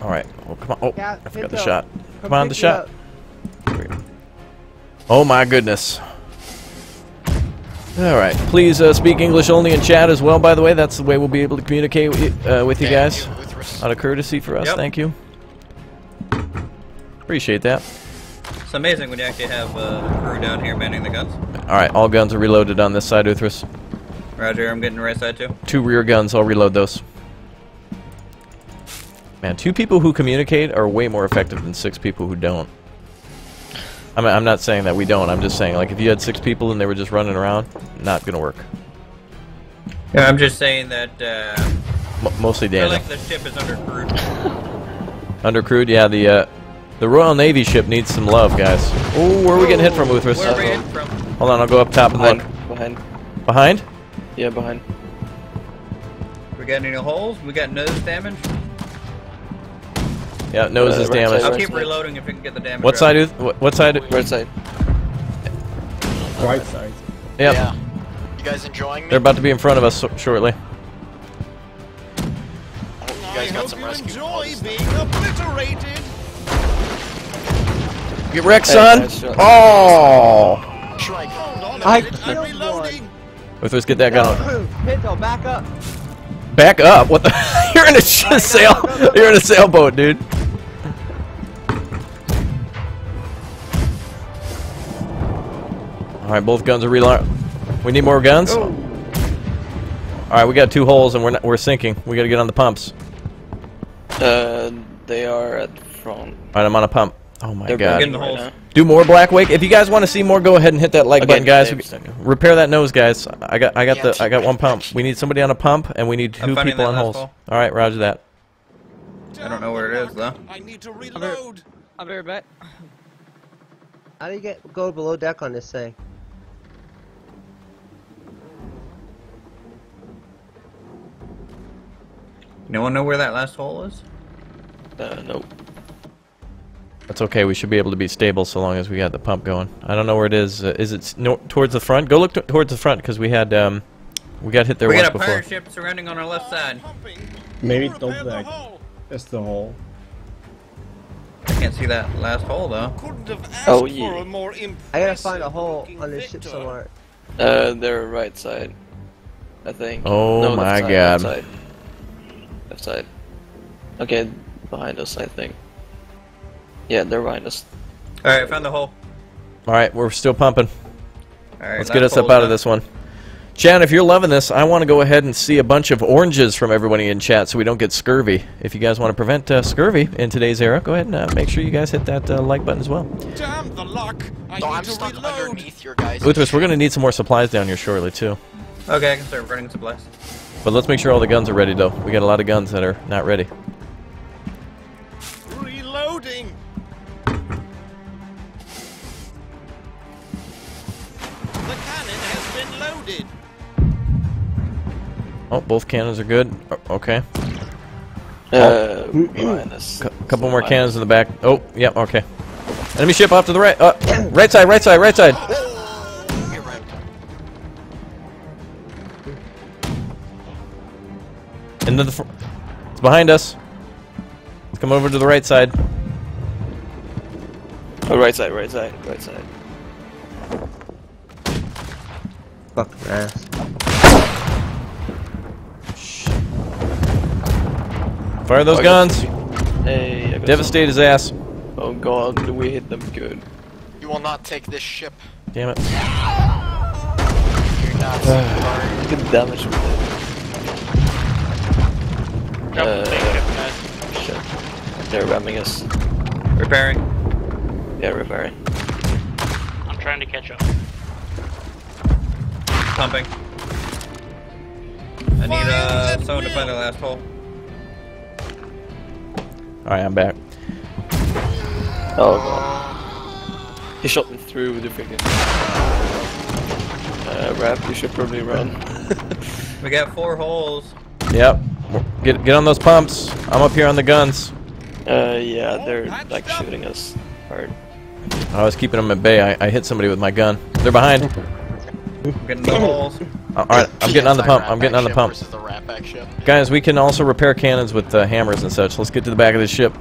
All right. Oh, come on. Oh, Yeah, I forgot the Pinto. shot. Come Come on, the shot. Oh my goodness. All right. Please uh, speak English only in chat as well. By the way, that's the way we'll be able to communicate with you, uh, with you guys. Out of courtesy for us. Yep. Thank you. Appreciate that. It's amazing when you actually have uh, a crew down here manning the guns. All right. All guns are reloaded on this side, Uthras. Roger, I'm getting the right side too. Two rear guns. I'll reload those. Man, two people who communicate are way more effective than six people who don't. I mean, I'm not saying that we don't. I'm just saying, like, if you had six people and they were just running around, not gonna work. Yeah, I'm just saying that uh, M mostly I feel like the ship is undercrewed. Undercrewed, yeah. The uh, the Royal Navy ship needs some love, guys. Oh, where are we getting hit from, Uthras? Where are we Uh-oh. hitting from? Hold on, I'll go up top and Behind, look. behind. Behind? Yeah, behind. We got any holes? We got nose damage? Yeah, nose Uh, is right damaged. side, I'll right keep side. reloading if we can get the damage What up. side? Uth- what, what side? Right side. Right. Sorry. Yep. Yeah. You guys enjoying me? They're about to be in front of us so- shortly. I hope you I guys got hope some you rescue enjoy being obliterated. Get wrecked, Hey, son! Oh! Shrike. Hold on I a minute, I'm killed reloading. Uthras, get that gun. Pinto, back up. Back up! What the? You're in a sh- sail. You're in a sailboat, dude. All right, both guns are reload. We need more guns. All right, we got two holes and we're not, we're sinking. We got to get on the pumps. Uh, they are at the front. All right, I'm on a pump. Oh my They're god. Get in the right holes. Do more Blackwake. If you guys want to see more, go ahead and hit that like Okay, button, guys. Dave's Repair that nose, guys. I got I got Yeah, the I got one pump. We need somebody on a pump, and we need two people on holes. All right, Roger that. I don't know where it is, though. I need to reload. I'll be right back. How do you get go below deck on this thing? No one know where that last hole is? Uh, nope. That's okay. We should be able to be stable so long as we got the pump going. I don't know where it is. Uh, is it no, towards the front? Go look t- towards the front because we had um, we got hit there we once got a before. pirate ship surrounding on our left side. Maybe don't back. That's the hole. I can't see that last hole though. Oh yeah. I gotta find a hole on this ship somewhere. Uh, their right side. I think. Oh no, left my side, God. Left side. Left side. Okay, behind us, I think. Yeah, they're behind us. Alright, I found the hole. All right, we're still pumping. Alright, Let's get us up out of this one. Chan, if you're loving this, I want to go ahead and see a bunch of oranges from everybody in chat so we don't get scurvy. If you guys want to prevent uh, scurvy in today's era, go ahead and uh, make sure you guys hit that uh, like button as well. Damn the luck! I No, need I'm to stuck reload. underneath your guys. Luthers, we're going to need some more supplies down here shortly, too. Okay, I can start running supplies. But let's make sure all the guns are ready, though. We got a lot of guns that are not ready. Oh, both cannons are good. O- Okay. Uh, behind us. Cou- couple more cannons in the back. Oh, yep, okay. Enemy ship off to the right. Uh, right side, right side, right side. Into the. Fr- it's behind us. Let's come over to the right side. Oh, right side, right side, right side. Fucking ass. Fire those Oh, guns. three. Hey, I got Devastate his ass. Oh god, do we hit them good. You will not take this ship. Damn it. You're not learn. Good damage we did. Drop Uh, the ship, guys. Shit. They're ramming us. Repairing. Yeah, repairing. I'm trying to catch up. Pumping. I need uh someone to find the last hole. Alright, I'm back. Oh god. He shot me through with the freaking. Uh, rap, you should probably run. We got four holes. Yep. Get get on those pumps. I'm up here on the guns. Uh, yeah, they're like shooting us hard. I was keeping them at bay. I, I hit somebody with my gun. They're behind. Getting the holes. Alright, I'm getting on the pump. I'm getting on the pump. The Guys, we can also repair cannons with uh, hammers and such. Let's get to the back of the ship.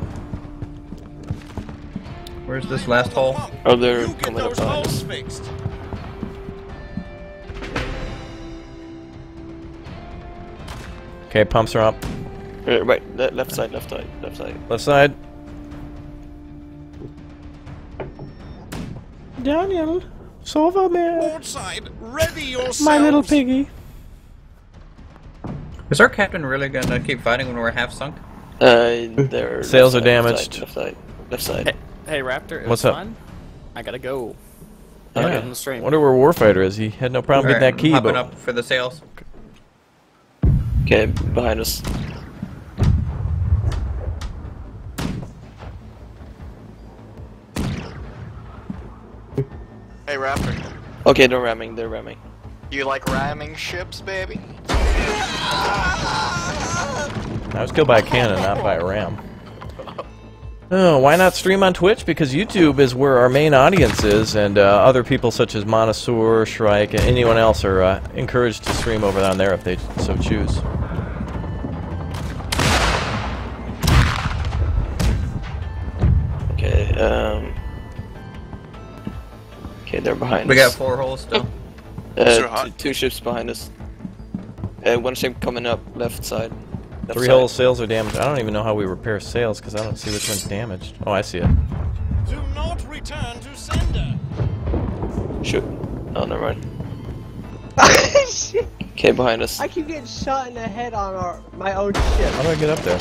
Where's this last hole? Oh, they're You get coming up those behind holes us. fixed. Okay, pumps are up. Uh, right, le- left side, left side, left side. Left side. Daniel, Sova man, Port side, ready yourselves. my little piggy. Is our captain really gonna keep fighting when we're half sunk? Uh, they're Sails are side, left damaged. Side, left side, left side. Hey, hey Raptor, it What's was up? fun. I gotta go. Yeah. I'll get on the stream. Wonder where Warfighter is. He had no problem Alright, getting that key, I'm hopping but up for the sails. Okay, behind us. Hey Raptor, Okay, they're ramming, they're ramming. you like ramming ships, baby? I was killed by a cannon, not by a ram. Oh, why not stream on Twitch? Because YouTube is where our main audience is, and uh, other people such as Monosaur, Shrike, and anyone else are uh, encouraged to stream over on there if they so choose. Okay, um. Okay, they're behind us. We got four holes still. Uh, two, two ships behind us. Uh, one ship coming up, left side. Left Three side. holes, sails are damaged. I don't even know how we repair sails because I don't see which one's damaged. Oh, I see it. Do not return to sender. Shoot. Oh, never mind. Shit. Okay, behind us. I keep getting shot in the head on our my own ship. How do I get up there?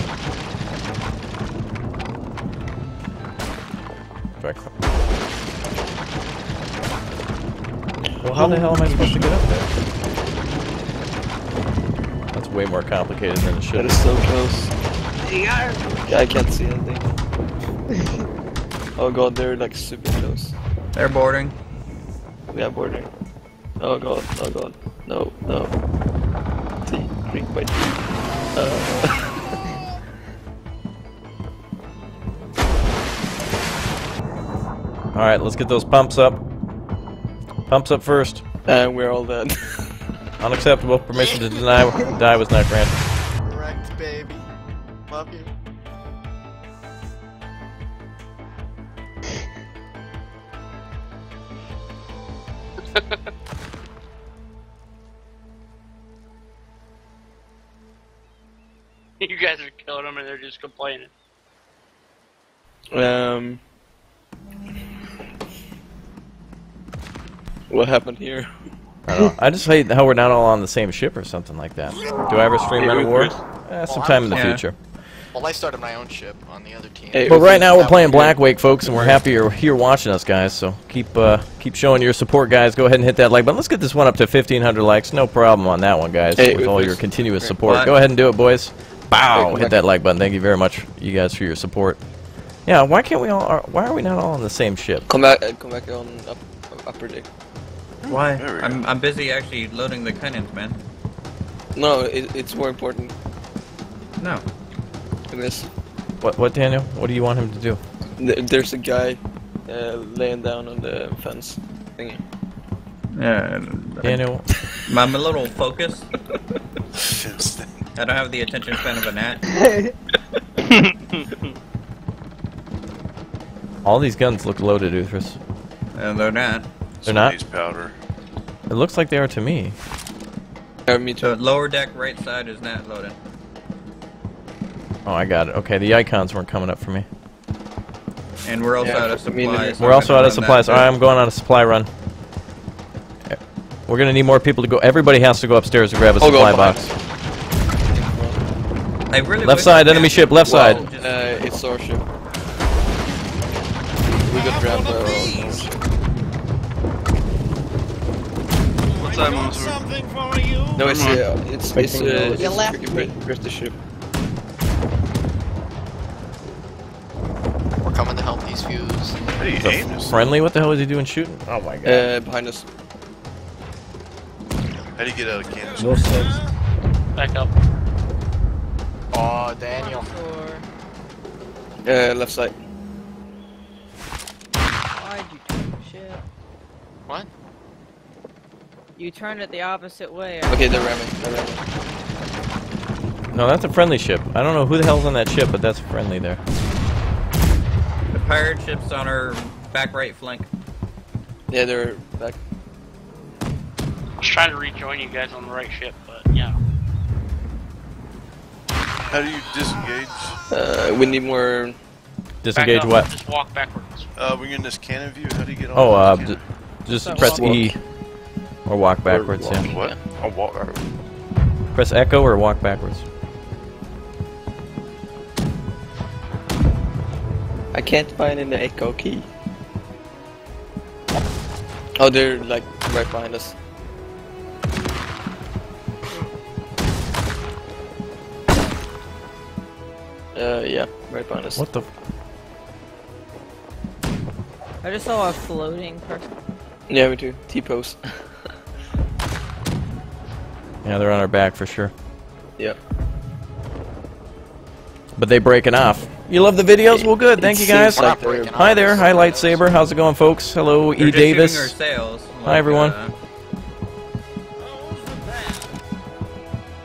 Do well, how the hell am I supposed to get up there? That's way more complicated than it should That be. is so close. Yeah, I can't see anything. oh god, they're like super close. They're boarding. We are boarding. Oh god, oh god. No, no. T, creek by T. Uh, Alright, let's get those pumps up. Pumps up first. And we're all dead. Unacceptable. Permission to deny die was not granted. Correct, baby. Love you. you guys are killing them and they're just complaining. Um. What happened here? I don't know. I just hate how we're not all on the same ship or something like that. Do I ever stream Red War? Eh, sometime in the Yeah. future. Well, I started my own ship on the other team. But right now we're playing Blackwake, folks, and we're happy you're here watching us, guys. So keep uh, keep showing your support, guys. Go ahead and hit that like button. Let's get this one up to 1,500 likes. No problem on that one, guys. Hey, with all your continuous support. What? Go ahead and do it, boys. Hey, Bow! come Hit that like button. Thank you very much, you guys, for your support. Yeah, why can't we all? Are, why are we not all on the same ship? Come back, uh, come back on up, upper deck. Why? I'm, I'm busy actually loading the cannons, man. No, it, it's more important. No. than this. What? What, Daniel? What do you want him to do? Th- There's a guy uh, laying down on the fence thingy. Yeah. Daniel. I'm a little focused. I don't have the attention span of a gnat. All these guns look loaded, Uthras. And they're not. They're not. powder. It looks like they are to me. Yeah, me So lower deck right side is not loaded. Oh, I got it. Okay, the icons weren't coming up for me. And we're also Yeah, out of supplies. We're also out of supplies. Alright, I'm going on a supply run. We're gonna need more people to go. Everybody has to go upstairs to grab a I'll supply box. I really Left side, enemy ship, left Well, side. uh, it's our ship. We got grabbed uh, What's that one? Something for you. No, it's uh, it's it's, uh, You a left freaking me. Brit- British ship. We're coming to help these fuse. How do you The aim friendly? What the hell is he doing shooting? Oh my god. Uh, behind us. How do you get out of Kansas? No sense. Back up. Oh, Daniel. Uh, left side. Why'd you turn the ship? What? You turned it the opposite way. Okay, they're ramming. They're ramming. No, that's a friendly ship. I don't know who the hell's on that ship, but that's friendly there. The pirate ship's on our back right flank. Yeah, they're back. I was trying to rejoin you guys on the right ship, but yeah. How do you disengage? Uh, we need more. Disengage up, what? Just walk backwards. Uh, when you're in this cannon view, how do you get on? Oh, uh, d- just So press walk. E. Or walk backwards, walk. yeah. What? I'll walk. Press echo or walk backwards. I can't find in the echo key. Oh, they're like right behind us. Uh, yeah, right behind us. What the? I just saw a floating person. Yeah, me too. T-pose. Yeah, they're on our back for sure. yep. But they breaking off. You love the videos? Well, good. Thank It you guys. like We're not they're- breaking Hi there. Hi Lightsaber. How's it going, folks? Hello, They're E just shooting our Davis. sails. Hi, everyone. uh,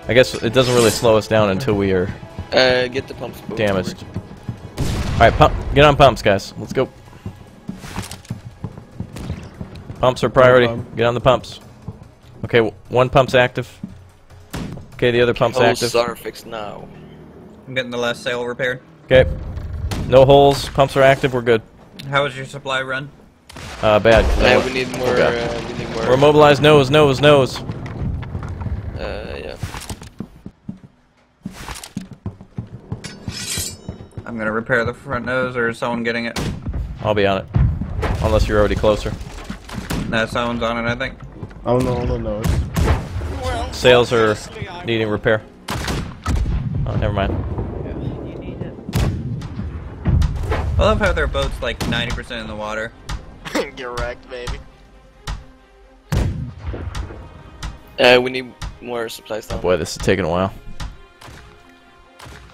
I guess it doesn't really slow us down until we are Uh, get the pumps. damaged. All right, pump. Get on pumps, guys. Let's go. Pumps are priority. Get on the pumps. Okay, one pump's active. Okay, the other pump's over. active. Holes are fixed now. I'm getting the last sail repaired. Okay. No holes. Pumps are active. We're good. How was your supply run? Uh, bad. Uh, we need more. Okay. Uh, we need more. We're mobilized. Nose, nose, nose. Uh, yeah. I'm gonna repair the front nose, or is someone getting it? I'll be on it. Unless you're already closer. No, someone's on it, I think. Oh no, no, no. Sails are needing repair. Oh, never mind. You. I love how their boat's like 90% in the water. Get wrecked, baby. Uh, we need more supplies now. Boy, this is taking a while.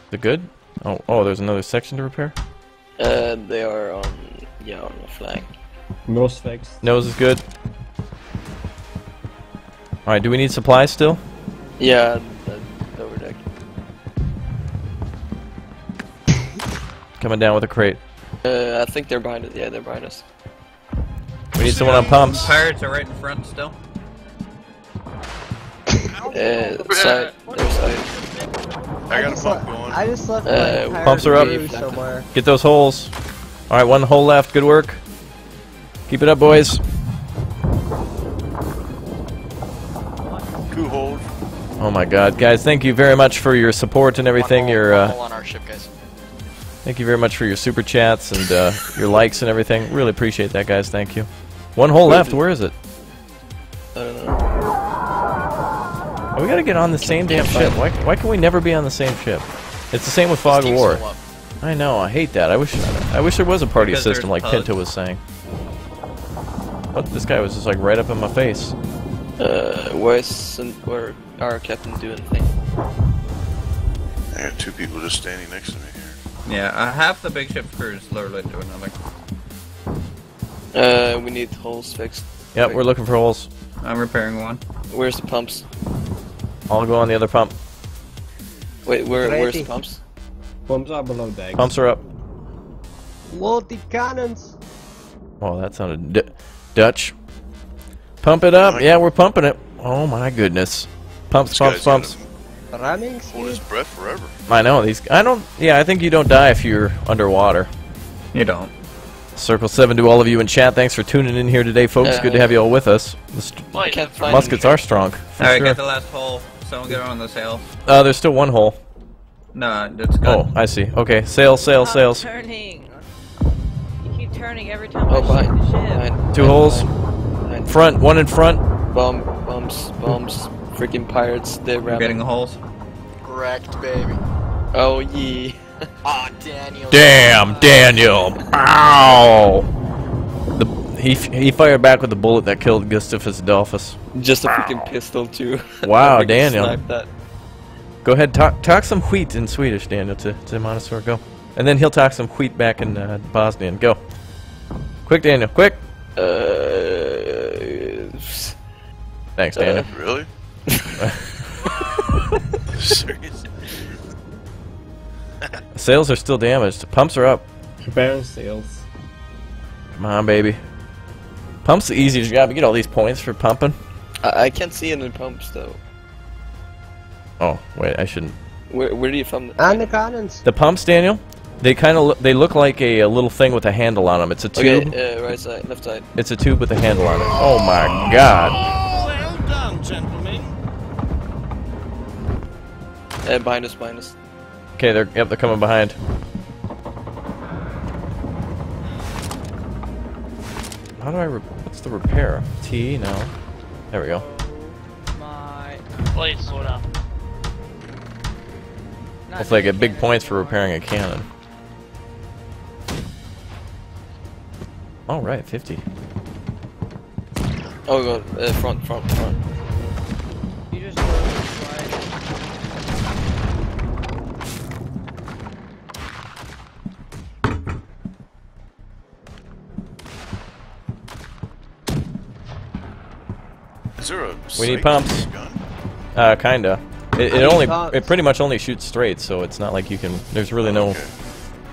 Is it good? Oh, oh, there's another section to repair? Uh, they are on. Yeah, on the flank. Nose fixed. Nose is good. Alright, do we need supplies still? Yeah, the lower deck. Coming down with a crate. Uh, I think they're behind us. Yeah, they're behind us. We need someone on pumps. Pirates are right in front still. Uh, side. Their side. I got a just pump going. I just left Uh, my Pumps are up. somewhere. Get those holes. Alright, one hole left. Good work. Keep it up, boys. Oh my god. Guys, thank you very much for your support and everything. One Your hole- uh, on our ship, guys. Thank you very much for your super chats and uh, your likes and everything. Really appreciate that, guys. Thank you. One hole left. Where is it? I don't know. Oh, we gotta get on the same damn ship. Why, why can we never be on the same ship? It's the same with Fog of War. I know. I hate that. I wish. I wish there was a party Because system like pugs. Pinto was saying. But this guy was just like right up in my face. Uh, where's where our captain doing thing? I got two people just standing next to me here. Yeah, uh, half the big ship's crew is literally doing nothing. Uh, we need holes fixed. Yep, we're looking for holes. I'm repairing one. Where's the pumps? I'll go on the other pump. Wait, where? Where's the pumps? Pumps are below deck. Pumps are up. Load the cannons. Oh, that sounded D Dutch. Pump it up. Yeah, we're pumping it. Oh my goodness. Pumps, This pumps, pumps. Ramming Hold his breath forever. I know these. I don't. Yeah, I think you don't die if you're underwater. You don't. Circle seven to all of you in chat. Thanks for tuning in here today, folks. Uh, Good to have you all with us. The st- I can't find muskets are strong. For Alright, sure. get the last hole. Someone get on the sails. Uh, there's still one hole. No, it's good. Oh, I see. Okay, sail, sails, sails, sails. Turning. You keep turning every time Oh, I shoot the ship. behind Two behind, holes. behind, behind. Front, one in front. Bomb, bombs, bombs. Freaking pirates. They're We're getting the holes. Wrecked, baby. Oh yeah. Ah, Daniel. Damn, Daniel. Ow. The, he, he fired back with the bullet that killed Gustavus Adolphus. Just a freaking pistol too. Wow, Daniel. sniped That. Go ahead, talk, talk some wheat in Swedish, Daniel, to, to Monosaur. Go. And then he'll talk some wheat back in uh, Bosnian. Go. Quick, Daniel, quick. Uh, Thanks, Daniel. Really? Serious? Sails are still damaged. Pumps are up. Repairing sails. Come on, baby. Pumps the easiest job. You get all these points for pumping. I, I can't see any pumps though. Oh, wait, I shouldn't. Where, where do you find? And the cannons. The pumps, Daniel, they kind of they look like a, a little thing with a handle on them. It's a tube. Okay, uh, right side, left side. It's a tube with a handle on it. Oh my god. Well done, gentlemen. Uh, behind us, behind us. Okay, they're yep, they're coming behind. How do I? Re what's the repair? T? No. There we go. My blade slowed down. Not Hopefully, I get big points for repairing a cannon. All right, 50. Oh god, uh, front, front, front. We need pumps. to this gun? Uh, kinda. It, it only pumps. it pretty much only shoots straight, so it's not like you can. There's really no Okay.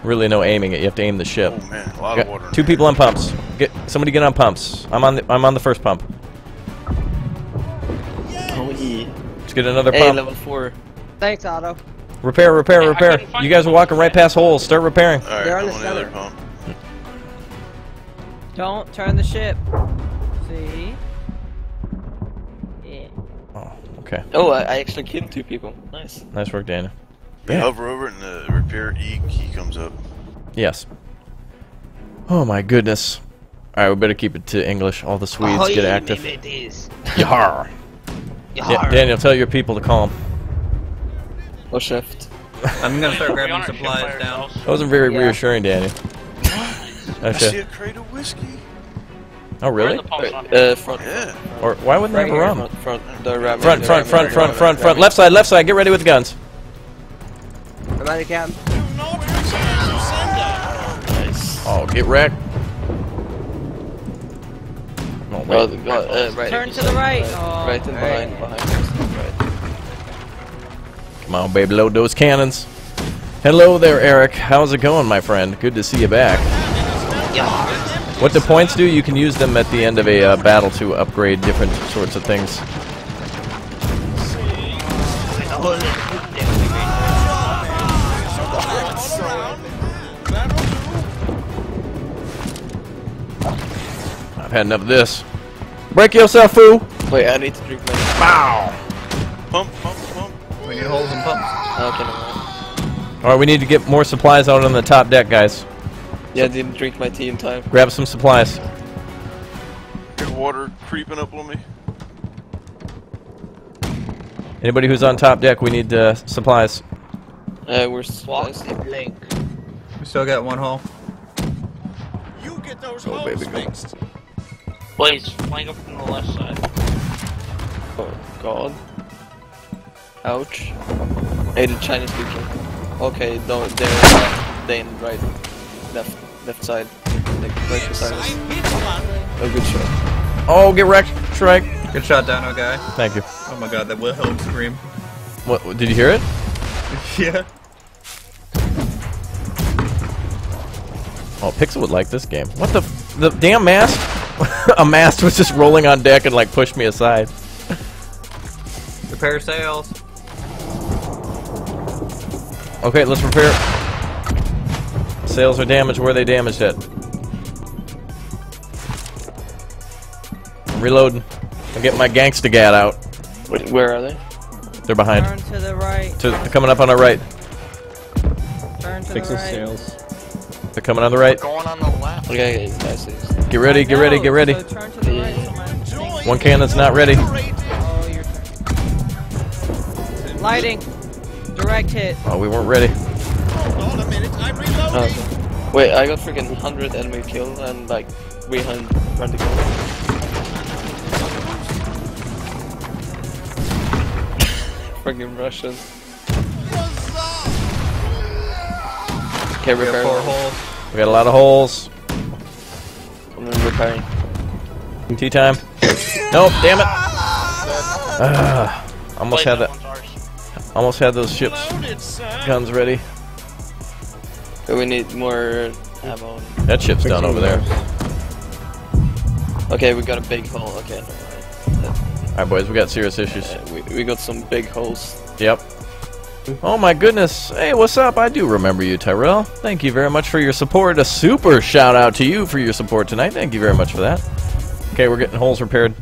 really no aiming it. You have to aim the ship. Oh man, a lot Got of water. two there. people on pumps. Get somebody get on pumps. I'm on the I'm on the first pump. Oh yeah. Let's get another Hey, pump. level four. Thanks, Otto. Repair, repair, Hey, repair. You guys are walking right past holes. Start repairing. All right, They're on the on the center. pump. Don't turn the ship. See? Okay. Oh, I, I actually killed two people. Nice. Nice work, Dana. Yeah. hover over it and the repair E key comes up. Yes. Oh my goodness. All right, we better keep it to English. All the Swedes Ahoy, get active. me mateys. Yar. Yeah, Yar. Daniel, tell your people to calm. Oh, shift. I'm gonna start grabbing on our ship by supplies down. That wasn't very Yeah. reassuring, Daniel. I see Okay. a crate of whiskey. Oh, really? the Uh, front. Yeah. Or why wouldn't they Right have a here, front, front, the ramming, Front, the front, ramming, front, the front, ramming, front, front. Left side, left side. Get ready with the guns. I'm out of cab. Do not return to sender. Nice. Oh, get wrecked. Oh, Oh, wait. the- uh, right. Turn to the right. Right, Oh. right and behind, behind. Right. Come on, baby, load those cannons. Hello there, Eric. How's it going, my friend? Good to see you back. What the points do, you can use them at the end of a uh, battle to upgrade different sorts of things. I've had enough of this. Break yourself, fool! Wait, I need to drink my. Bow! Pump, pump, pump. We need holes and pumps. Okay, never. Alright, we need to get more supplies out on the top deck, guys. Yeah, I didn't drink my tea in time. Grab some supplies. Get water creeping up on me. Anybody who's on top deck, we need uh, supplies. Uh, we're supplies. Link. We still got one hole. You get those Oh, holes baby, go. fixed. Blaze, flank up from the left side. Oh god. Ouch. Hey, the Chinese people. Okay, no, they're uh, they in right, left, left side, like right beside us. Oh, good shot. Oh, get wrecked, Shrek. Good shot, Dino guy. Thank you. Oh my god, that Wilhelm scream. What? Did you hear it? yeah. Oh, Pixel would like this game. What the? F the damn mast? A mast was just rolling on deck and like pushed me aside. Repair sails. Okay, let's repair. Sails are damaged. Where are they damaged at? I'm reloading. I'm getting my gangsta gat out. Wait, where are they? They're behind. Turn to the right. To, they're coming up on our right. Turn to Fix the the right. sails. They're coming on the right. Going on the left. Okay, okay, nice. nice. Get ready, get ready, get ready. So turn to the right. Someone. One cannon's not ready. Oh. Lighting. Direct hit. Oh, we weren't ready. Hold a minute, I'm reloading. Okay. Wait, I got freaking 100 enemy kill and like 300 kill. Freaking Russian. Okay, We have repair. four holes. We got a lot of holes. I'm repairing. Tea time. Nope, damn it. Ah, almost had that that. one's ours. Almost had those ships Loaded, guns ready. Okay, we need more ammo. That ship's down over there. Okay, we got a big hole. Okay. Alright, boys, we got serious issues. Uh, we, we got some big holes. Yep. Oh my goodness. Hey, what's up? I do remember you, Tyrell. Thank you very much for your support. A super shout out to you for your support tonight. Thank you very much for that. Okay, we're getting holes repaired.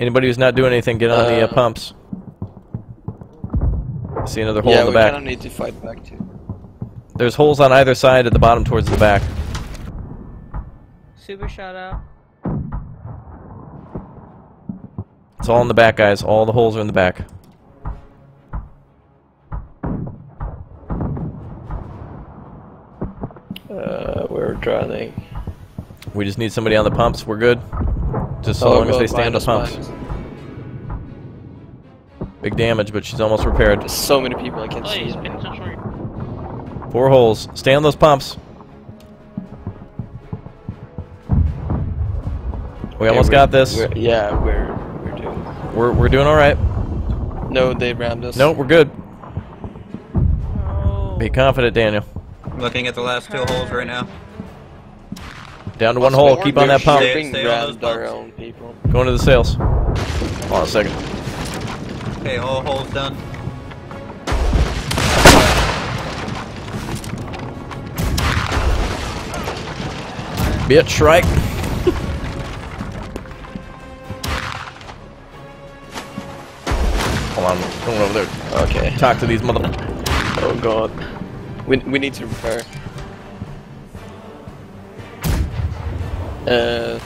Anybody who's not doing anything, get on the uh, Uh, pumps. I see another hole yeah, in the back. Yeah, we kind of need to fight back too. There's holes on either side at the bottom towards the back. Super shout out. It's all in the back, guys. All the holes are in the back. Uh, we're drowning. We just need somebody on the pumps. We're good. Just so Oh, long as they stay on the pumps. minus. Big damage, but she's almost repaired. There's so many people I can't see. Four holes. Stay on those pumps. We Okay, almost got this. we're- yeah, we're we're doing. We're, we're doing alright. No, they rammed us. No, we're good. Oh. Be confident, Daniel. I'm looking at the last two holes right now. Down to one Also, hole. Keep on that pump. shipping Stay on those our own people. Going to the sails. Hold on a second. Okay, all holes done. Bitch, right? Hold on. Going over there. Okay. Talk to these mother... Oh god. We we need to repair. Uh,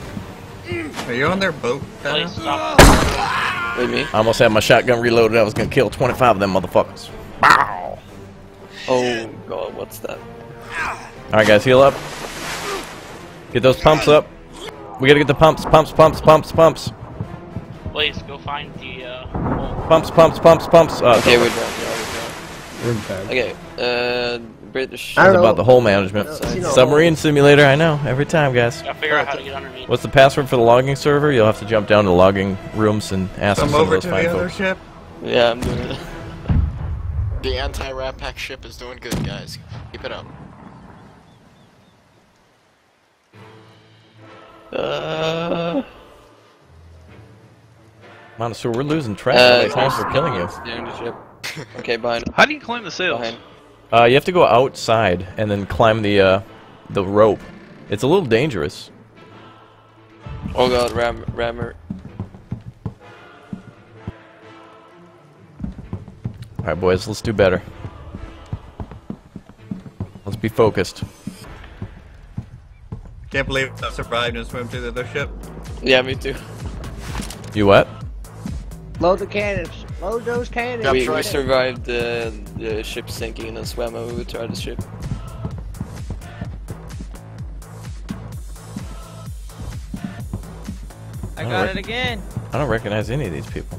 Are you on their boat? Dino? Stop. with me. I almost had my shotgun reloaded. I was gonna kill 25 of them motherfuckers. Bow! Oh god, what's that? Alright, guys, heal up. Get those pumps up. We gotta get the pumps, pumps, pumps, pumps, pumps. Blaze, go find the uh. Pumps, pumps, pumps, pumps. Uh, Okay, we're done. Yeah, we're done. Okay. Uh, British. I don't know. about the whole management. Uh, you know- Submarine simulator, I know. Every time, guys. Gotta figure out how to get underneath. What's the password for the logging server? You'll have to jump down to logging rooms and ask Come some of over those to fine the other folks. ship. Yeah, I'm doing it. The anti-rat pack ship is doing good, guys. Keep it up. Uh, Monosaur, we're losing track uh, of the times we're killing you. Ship. Okay, behind. How do you climb the sails? Behind. Uh, you have to go outside and then climb the uh, the rope. It's a little dangerous. Oh god, ram rammer. All right, boys, let's do better. Let's be focused. Can't believe I survived and swam to the other ship. Yeah, me too. You what? Load the cannons. Load those cannons. we, we survived the, the ship sinking and then swam over to the ship. I I got it again. I don't recognize any of these people.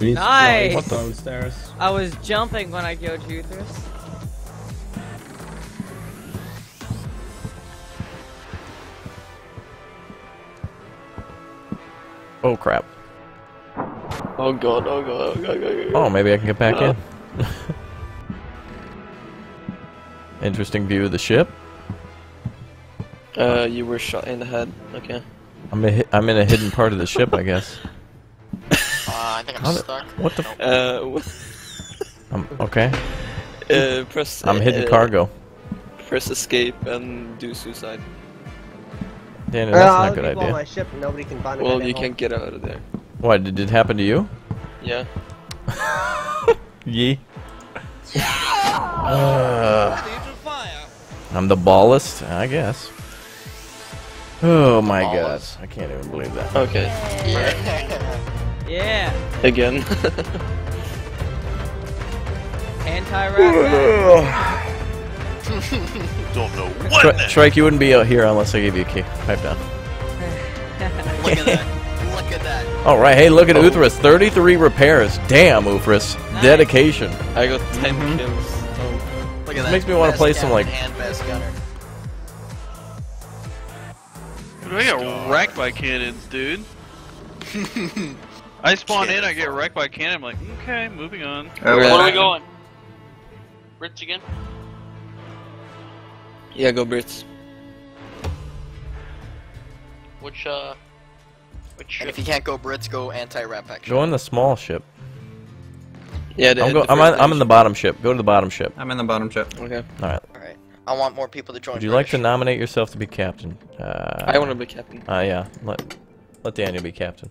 Nice. What the- Downstairs. I was jumping when I killed Juthris. Oh crap! Oh god, oh god, oh god, oh god. Oh, Oh, maybe I can get back Uh. in. Interesting view of the ship. Uh, you were shot in the head. Okay. I'm a hi- I'm in a hidden part of the ship, I guess. Uh, I think I'm How the- stuck. what the? F- Uh, I'm okay. uh press. I'm hidden uh, cargo. Press escape and do suicide. Daniel, that's I'll not a good leave on idea. my ship and nobody can find a Well, you can't get out of there. What did it happen to you? Yeah. Yee. Uh, I'm the ballast, I guess. Oh my god, I can't even believe that. Okay. Yeah. Yeah. Again. Anti-rat. Don't know Stri- what. the- Strike, you wouldn't be out here unless I gave you a key. Pipe down. Look at that. Look at that. All right, hey, look at Uthras. 33 repairs. Damn, Uthras. Dedication. I got 10 Mhm. kills. Look at that. Makes me wanna play some, like- And best gunner. Dude, I get wrecked by cannons, dude. I spawn in, I get wrecked by cannon. I'm like, okay, moving on. Oh, Where Where are we going? Rich again? Yeah, go Brits. Which, uh... Which And if you can't go Brits, go anti-rat action. ship. Go in the small ship. Yeah, the, I'm, go- the I'm, on, I'm in the bottom ship. Go to the bottom ship. I'm in the bottom ship. Okay. All right. Alright. I want more people to join Would you like to nominate yourself to be captain? Uh, I want to be captain. Uh, yeah. Let, let Daniel be captain.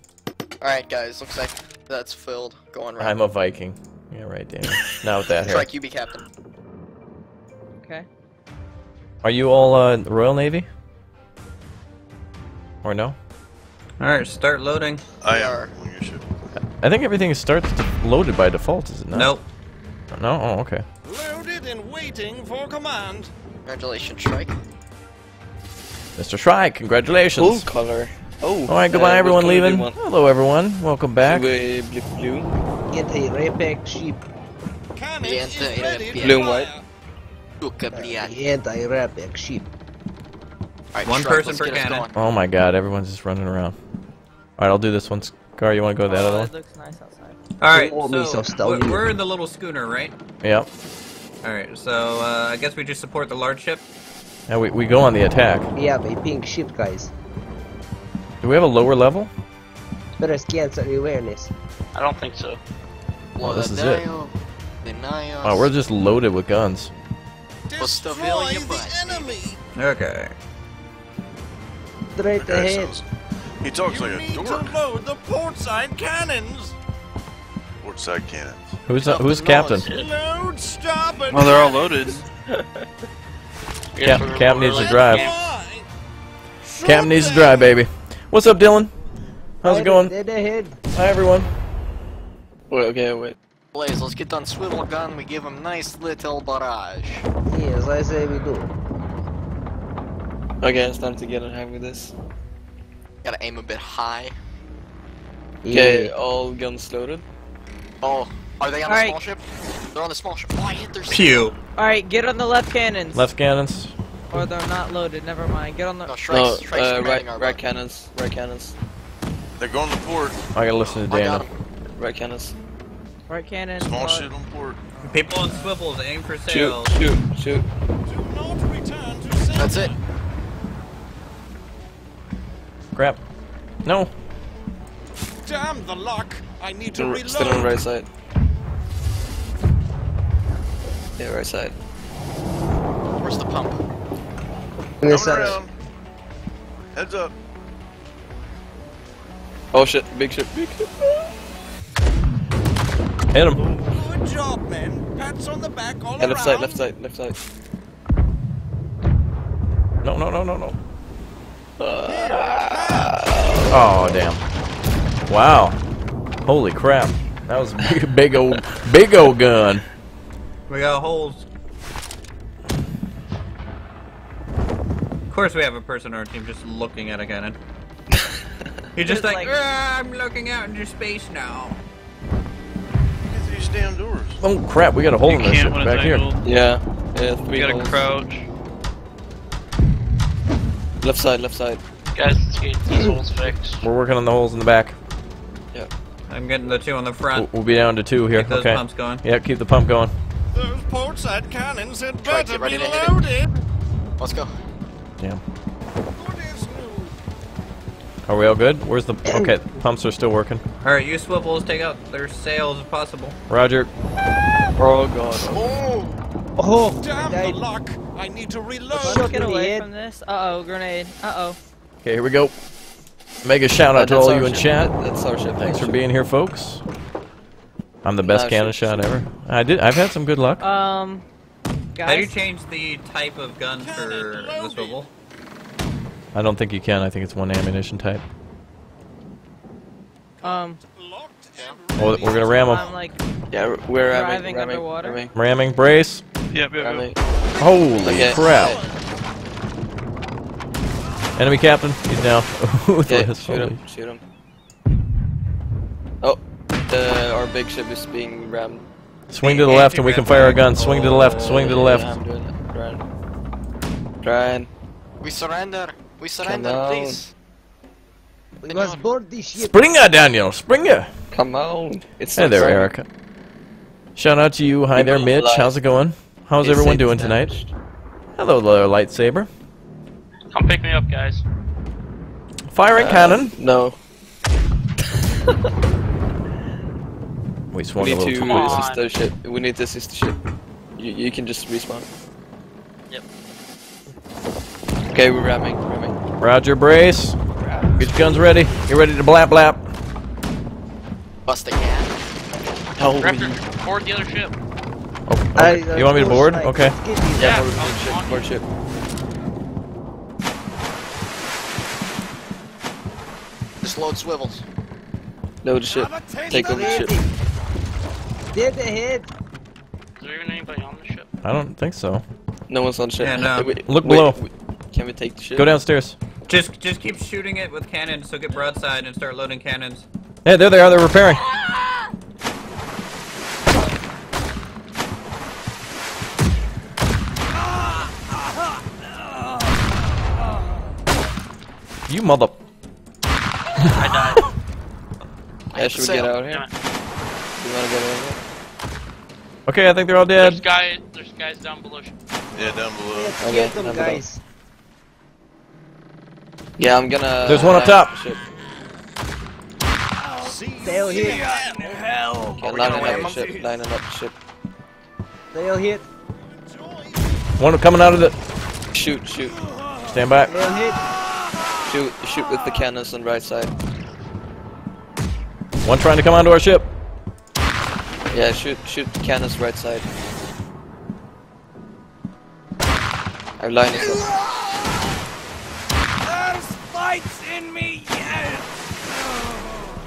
Alright, guys. Looks like that's filled. Going right. I'm a Viking. Yeah, right, Daniel. Not with that hair. Strike, you be captain. Okay. Are you all uh, Royal Navy? Or no? Alright, start loading. I We are. on your ship. I think everything starts to loaded by default, is it not? Nope. No? Oh, okay. Loaded and waiting for command. Congratulations, Strike. Mr. Shrike, congratulations. Full color. Oh. All right, goodbye, uh, everyone what color do you leaving. want? Hello, everyone. Welcome back. Blue, blue, blue. Anti-Rappack sheep. Cannon is ready yeah. to Blue and fire. white. Look at the Anti-Rappack sheep. Alright, One Strike, person per get cannon. Oh my god, everyone's just running around. Alright, I'll do this one. Scar, you want to go to that Oh, other it one? looks nice outside. Alright, Oh, so so we're, we're in the little schooner, right? Yep. Alright, so uh, I guess we just support the large ship. Now we, we go on the attack. We have a pink ship, guys. Do we have a lower level? Better cancel awareness. I don't think so. Oh, this is it. Denial. Denial. Oh, we're just loaded with guns. Destroy Destroy the the butt. enemy. Okay. Straight That guy ahead. sounds. He talks You like a need to load the portside cannons. Port side cannons. Who's uh, Something who's captain? nonsense. Load, starboard. Well, they're all loaded. Cap, Cap needs to drive. Fly. Cap needs to drive, baby. What's up, Dylan? How's it going? Dead. Hi, everyone. Wait, okay, wait. Blaze, let's get done swivel gun. We give him nice little barrage. Yes, I say we do. Okay, it's time to get in hang with this. Gotta aim a bit high. Okay, Yeah. all guns loaded. Oh, are they on a Alright. small ship? They're on the small ship. Oh, I hit their Pew. Alright, get on the left cannons. Left cannons. Or they're not loaded, never mind. Get on the. No, No, Shrike's, Shrike's uh, right, our right cannons, right cannons, They're going to port. I gotta listen to Dana. him. right cannons. Right cannon. Small left. shit on port. People on swivels aim for Shoot, sails. shoot, shoot. Do not return to sender. That's it. Crap. No. Damn the luck. I need to Still, reload. still on the right side. Yeah, right side. Where's the pump? In this Coming side. around. Heads up. Oh shit, big ship, big ship. Hit him. Good job, men. Pats on the back all Yeah, left side, around. left side, left side. No, no, no, no, no. Uh, Oh, damn. Wow. Holy crap. That was a big, big old, big old gun. We got holes. Of course, we have a person on our team just looking at a cannon. You're just Just like, like- "Ah, I'm looking out into space now. Get these damn doors. Oh crap, we got a hole You in this can't ship when it's back here. yeah, yeah, three You gotta holes. crouch. Left side, left side. Guys, let's get these holes fixed. We're working on the holes in the back. Yep. I'm getting the two on the We'll, front. we'll be down to two here. Keep those okay. pumps going. Yeah, keep the pump going. Those portside cannons had better be to hit it. loaded. Let's go. Damn. Good as new. Are we all good? Where's the? Okay, pumps are still working. All right, you swivels. Take out their sails if possible. Roger. Oh god. Oh! Oh, Damn the died. luck. I need to Let's reload. get away from this. Uh oh, grenade. Uh oh. Okay, here we go. Mega shout out to all our you in ship. chat. That's our ship. Thanks for Ship. being here, folks. I'm the best Nah, cannon shoot, shot ever. I did. I've had some good luck. Um. How do you change the type of gun for the swivel? I don't think you can. I think it's one ammunition type. Um. Locked Oh, we're gonna ram I'm them. like. Yeah, we're ramming, Driving ramming, underwater? ramming, Ramming, brace. Yep, yep, yep. ramming. Holy Okay, crap! Enemy captain, he's down. Okay, shoot holy- him, shoot him. Oh, the, our big ship is being rammed. Swing to the left and we can fire our guns. Swing to the left. Swing to the Yeah, left. I'm doing it. Trying. Trying. We surrender. We surrender, on. please. We must board this ship. Springer, Daniel. Springer. Come on. It's Hey there, ramming. Erica. Shout out to you. Hi You there, Mitch. fly. How's it going? How's It's everyone doing and tonight? Hello, there, lightsaber. Come pick me up, guys. Firing Uh, cannon. No. We swung We a need little to too on. easy. assist the ship. We need to assist the ship. You, you can just respawn. Yep. Okay, we're ramming, ramming. Roger, brace. Get your guns ready. Get ready to blap blap. Bust a can. Holy. Raptor, board the other ship. Oh, I- okay. You want me to board? like, Okay. let's Yeah, board. I'm ship, board ship. Just load swivels. Load the ship. Have a taste Take over the ship. Dead ahead. Is there even anybody on the ship? I don't think so. No one's on the ship. Yeah, no. Wait, Look wait, below. Wait. Can we take the ship? Go downstairs. Just, just keep shooting it with cannons. So get broadside and start loading cannons. Hey, there they are. They're repairing. You mother. I died. Yeah, should we get out here? Damn. You wanna get out here? Okay, I think they're all There's dead. guys, there's guys down below. Yeah, down below. Let's Okay, get them, below. guys. Yeah, I'm gonna. There's one up top. the Ship. Sail here. Okay, we lining up ram the 'em? ship. Lining up the ship. Sail hit. One coming out of the. Shoot, shoot, Stand by. Sail hit. shoot, shoot with the cannons on the right side. One trying to come onto our ship. Yeah, shoot, shoot the cannons right side. Our line is up.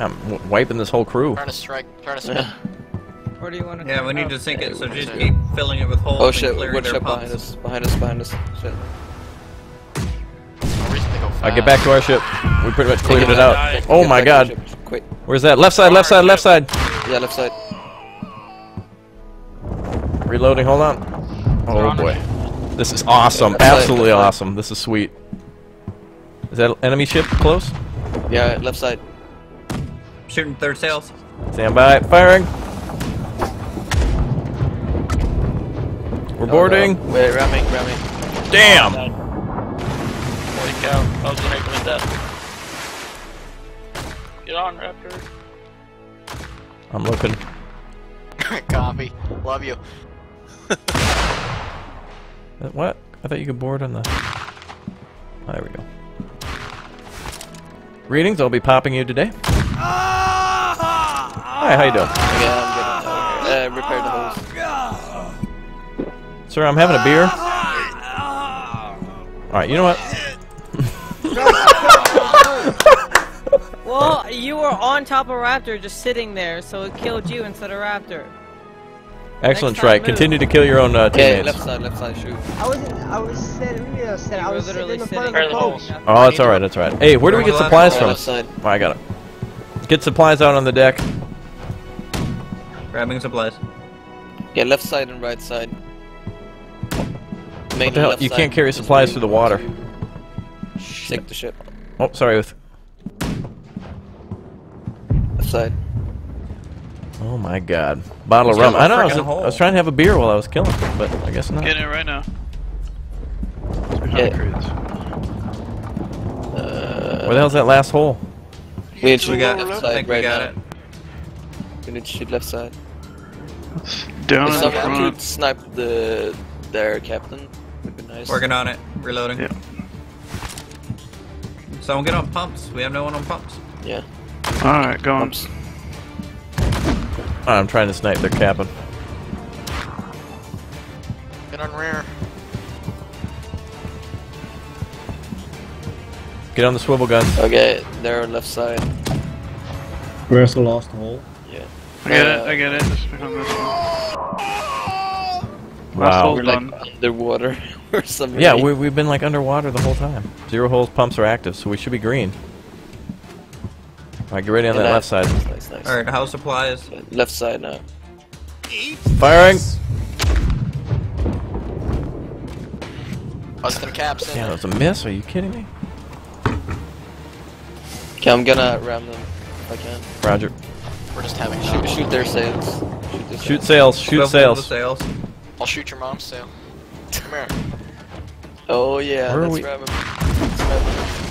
I'm w- wiping this whole crew. Trying to strike. Trying to strike. Where do you want to? Yeah, we need to sink it. So just we- keep filling it with holes Oh and shit! clearing What their ship behind us? Behind us! Behind us! Shit. No reason to go I get back to our ship. We pretty much cleared it out. Take Oh Get my god. Quick! Where's that? Left side, left side, left side. Yeah, left side. Reloading, hold on. Oh boy. This is awesome. Absolutely awesome. This is sweet. Is that enemy ship close? Yeah, left side. Shooting third sails. Stand by. Firing. We're boarding. Oh, no. Wait, ramming, ramming. Damn! Holy cow. I was a heck of a death. Get on, Raptor. I'm looking. Copy. Love you. Uh, What? I thought you could board on the... Oh, there we go. Greetings, I'll be popping you today. Hi, how you doing? Yeah, I'm getting uh, repair the hose. Sir, I'm having a beer. Alright, you know what? Well, you were on top of Raptor just sitting there, so it killed you instead of Raptor. Excellent Next try. move. Continue to kill your own uh, Yeah, teammates. left side, left side, shoot. I wasn't. I was sitting. You know, sitting. I You were was sitting literally in the sitting front of the there. coach. Oh, that's alright, that's alright. Hey, where do we get supplies from? left side. Oh, I got it. Get supplies out on the deck. Grabbing supplies. Yeah, left side and right side. Mainly What the hell? You can't carry supplies through the water. want to the ship. Oh, sorry. With Left side. Oh my God, bottle of rum. got a I know. I was, I was trying to have a beer while I was killing, but I guess not. Getting it right now. It's Yeah. the. Uh, Where the hell's that last hole? we need to We got. left side think we right got now. it. We need to shoot left side. Down If in the someone front. could snipe the their captain, would be nice. Working on it. Reloading. Yeah. Someone get on pumps. We have no one on pumps. Yeah. Alright, go on. Pumps. I'm trying to snipe their cabin. Get on rear. Get on the swivel gun. Okay, they're on left side. Where's the last hole? Yeah. I get Uh, it, I get it. Just become this one. Wow. We're like underwater or something. Yeah, we, we've been like underwater the whole time. Zero holes pumps are active, so we should be green. Alright, get ready on Yeah, that nice. left side. Nice, nice. Alright, house supplies. Left side now. Firing! Busting caps in. Damn, eh? that was a miss? Are you kidding me? Okay, I'm gonna ram them if I can. Roger. We're just having Shoot, shoot their sails. Shoot, their Shoot sails, shoot sails. sails. I'll shoot your mom's sail. Come here. Oh yeah, Where are let's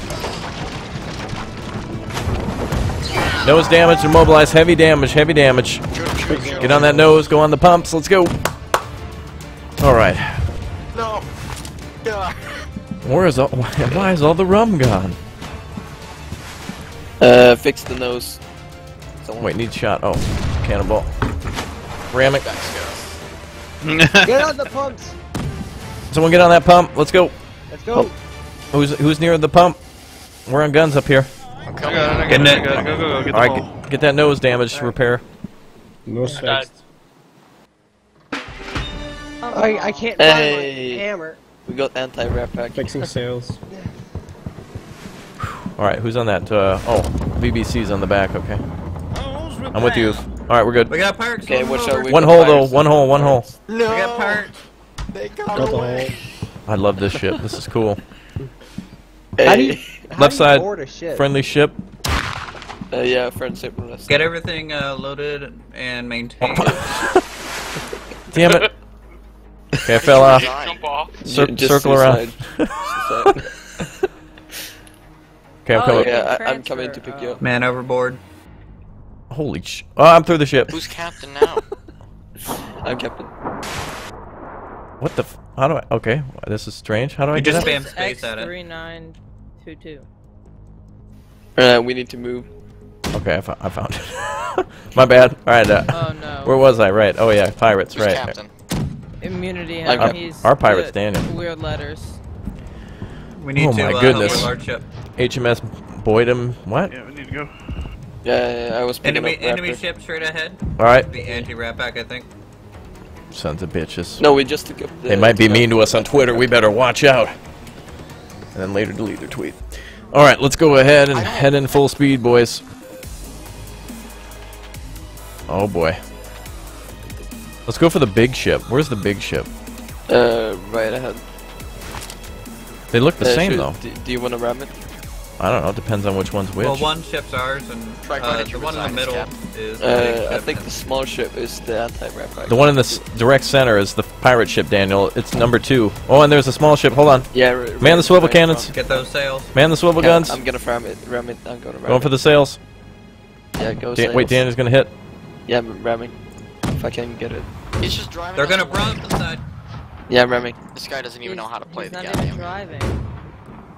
Nose damage, immobilize, heavy damage, heavy damage. Shoot him, shoot him, shoot Get on that nose, go on the pumps, let's go. Alright. No. God. Where is all, why is all the rum gone? Uh, fix the nose. Someone. Wait, need shot. Oh, cannonball. Ram it. Get on the pumps. Someone get on that pump. Let's go. Let's go. Who's who's near the pump? We're on guns up here. I'm I coming. Got it, I Getting it, I it. got it. Go, go, go. Get the All ball. right, get, get that nose damage repair. No died. fixed. I, I can't Hey. find my hammer. We got Anti-Rappack. Fixing sails. All right, who's on that? Uh, oh, Vivek's on the back. Okay, I'm with you. All right, we're good. We got pirates. Okay, swimming watch over. out. we One hole though. One hole. One hole. No. We got pirates. They got, Got away. hole. I love this ship. This is cool. How do you, how Left do you side, board a ship? Friendly ship. Uh, yeah, friendship left. Get everything uh, loaded and maintained. Damn it. Okay, I fell off. Jump off. Cir- Just circle around. suicide. Suicide. Okay, I'm Oh, coming. yeah. yeah, I, I'm coming to pick you up. Man overboard. Holy sh! Oh, I'm through the ship. Who's captain now? I'm captain. What the? F how do I? Okay, this is strange. How do I You just spam space at it. X3922. Uh, we need to move. Okay, I, fo- I found it. My bad. All right. Uh, Oh no. Where was I? Right. Oh yeah, pirates. Who's right. captain? Immunity. And cap- he's our pirate's the Daniel. Weird letters. We need Oh to my uh, goodness. help our large ship. HMS Boydum. What? Yeah, we need to go. Yeah, yeah, yeah, I was picking Enemy up enemy Raptor. ship straight ahead. All right. The Anti-Rappack, I think. Sons of bitches. No, we just took up the. They might be mean to us on Twitter. We better watch out. And then later delete their tweet. All right, let's go ahead and head in full speed, boys. Oh boy. Let's go for the big ship. Where's the big ship? Uh, right ahead. They look the Uh, same should- though. Do, do you want to ram it? I don't know. It depends on which one's which. Well, one ship's ours, and uh, the one in the middle Cap. is the big Uh, I think the small ship is the anti-ram the one in the s- direct center is the pirate ship, Daniel. It's number two. Oh, and there's a small ship. Hold on. Yeah, Man the swivel cannons. Get those sails. Man the swivel Yeah, guns. I'm gonna ram it. Ram it. I'm gonna ram Going it. for the sails. Yeah, go. Dan- wait, sails. Daniel's gonna hit. Yeah, I'm ramming. If I can get it. He's just driving. They're gonna run the way. broadside. Yeah, I'm ramming. This guy doesn't even know how to play He's the not even driving.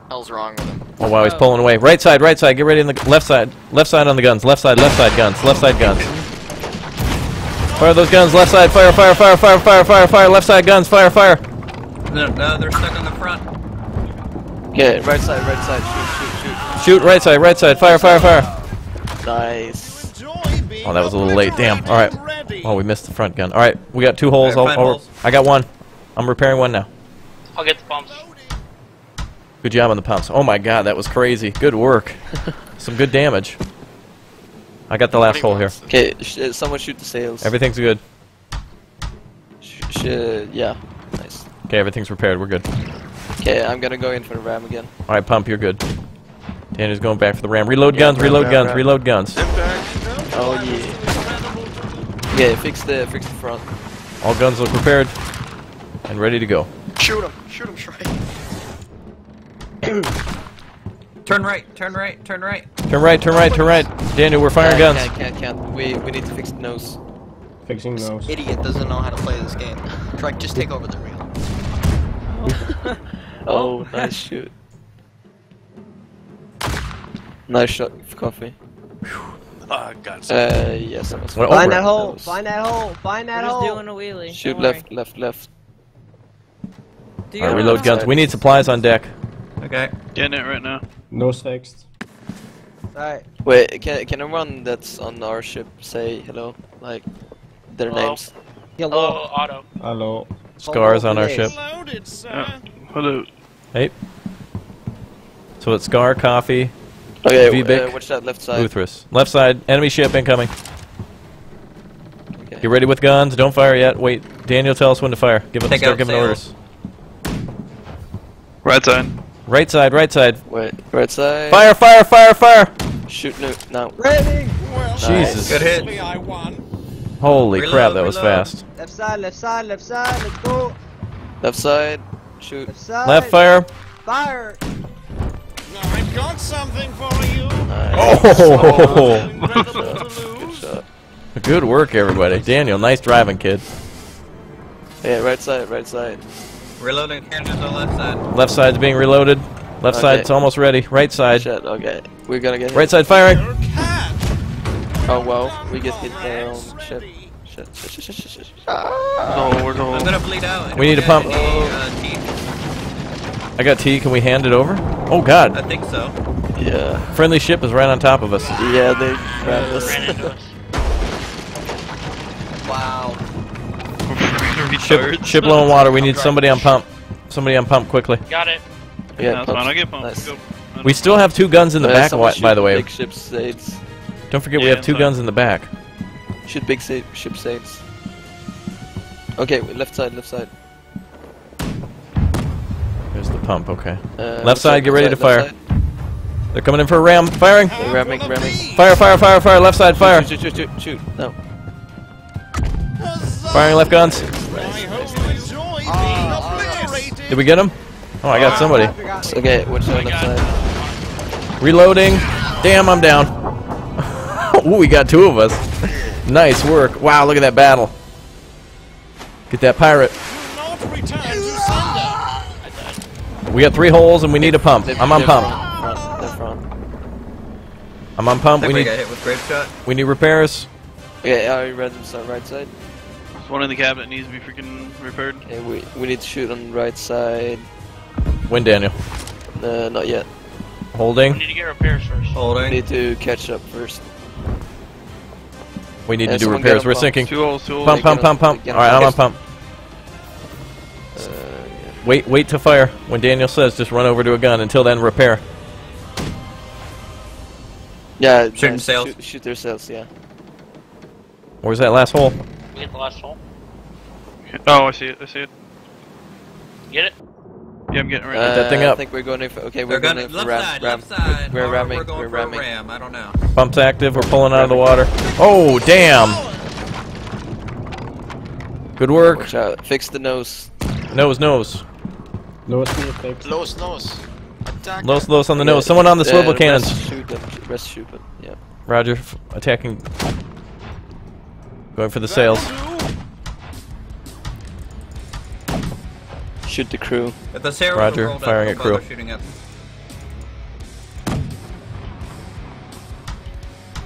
Hell's wrong with him. Oh wow, he's pulling away. Right side, right side. Get ready in the left side. Left side on the guns. Left side, left side guns. Left side guns. Fire those guns. Left side. Fire, fire, fire, fire, fire, fire, fire. Left side guns. Fire, fire. No, no, they're stuck on the front. Okay, right side, right side. Shoot, shoot, Shoot Shoot right side, right side. Fire, fire, fire. Nice. Oh, that was a little late. Damn. All right. Oh, we missed the front gun. All right, we got two holes. Alright, I'll- I'll- holes. I got one. I'm repairing one now. I'll get the pumps. Good job on the pumps. Oh my god, that was crazy. Good work. Some good damage. I got the last hole here. Okay, sh uh, someone shoot the sails. Everything's good. Sh sh yeah. Nice. Okay, everything's repaired. We're good. Okay, I'm gonna go in for the ram again. All right, pump. You're good. Daniel's going back for the ram. Reload Yeah, guns. ram, Reload ram, guns. ram. Reload guns. Oh yeah. Yeah, fix the fix the front. All guns look prepared and ready to go. Shoot him! Shoot him, Shrike! Turn right, turn right, turn right. Turn right. Turn right. Turn right. Daniel, we're firing Can't, guns. Can't, can't, can't. We we need to fix the nose. Fixing nose. Idiot doesn't know how to play this game. Shrike, just take over the wheel. Oh, oh, nice shoot. Nice shot of coffee. Ah, got some. Uh, yes, I was. Well, Find over. that hole. was- Find that hole. Find that We're just hole. doing a wheelie. Shoot don't left, worry. left, left. Do you All right, reload enough? guns. We need supplies on deck. Okay. Getting it right now. Nose fixed. Alright. Wait, can can everyone that's on our ship say hello? Like their Hello? names. Hello, Otto. Hello. Scars on our ship. Loaded, sir. Yeah. Hello. Hey. So it's Scar, Coffee, Okay, Vivek, uh, watch that left side. Uthras. Left side, enemy ship incoming. Okay. Get ready with guns. Don't fire yet. Wait. Daniel, tell us when to fire. Give us Take start giving sails. orders. Right side. Right side, right side. Wait, right side. Fire, fire, fire, fire! Shoot no now. Ready. Well, Jesus. Good hit. I won. Holy Reload, crap, that was fast. Left side. Left side. Left side. Let's go. Left side. Shoot. Left side. Left fire. Fire. Now I've got something for you. Oh! Incredible Good shot. Good work, everybody. Daniel, nice driving, kid. Yeah, right side, right side. Reloading cannons on the left side. Left side's being reloaded. Left Okay. side's almost ready. Right side. Shit, okay. We're gonna get hit. Right side firing. Oh well, we get hit down. Shit. Shit, shit, shit, shit, shit, shit. No, we're I'm going. gonna bleed out. We need to pump. got uh, teeth? I got T. Can we hand it over? Oh, God. I think so. Yeah. Friendly ship is right on top of us. Yeah, they grabbed us. Ran into us. Wow. Ship, ship low in water. We need somebody on pump. Somebody on pump quickly. Got it. yeah, That's fine. I get pumped. Nice. Go. We still have two guns in the back, someone by the way. Big ship sails. Don't forget we have two fine. guns in the back. Shoot big sa- ship sails. Okay, left side, left side. There's the pump, okay. Uh, Left side, get ready to fire. side. They're coming in for a ram. Firing. They're ramming, ramming. Fire, fire, fire, fire. Left side, fire. Shoot, shoot, shoot, shoot, shoot. No. Firing left guns. I hope you enjoy being obliterated. Did we get him? Oh, I got somebody. Okay, watch out left side. Reloading. Damn, I'm down. Ooh, we got two of us. nice work. Wow, look at that battle. Get that pirate. We got three holes and we need a pump. I'm on pump. Front, front, they're front. I'm on pump. We think we, need got hit with grape shot. we need repairs. Yeah, are you ready to start right side? There's one in the cabinet needs to be freaking repaired. Okay, we, we need to shoot on the right side. Win, Daniel. Uh, not yet. Holding. We need to get repairs first. We Holding. need to catch up first. We need Yeah, to do repairs. We're pump. sinking. Two holes, two holes. Pump, pump, pump, pump. Get All on right, I'm on pump. Pump. Uh, yeah. Wait, wait to fire. When Daniel says, just run over to a gun. Until then, repair. Yeah, Shooting nice. sails. Shoot, shoot their sails, yeah. Where's that last hole? We get the last hole. Oh, I see it. I see it. Get it? Yeah, I'm getting ready. right Uh, that thing up. I think we're going in for. Okay, They're we're going gonna in for left ram. side, ram. left side. We're, or ramming. We're going we're ramming. ram. I don't know. Pump's active. We're pulling out of the water. Oh, damn. Good work. Watch out. Fix the nose. Nose, nose. Lowest near fixed. Los, nos. Attack. Los, los on the nose. Someone on the swivel rest cannons. Shoot them. Rest shoot them. Yeah. Roger. f- Attacking. Going for the sails. Shoot the crew. If the sailors Roger, are firing at don't crew. shooting at.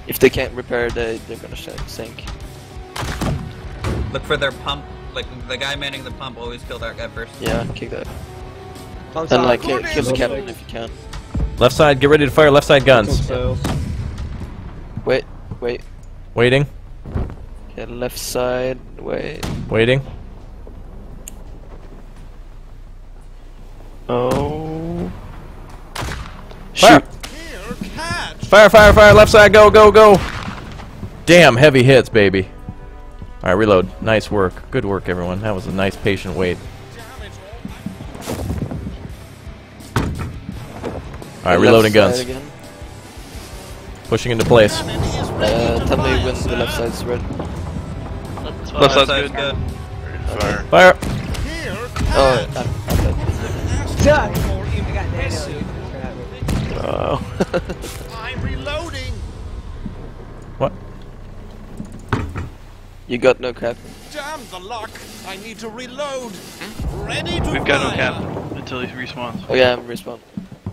If they can't repair, they they're gonna sink. Look for their pump. Like the guy manning the pump, always kill that guy first. Yeah, kick that. Pump's And like kill, kill the captain if you can. Left side. Get ready to fire left side guns. sails. Wait, wait. Waiting. Okay, left side. Wait. Waiting. Oh. Fire. Shoot. Fire, fire, fire. Left side. Go, go, go. Damn, heavy hits, baby. All right, reload. Nice work. Good work, everyone. That was a nice patient wait. All right, reloading guns. Again. Pushing into place. Uh, tell me when the left side's ready. Left Left side. side's good. Ready fire. Fire. Oh, I'm, I'm dead. Duck! I got Daniel. Oh. I'm reloading. What? you got no cap. Damn the luck. I need to reload. Ready to We've got no cap until he respawns. Oh yeah, I'm respawn.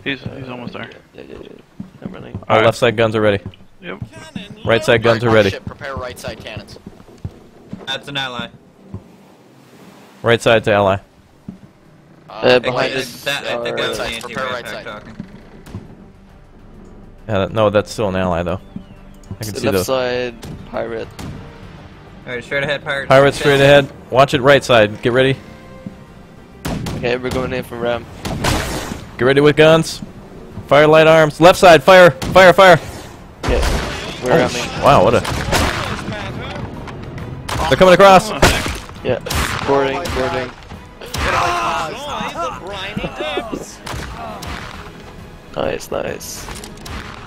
He's he's almost there. Yeah, yeah, yeah. I'm running. All left side guns are ready. Yep. Right side guns are ready. Ship, prepare right side cannons. That's an ally. Right side to ally. Uh, behind us. That, I uh, think that was the Right side, prepare right anti-rat side. talking. Yeah, that- no, that's still an ally though. I can the see left those. side pirate. Alright, straight ahead, pirates. Pirates straight ahead. Watch it right side. Get ready. Okay, we're going in for ram. Get ready with guns. Fire light arms. Left side. Fire. Fire. Fire. Yeah, we're Oh, ramming. wow, what a. They're coming across. Yeah, boarding, boarding. Nice, nice.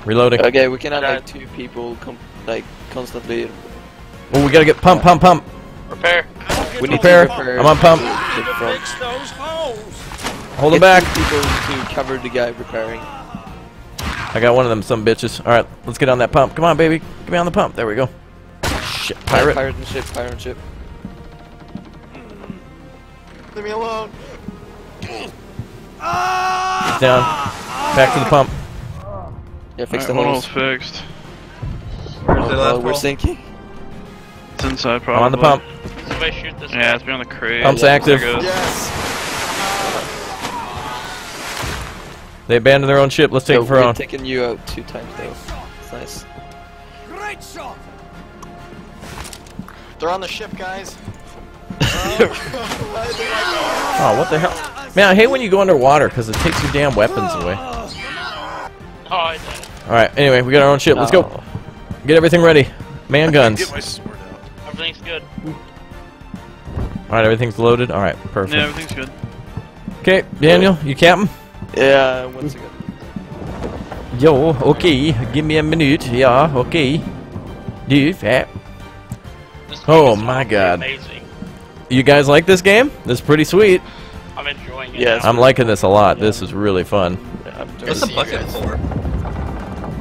Reloading. Okay, we can have like two people com like constantly. Oh, we gotta get pump, pump, pump. Repair. We need Repair. to repair. I'm on pump. Hold them Get back. people to cover the guy repairing. I got one of them, some bitches. All right, let's get on that pump. Come on, baby. Get me on the pump. There we go. Shit, pirate. Pirate and ship, pirate and ship. Hmm. Leave me alone. He's down. Back to the pump. Yeah, fix Alright, the one holes. hole's fixed. Where's the uh, Oh, left oh, we're hole? sinking. It's inside I'm on the pump. Somebody shoot this Yeah, it's beyond the crate. Pump's There active. it goes. Yes. They abandoned their own ship. Let's take So it for our we're own. taking you out two times though. It's nice. Great shot. They're on the ship, guys. Oh, what the hell? Man, I hate when you go underwater because it takes your damn weapons away. Oh, I did. All right. Anyway, we got our own ship. Let's go. Get everything ready. Man guns. Get my sword out. Everything's good. All right, everything's loaded. All right, perfect. Yeah, everything's good. Okay, Daniel, you captain? Yeah, once again. Jo, okay. Give me a minute. Yeah, okay. Du, fat. Oh my God. Amazing. You guys like this game? This is pretty sweet. I'm enjoying it. Yes. I'm liking this a lot. This is really fun. Yeah, I'm Good What's the bucket for?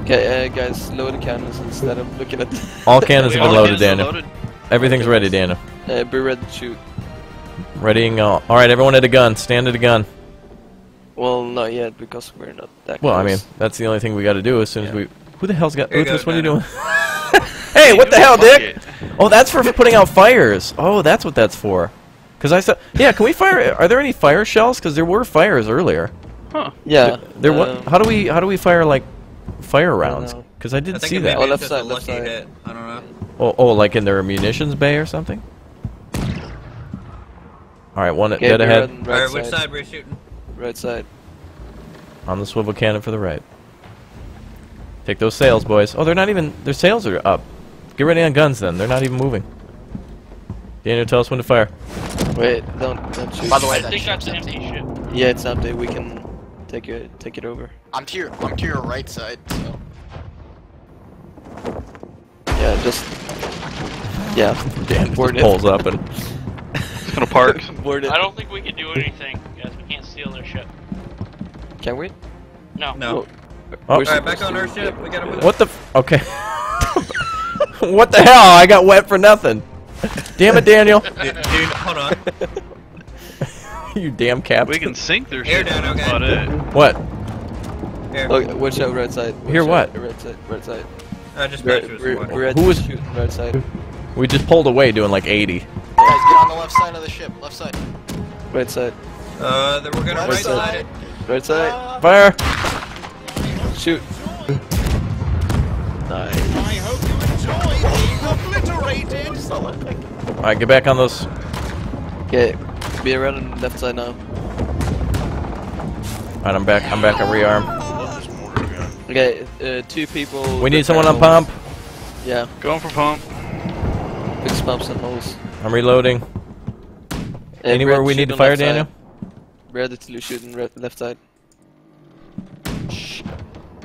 Okay, uh, guys, load the cannons instead of looking at. All cannons have been loaded, cannons are Daniel. loaded. Everything's ready, Daniel. Uh, be ready to shoot. Readying all. All right, everyone at a gun. Stand at a gun. Well, not yet because we're not that. Well, I mean, that's the only thing we got to do as soon as we. Who the hell's got? Here you go, Uthras, what are you doing? hey, what the hell, Dick? Oh, that's for putting out fires. Oh, that's what that's for. Because I said, yeah, can we fire? Are there any fire shells? Because there were fires earlier. Huh. yeah. There what? um, How do we? How do we fire like fire rounds? Because I did I see that. maybe Oh, left just side, left lucky side. hit. I don't know. Oh, oh, like in their munitions bay or something. All right, one Okay, dead be ahead ready, Right Alright, which side. side were you shooting? Right side. on the swivel cannon for the right. Take those sails, boys. Oh, they're not even. Their sails are up. Get ready on guns then. They're not even moving. Daniel, tell us when to fire. Wait, don't don't shoot. By the way, I that think that's ship's an empty ship. Yeah, it's empty. We can take it take it over. I'm to your I'm to your right side. So Yeah, just yeah. Dan Board just it. pulls up and It's gonna park. Board it. I don't think we can do anything, guys. We can't steal their ship. Can we? No. No. Oh. oh. We're Alright, back on our ship. We gotta move. what the? F okay. what the hell? I got wet for nothing. Damn it, Daniel! Dude, dude, hold on. you damn captain. We can sink their Air ship. down, that's okay. about it. What? Here. Okay, watch out, right side. Watch Here what? Right side. Right side. I just We're, patched with we're, some we're water. at Who was- shooting right side. We just pulled away doing like 80. guys, get on the left side of the ship. Left side. Right side. Uh, then we're gonna Right right side. side. Right side. Fire! Shoot. Nice. I hope you enjoy being obliterated. Alright, get back on those. Okay. Be around on the left side now. Alright, I'm back. I'm back on rearm. Love this mortar gun. Okay, uh, two people. We need someone on panels. pump. Yeah, Going for pump. fix pumps and holes. I'm reloading. Uh, Anywhere we need to fire, Daniel? side. Daniel? Red to shoot on red, left side.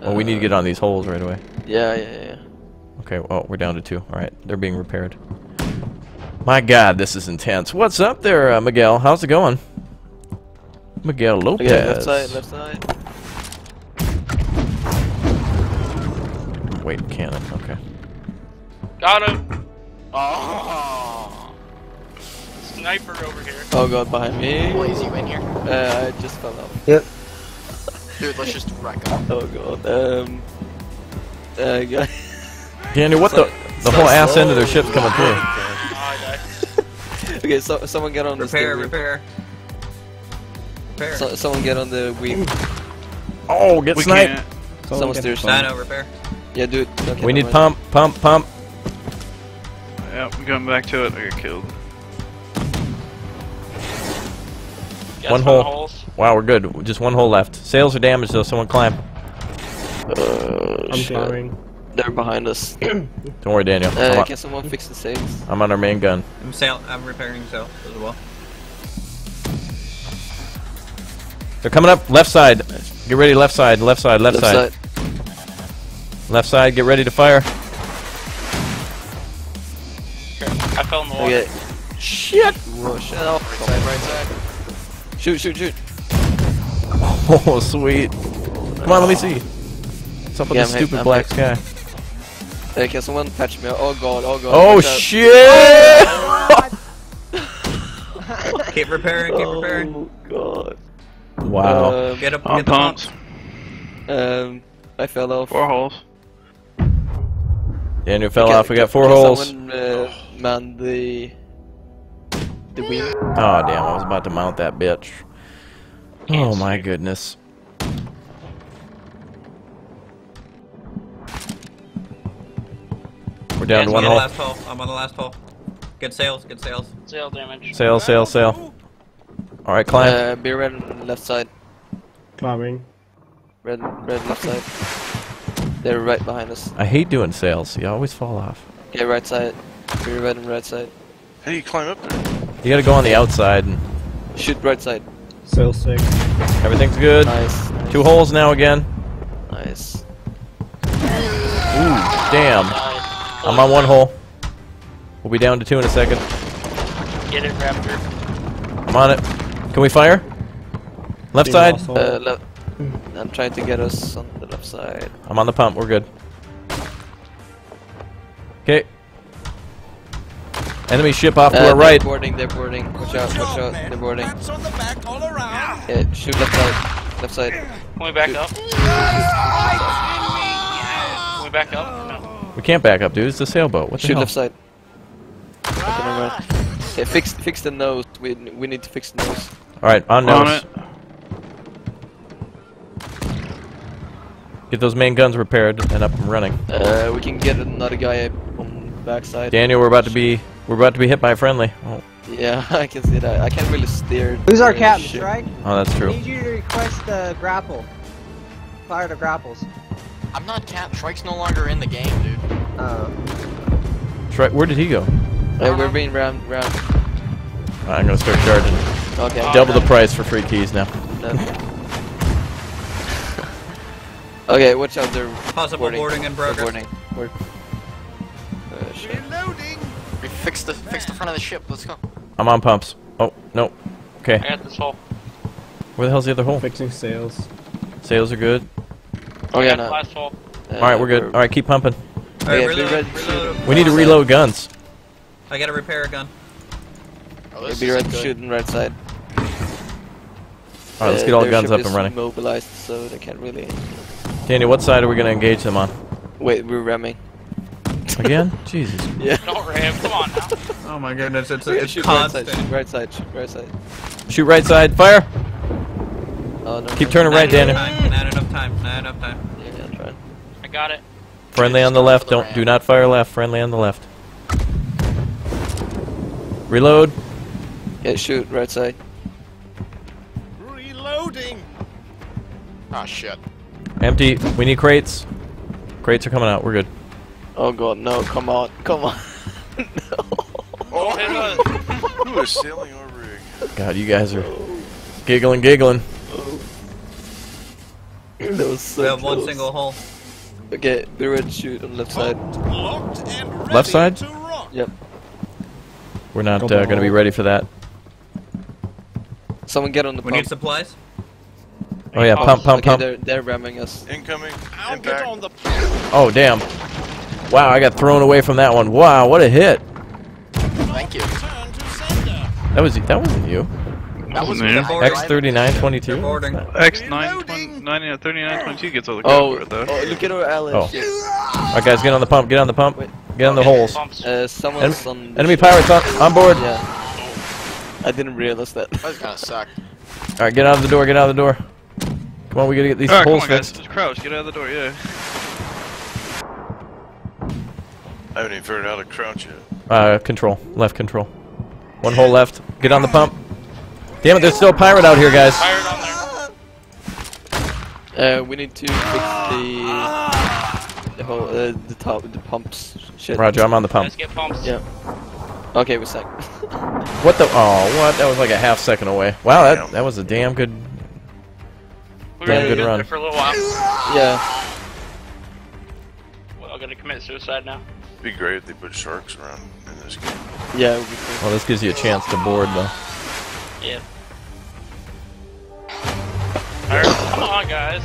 Oh, we need to get on these holes right away. Yeah, yeah, yeah. Okay, well, we're down to two. Alright, they're being repaired. My god, this is intense. What's up there, uh, Miguel? How's it going? Miguel Lopez. Okay, left side, left side. Wait, cannon. Okay. Got him. Oh. Sniper over here. Oh god, behind me. Blaze you in here. Uh, I just fell off. Yep. Dude, let's just wreck them. Oh god. Um. Uh, guy. Daniel, what the? The whole ass end of their ship's coming through. Okay, so someone get on the Repair, steering wheel. repair. Repair. So, someone get on the wheel. Oh, get We sniped. can't. Someone steers. I know, repair. Yeah, dude. Okay, We need never pump, pump, pump. Yep, I'm going back to it. I got killed. One hole. holes. Wow, we're good. Just one hole left. Sails are damaged though. Someone climb. Uh, I'm shit. climbing. They're behind us. Don't worry, Daniel. I'm, Uh, on, can someone fix the sails? I'm on our main gun. I'm sail. I'm repairing sail as well. They're coming up. Left side. Get ready. Left side. Left side. Left, side. Left side. Get ready to fire. I fell in the water. Okay. Shit! Whoa, shut. Right side, right side. Shoot, shoot, shoot. Oh, sweet. Come on, let me see. What's up with Yeah, this I'm hit- stupid I'm black hit. sky? Uh, can someone patch me? Oh god, oh god. Oh watch out. shit! Keep repairing, keep repairing. Oh god. wow. Um, Get up, On get the pumps. pumps. Um, I fell off. Four holes. Daniel fell Okay, off. We got four can holes. Someone uh, man the the wheel. Oh damn! I was about to mount that bitch. Oh my goodness. We're down Hands to one on hole. the last hole. I'm on the last hole. Good sails, good sails. Sail damage. Sail, sail, sail. All right, climb. Uh, be red on left side. Climbing. Red, red left side. They're right behind us. I hate doing sails. You always fall off. Okay, right side. Be red on right side. How do you climb up there? You gotta go on the outside. and Shoot right side. Sail six. Everything's good. Nice. nice. Two holes now again. Nice. Ooh, damn. I'm on one hole. We'll be down to two in a second. Get it, Raptor. I'm on it. Can we fire? Left Team side. Uh, left. I'm trying to get us on the left side. I'm on the pump. We're good. Okay. Enemy ship off to Uh, our right. They're boarding, they're boarding. Watch out, watch out. They're boarding. Pats on the back all around. Yeah, shoot left side. Left side. Can we back up? Can we back up? No. We can't back up, dude. It's a sailboat. What the Shoot hell? left side. Okay, never mind. Yeah, fix, fix the nose. We, we need to fix the nose. All right, on On nose. it. Get those main guns repaired and up and running. Uh, we can get another guy on the backside. Daniel, we're about to be we're about to be hit by a friendly. Oh, Yeah, I can see that. I can't really steer. Who's our the captain, ship. Shrike? oh that's true. I true. need you to request the grapple. Fire the grapples. I'm not Cat. Shrike's no longer in the game, dude. Uh, Shrike, where did he go? We're being rammed, rammed. I'm gonna start charging. Okay. Double the price for free keys now. No. okay, watch out, they're Possible boarding. boarding in They're progress. boarding. Board. Uh, shit. Reloading. We fix the fix the front of the ship. Let's go. I'm on pumps. Oh, no. Okay. I got this hole. Where the hell's the other hole? Fixing sails. Sails are good. Oh I yeah, no. last hole. Uh, Alright, we're good. Alright, keep pumping. Alright, Yeah, reload, be reload. We need to reload guns. I gotta repair a gun. Oh, Yeah, this be isn't ready to good. shoot on right side. Alright, let's Uh, get all the guns up and running. mobilized, so they can't really. Daniel, what side are we gonna engage them on? Wait, we're ramming. Again? Jesus. Yeah. Don't ram. Come on now. Oh my goodness, it's, Okay, it's shoot right side, shoot right side, shoot right side. Shoot right side. Fire! Oh no. Keep no. turning right, Not enough Daniel. Not enough time. Not enough time. Yeah, yeah, I'm trying. I got it. Friendly on the left. the Don't ram. do not fire left. Friendly on the left. Reload. Yeah, shoot right side. Reloading. Ah shit. Empty. We need crates. Crates are coming out. We're good. Oh god, no, come on, come on. no. Oh, hit us. Who is sailing our rig? God, you guys are giggling, giggling. that was so We have one single hole. Okay, be ready to shoot on left side. Locked and ready Left side? Yep. We're not uh, going to be ready for that. Someone get on the We pump. need supplies. Oh yeah, pump, pump, okay, pump. they're they're ramming us. Incoming. I'll get on the Oh damn! Wow, I got thrown away from that one. Wow, what a hit! Thank you. turn to sender. That was that wasn't you. That was Yeah. X thirty nine twenty two. They're. X 39, 3922 gets all the Oh, credit though. oh, look at our allies. Oh. shit. Alright guys, get on the pump. Get on the pump. Wait. Get on the holes. Pumps. Uh, someone's En- on. enemy pirates on, on board. Yeah. I didn't realize that. That was gonna suck. All right, get out of the door. Get out of the door. Come on, we gotta get these Alright, come holes on guys, fixed. just crouch, get out of the door, yeah. I haven't even figured out how to crouch yet. Uh, control. Left control. One hole left. Get on the pump. Damn it, there's still a pirate out here, guys. Pirate on there. Uh, we need to fix the the whole uh, the top the pumps shit. Roger, I'm on the pump. Let's get pumps. Yeah. Okay, we're stuck. What the? Oh, what? That was like a half second away. Wow, that that was a damn good. We Damn were good good run. there for a little while. yeah. Well, I'm gonna commit suicide now. It'd be great if they put sharks around in this game. Yeah. We can. Well, this gives you a chance to board though. Yeah. Alright, come on, guys.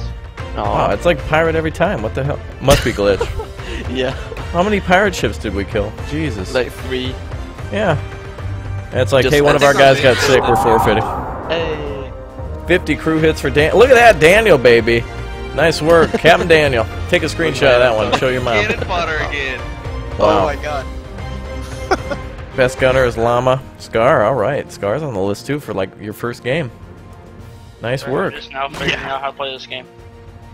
Wow, it's like pirate every time. What the hell? Must be glitch. Yeah. How many pirate ships did we kill? Jesus. Like three. Yeah. And it's like, Just- hey, one of our guys I'm got sick. We're forfeiting. Hey. 50 crew hits for Dan. Look at that, Daniel, baby. Nice work, Captain Daniel. Take a screenshot of that one. Show your mom. Cannon fodder again. Wow. Oh my god. Best gunner is Llama. Scar, all right. Scar's on the list too for like your first game. Nice We're work. just now figuring out how to play this game.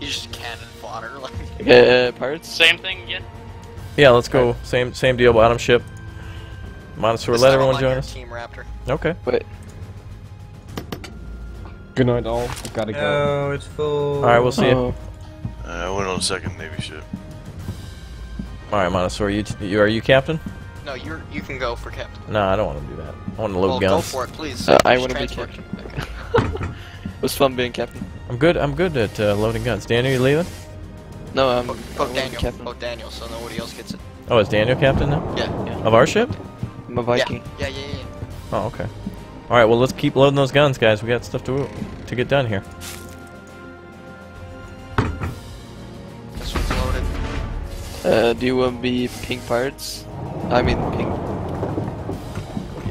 You just cannon fodder. Like, Okay, uh, pirates. Same thing again. Yeah, let's go. Same same deal. Bottom ship. Monosaur, this let everyone on join us. Team Raptor. Okay. Wait. Good night, all. Gotta go. Oh, it's full. All right, we'll see you. Oh. Uh, I went on second Navy ship. All right, Monosaur, you, t- you are you captain? No, you're you can go for captain. No, I don't want to do that. I want to load well, go for it, please. Uh, I want to be transport. captain. it was fun being captain. I'm good. I'm good at uh, loading guns. Daniel, you leaving? No, I'm. Vote, I vote Daniel. captain. Vote Daniel, so nobody else gets it. Oh, is Daniel captain now Yeah, yeah. of our ship? I'm a Viking. Yeah, yeah, yeah. yeah. Oh, okay. All right. Well, let's keep loading those guns, guys. We got stuff to to get done here. Uh, do you want to be pink pirates? I mean pink.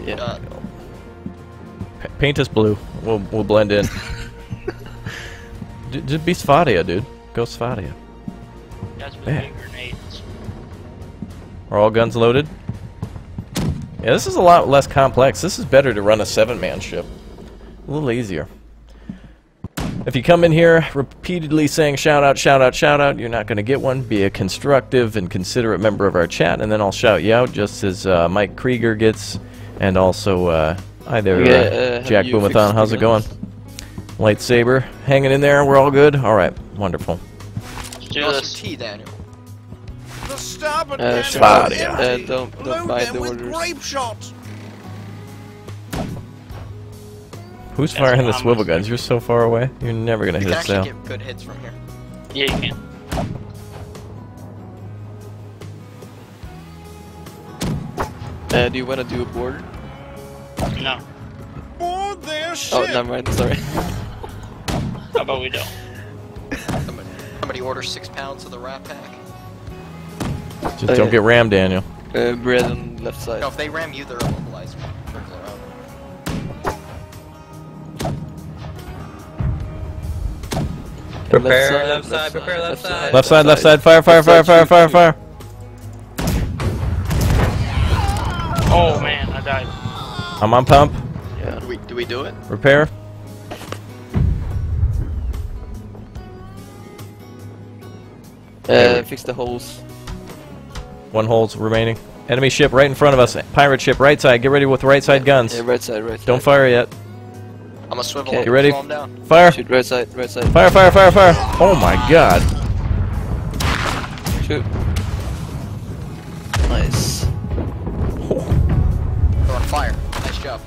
Yeah. Uh, Pa- paint us blue. We'll we'll blend in. Just be Svadia, dude. Go Svadia. Guys with Yeah. big grenades. Are all guns loaded? Yeah, this is a lot less complex. This is better to run a seven-man ship. A little easier. If you come in here repeatedly saying shout out, shout out, shout out, you're not going to get one. Be a constructive and considerate member of our chat, and then I'll shout you out just as uh, Mike Krieger gets, and also, uh, hi there, Yeah, uh, uh, Jack you Boomathon. How's it going? Lightsaber, hanging in there. We're all good. All right, wonderful. Let's you do want this. some tea, Daniel? The starboard Uh, cannon shot. Uh, don't don't Load buy them the with orders. grape shot. Who's That's firing the I'm swivel guns? You're so far away. You're never gonna You hit can a actually sail. get good hits from here. Yeah, you can. Uh, do you want to do a board? No. Board their ship. Oh, never mind. Sorry. How about we don't? Somebody, somebody order six pounds of the Rappack. Just Okay. don't get rammed, Daniel. Uh, bread on left side. No, if they ram you, they're immobilized. Prepare side, left side, prepare left side. Left side, left side. Fire, fire, fire, fire, fire, fire. Oh man, I died. I'm on pump. Yeah. Do we do we do it? Repair. Uh, fix the holes. One hole's remaining. Enemy ship right in front of us. Pirate ship right side. Get ready with right side guns. Yeah, right side, right side. Don't fire yet. I'm a swivel. Okay. You ready? and down. Fire. Shoot right side, right side. Fire, fire, fire, fire. Oh my god. Shoot. Nice. They're on fire. Nice job.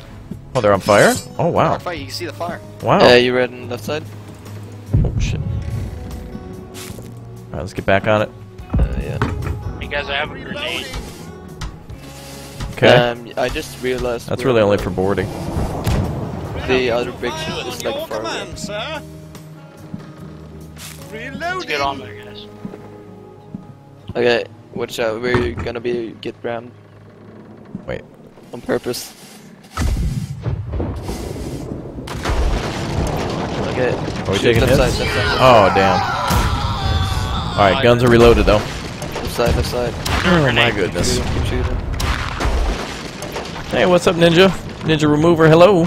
Oh, they're on fire? Oh, They're wow. on fire. You can see the fire. Wow. Uh, you red on the left side? Oh, shit. Alright, let's get back on it. Uh, yeah. Hey guys, I have a grenade. Okay. Um, I just realized. That's really only for boarding. The other big ship is like Your far away. command, sir. Reloading. Let's get on there, guys. Okay, watch out. We're gonna be get rammed. Wait. On purpose. Okay. Are we shoot taking left hits? Side, left side, Oh, damn. Alright, guns are reloaded though. left side, left side. Oh my goodness. Shoot, keep shooting. Hey, what's up, Ninja? Ninja Remover, hello.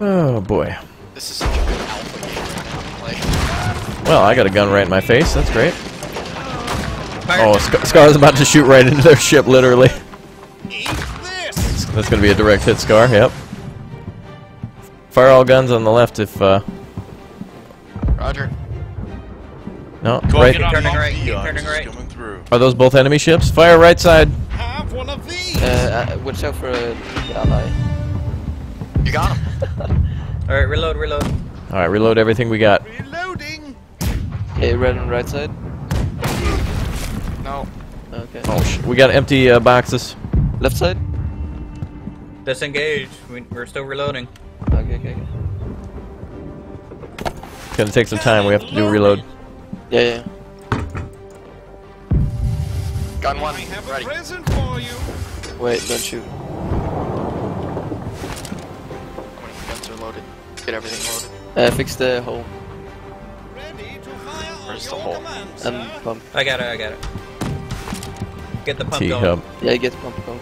Oh boy. This is such a good alpha game right now. Like, Well, I got a gun right in my face. That's great. Oh, Scar Scar's about to shoot right into their ship, literally. Eat this. That's gonna be a direct hit, Scar. Yep. Fire all guns on the left if, uh... Roger. No, Call right. it on Turning right, keep turning right. Coming through. Are those both enemy ships? Fire right side. Have one of these. Uh, uh, watch out for a ally. You got him. Alright, reload, reload. Alright, reload everything we got. Reloading. Okay, red on the right side. No. Okay. Oh, sh we got empty uh, boxes. Left side. Disengage. We, we're still reloading. Okay, okay, okay. It's gonna take some time. We have to do a reload. Yeah, yeah. Gun one. I have a Ready. present for you. Wait, don't shoot. Get everything loaded. Uh, fix the hole Ready to fire on Where's the hole? command, and pump. I got it, I got it. Get the pump T going. hub. Yeah, get the pump going.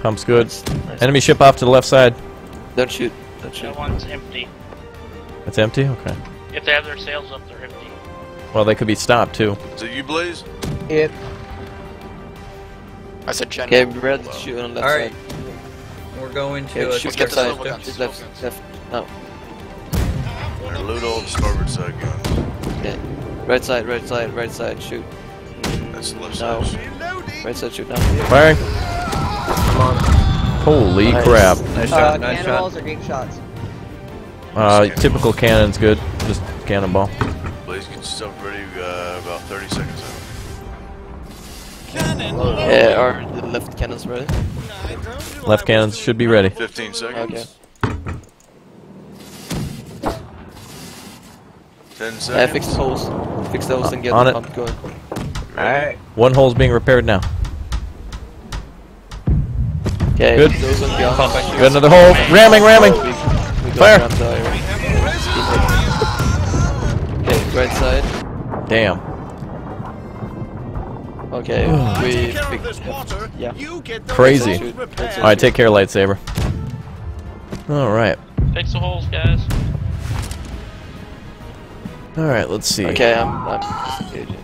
Pump's good. Nice, nice. Enemy ship off to the left side. Don't shoot. Don't shoot. That one's empty. It's empty? Okay. If they have their sails up, they're empty. Well, they could be stopped too. Is it you, Blaze? Yep. I said general. Okay, red shoot on left Alright. side. We're going to Okay, a shoot left side. swivel guns, Shoot swivel left, guns. left. No. Alright, load all the starboard side guns. Okay. Right side, right side, right side. Shoot. That's the left No. side. Right side. Shoot now. Firing. Holy Nice. crap. Nice Uh, nice cannonballs shot. or game shots? Uh, typical cannon's good. Just cannonball. Blaze, get yourself ready. Uh, about 30 seconds out. Cannon. Yeah, or the left cannons ready. I told you Left I cannons should be ready. 15 seconds. Okay. 10 Uh, seconds. fix the holes. Fix the holes and get On the it. pump going. Ready? One hole's being repaired now. Okay. Good. Those on Got another hole. Ramming, ramming. We, we Fire. Okay, right side. Damn. Okay, we Take care of fix. this water. Yeah. You get the Crazy. Alright, take care, lightsaber. Alright. Fix the holes, guys. Alright, let's see. Okay, I'm, I'm disengaging.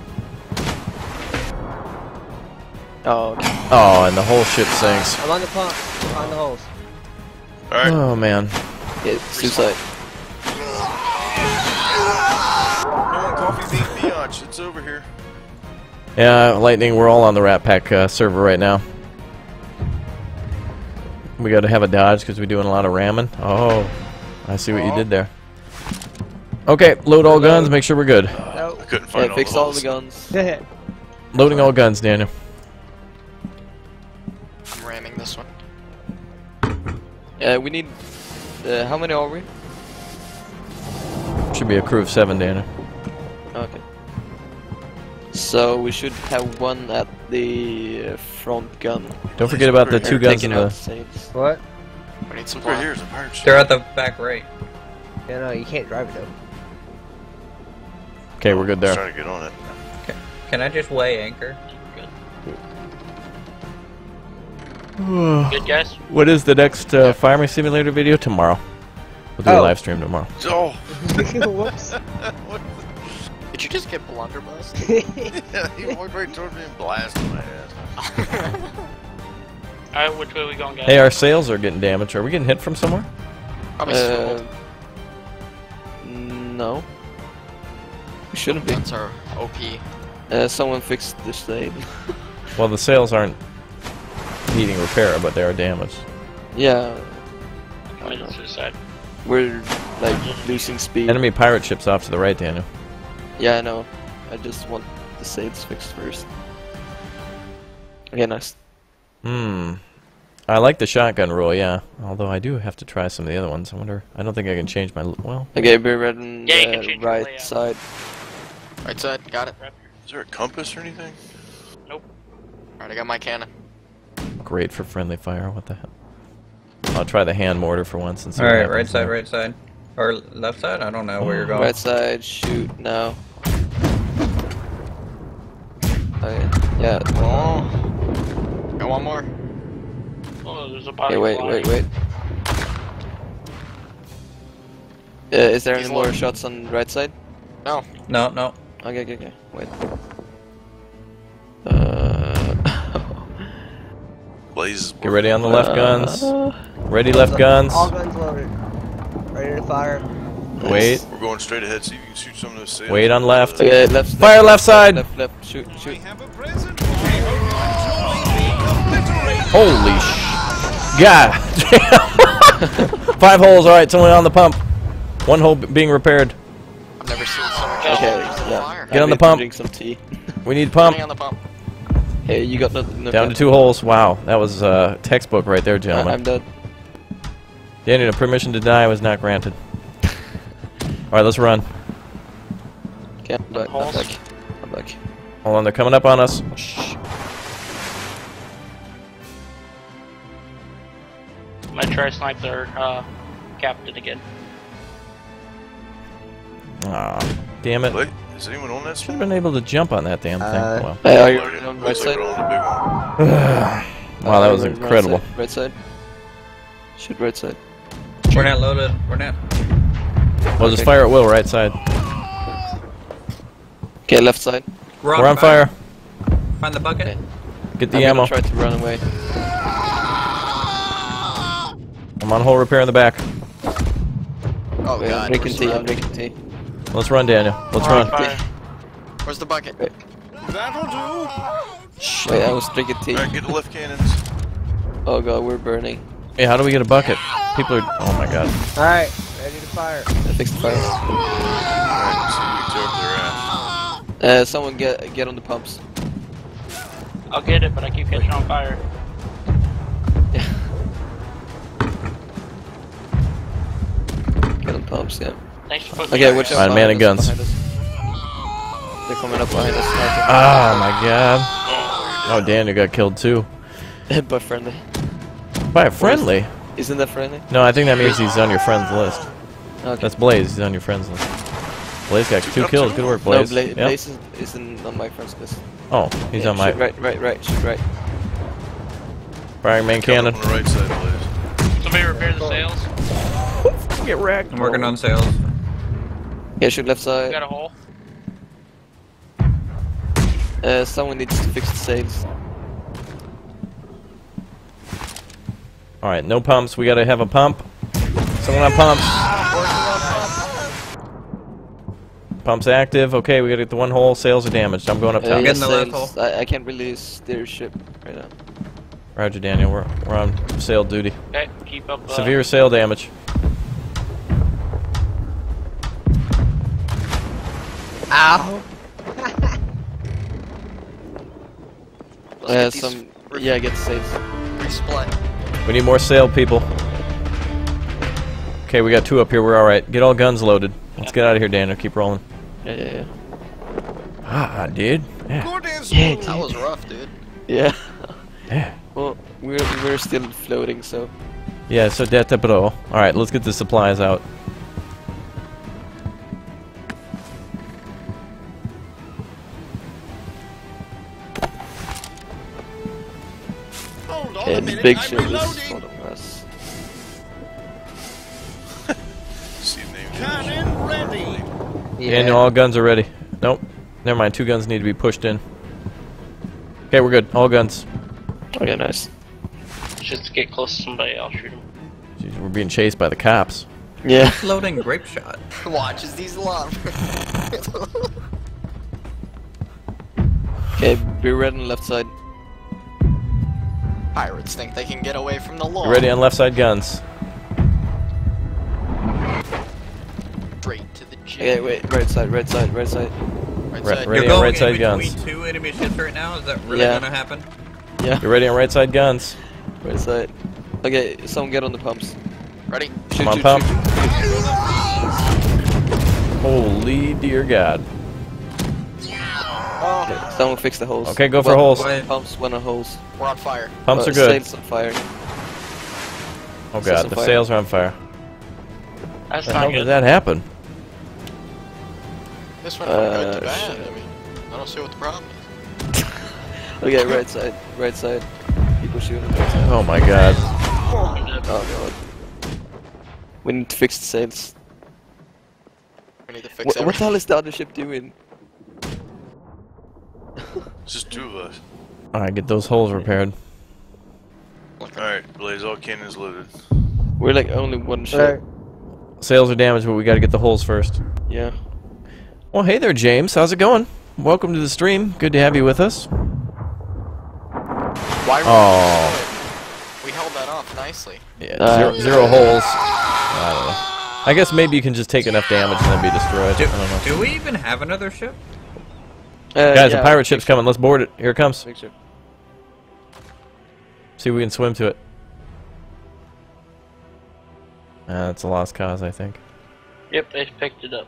Oh, okay. Oh, and the whole ship sinks. I'm on the pump. On the holes. Alright. Oh, man. Okay, suicide. No one Coffee bean biatch, it's over here. Yeah, Lightning, we're all on the Rappack uh, server right now. We gotta have a dodge because we're doing a lot of ramming. Oh, I see what you did there. Okay, load all guns, make sure we're good. I couldn't find Yeah, all fix the all the guns. Loading all guns, Daniel. I'm ramming this one. Yeah, we need. Uh, how many are we? Should be a crew of seven, Daniel. Okay. So we should have one at the uh, front gun. Don't forget about the two Or guns taking in the. saves. What? We need some Look right here, there's a pirate ship. They're at the back right. Yeah, no, you can't drive it though. Okay, we're good I was there. trying to get on it. Can I just weigh anchor? Good guys? What is the next uh, farming simulator video tomorrow? We'll do a Oh. live stream tomorrow. Oh! Whoops. Did you just get blunderbussed? yeah, he walked right towards me and blasted my ass. Alright, which way are we going, guys? Hey, our sails are getting damaged. Are we getting hit from somewhere? Probably Uh, swiveled. no. We shouldn't be. Guns are OP. Uh, someone fixed the state. Well, the sails aren't needing repair, but they are damaged. yeah, Committed suicide. we're like losing speed. Enemy pirate ships off to the right, Daniel. Yeah, I know. I just want the sails fixed first. Okay, nice. Hmm. I like the shotgun rule, yeah. Although I do have to try some of the other ones. I wonder. I don't think I can change my. Well, Okay, we're right on Yeah, you can change right side. Right side, got it. Is there a compass or anything? Nope. Alright, I got my cannon. great for friendly fire. What the hell? I'll try the hand mortar for once and see. All what right, happens right side, there. right side, or left side. I don't know where you're going. Right side, shoot now. Okay, yeah. Oh. Got one more. Oh, there's a body Okay, wait, flying. wait, wait. Uh, is there He's any more shots on the right side? No. No, no. Okay, okay, okay. Wait. Uh. Blaze Get ready on the left Uh, guns. Ready left guns. All guns loaded. Ready to fire. Wait. We're going straight ahead, see if you can shoot some of those sails. Wait on left. Okay, left. Fire left side. Left, left. Shoot, shoot. Holy sh! God. Five holes. All right, it's only on the pump. One hole b- being repaired. I've never seen so much Okay, okay, yeah. Get on the I need pump. Drink some tea. We need pump. On the pump. Hey, you got no, no Down to two holes. Wow, that was uh, textbook right there, I, gentlemen. I'm dead. Daniel, permission to die was not granted. All right, let's run. Okay, I'm back. I'm back. I'm back. Hold on, they're coming up on us. Shh. I'm gonna try to snipe their uh, captain again. Ah, damn it. Wait, is anyone on that Should have been able to jump on that damn thing. Uh, Well, Hey, are you on the right side? we're on the big one. wow, that was right- right incredible. side, Right side. Shoot right side. We're not loaded. We're not. Well, just Okay. fire at will, right side. Okay, left side. We're We're on fire. Find the bucket. Okay. Get the I'm ammo. gonna try to run away. I'm on hole repair in the back. Oh Wait, I'm god. drinking tea. I'm drinking tea. Let's run, Daniel. Let's We're run. fire. where's the bucket? That'll do. Wait, I was drinking tea. Alright, get the lift cannons. Oh god, we're burning. Hey, how do we get a bucket? People are. Oh my god. Alright, ready to fire. I fixed the fire. Alright, see if we can tear up their ass. Uh, someone get get on the pumps. I'll get it, but I keep catching on fire. Get on pumps, yeah. Thanks for putting Okay, me watch on. out. Alright, man and guns. They're coming up behind us. Oh my god. Oh, Daniel got killed too. sniping. By friendly. By a friendly? Isn't that friendly? No, I think that means he's on your friends list. Okay. That's Blaze. He's on your friends list. Blaze got two kills. Good work, No, Blaze. Bla Yep. Blaze is, isn't on my friends list. Oh, he's Yeah, on my right, right, right, shoot right. firing main Coming cannon. on the right side, Blaze. Somebody repair the sails. Get wrecked. I'm working on sails. Yeah, shoot left We side. got a hole. Uh, someone needs to fix the sails. All right, no pumps. We gotta have a pump. Someone on pumps. Pump's active. Okay, we gotta get the one hole. Sails are damaged. I'm going up Uh, top. yes, sails. I, I can't really steer ship right now. Roger, Daniel. We're, we're on sail duty. Okay, keep up. Uh, Severe sail damage. Ow. Uh, some, yeah, get sails. Resplit. We need more sail people. Okay, we got two up here. We're all right. Get all guns loaded. Let's get out of here, Daniel. Keep rolling. Yeah, yeah, yeah. Ah, dude. Yeah. Good as Yeah, That was rough, dude. Yeah. Yeah. Well, we're we're still floating, so. Yeah, so detta bro. Alright, let's get the supplies out. Okay, a the minute, big I'm is reloading. following us. See. Cannon ready. Daniel, all guns are ready. Nope. Never mind, two guns need to be pushed in. Okay, we're good. All guns. Okay, nice. Just get close to somebody, I'll shoot him. Jeez, we're being chased by the cops. Yeah. Loading grape shot. Watch as these alarm. Okay, be red on left side. Pirates think they can get away from the law. You ready on left side guns. Straight to the Okay, J. wait, right side, right side, right side. Right Re- ready You're on going right side in guns. between two enemy ships right now? Is that really Yeah. gonna happen? Yeah, You're ready on right side guns. right side. Okay, someone get on the pumps. Ready? Shoot, Come on, shoot, pump. shoot. Holy dear God. Okay, someone fix the holes. Okay, go for One- holes. One pumps, one on holes. We're on fire. Pumps Uh, are good. Sails on fire. Oh sails God, on the fire. sails are on fire. That's How not good. did that happen? This went from good Uh, to bad. shit. I mean, I don't see what the problem is. Okay, right side, right side. People shooting right side. Oh my God. Oh god. We need to fix the sails. We need to fix What, what the hell is the other ship doing? It's just two of us. Alright, get those holes repaired. Alright, Blaze, all cannons loaded. We're like only one ship. Sails are damaged, but we gotta get the holes first. Yeah. Well, hey there, James. How's it going? Welcome to the stream. Good to have you with us. Why were Oh. we held that off nicely. Yeah, Uh, zero, zero holes. I don't know. I guess maybe you can just take enough damage and then be destroyed. Do, I don't know. do we even have another ship? Uh, Guys, yeah, a pirate ship's coming. Let's board it. Here it comes. Big ship. See if we can swim to it. Uh, it's a lost cause, I think. Yep, they picked it up.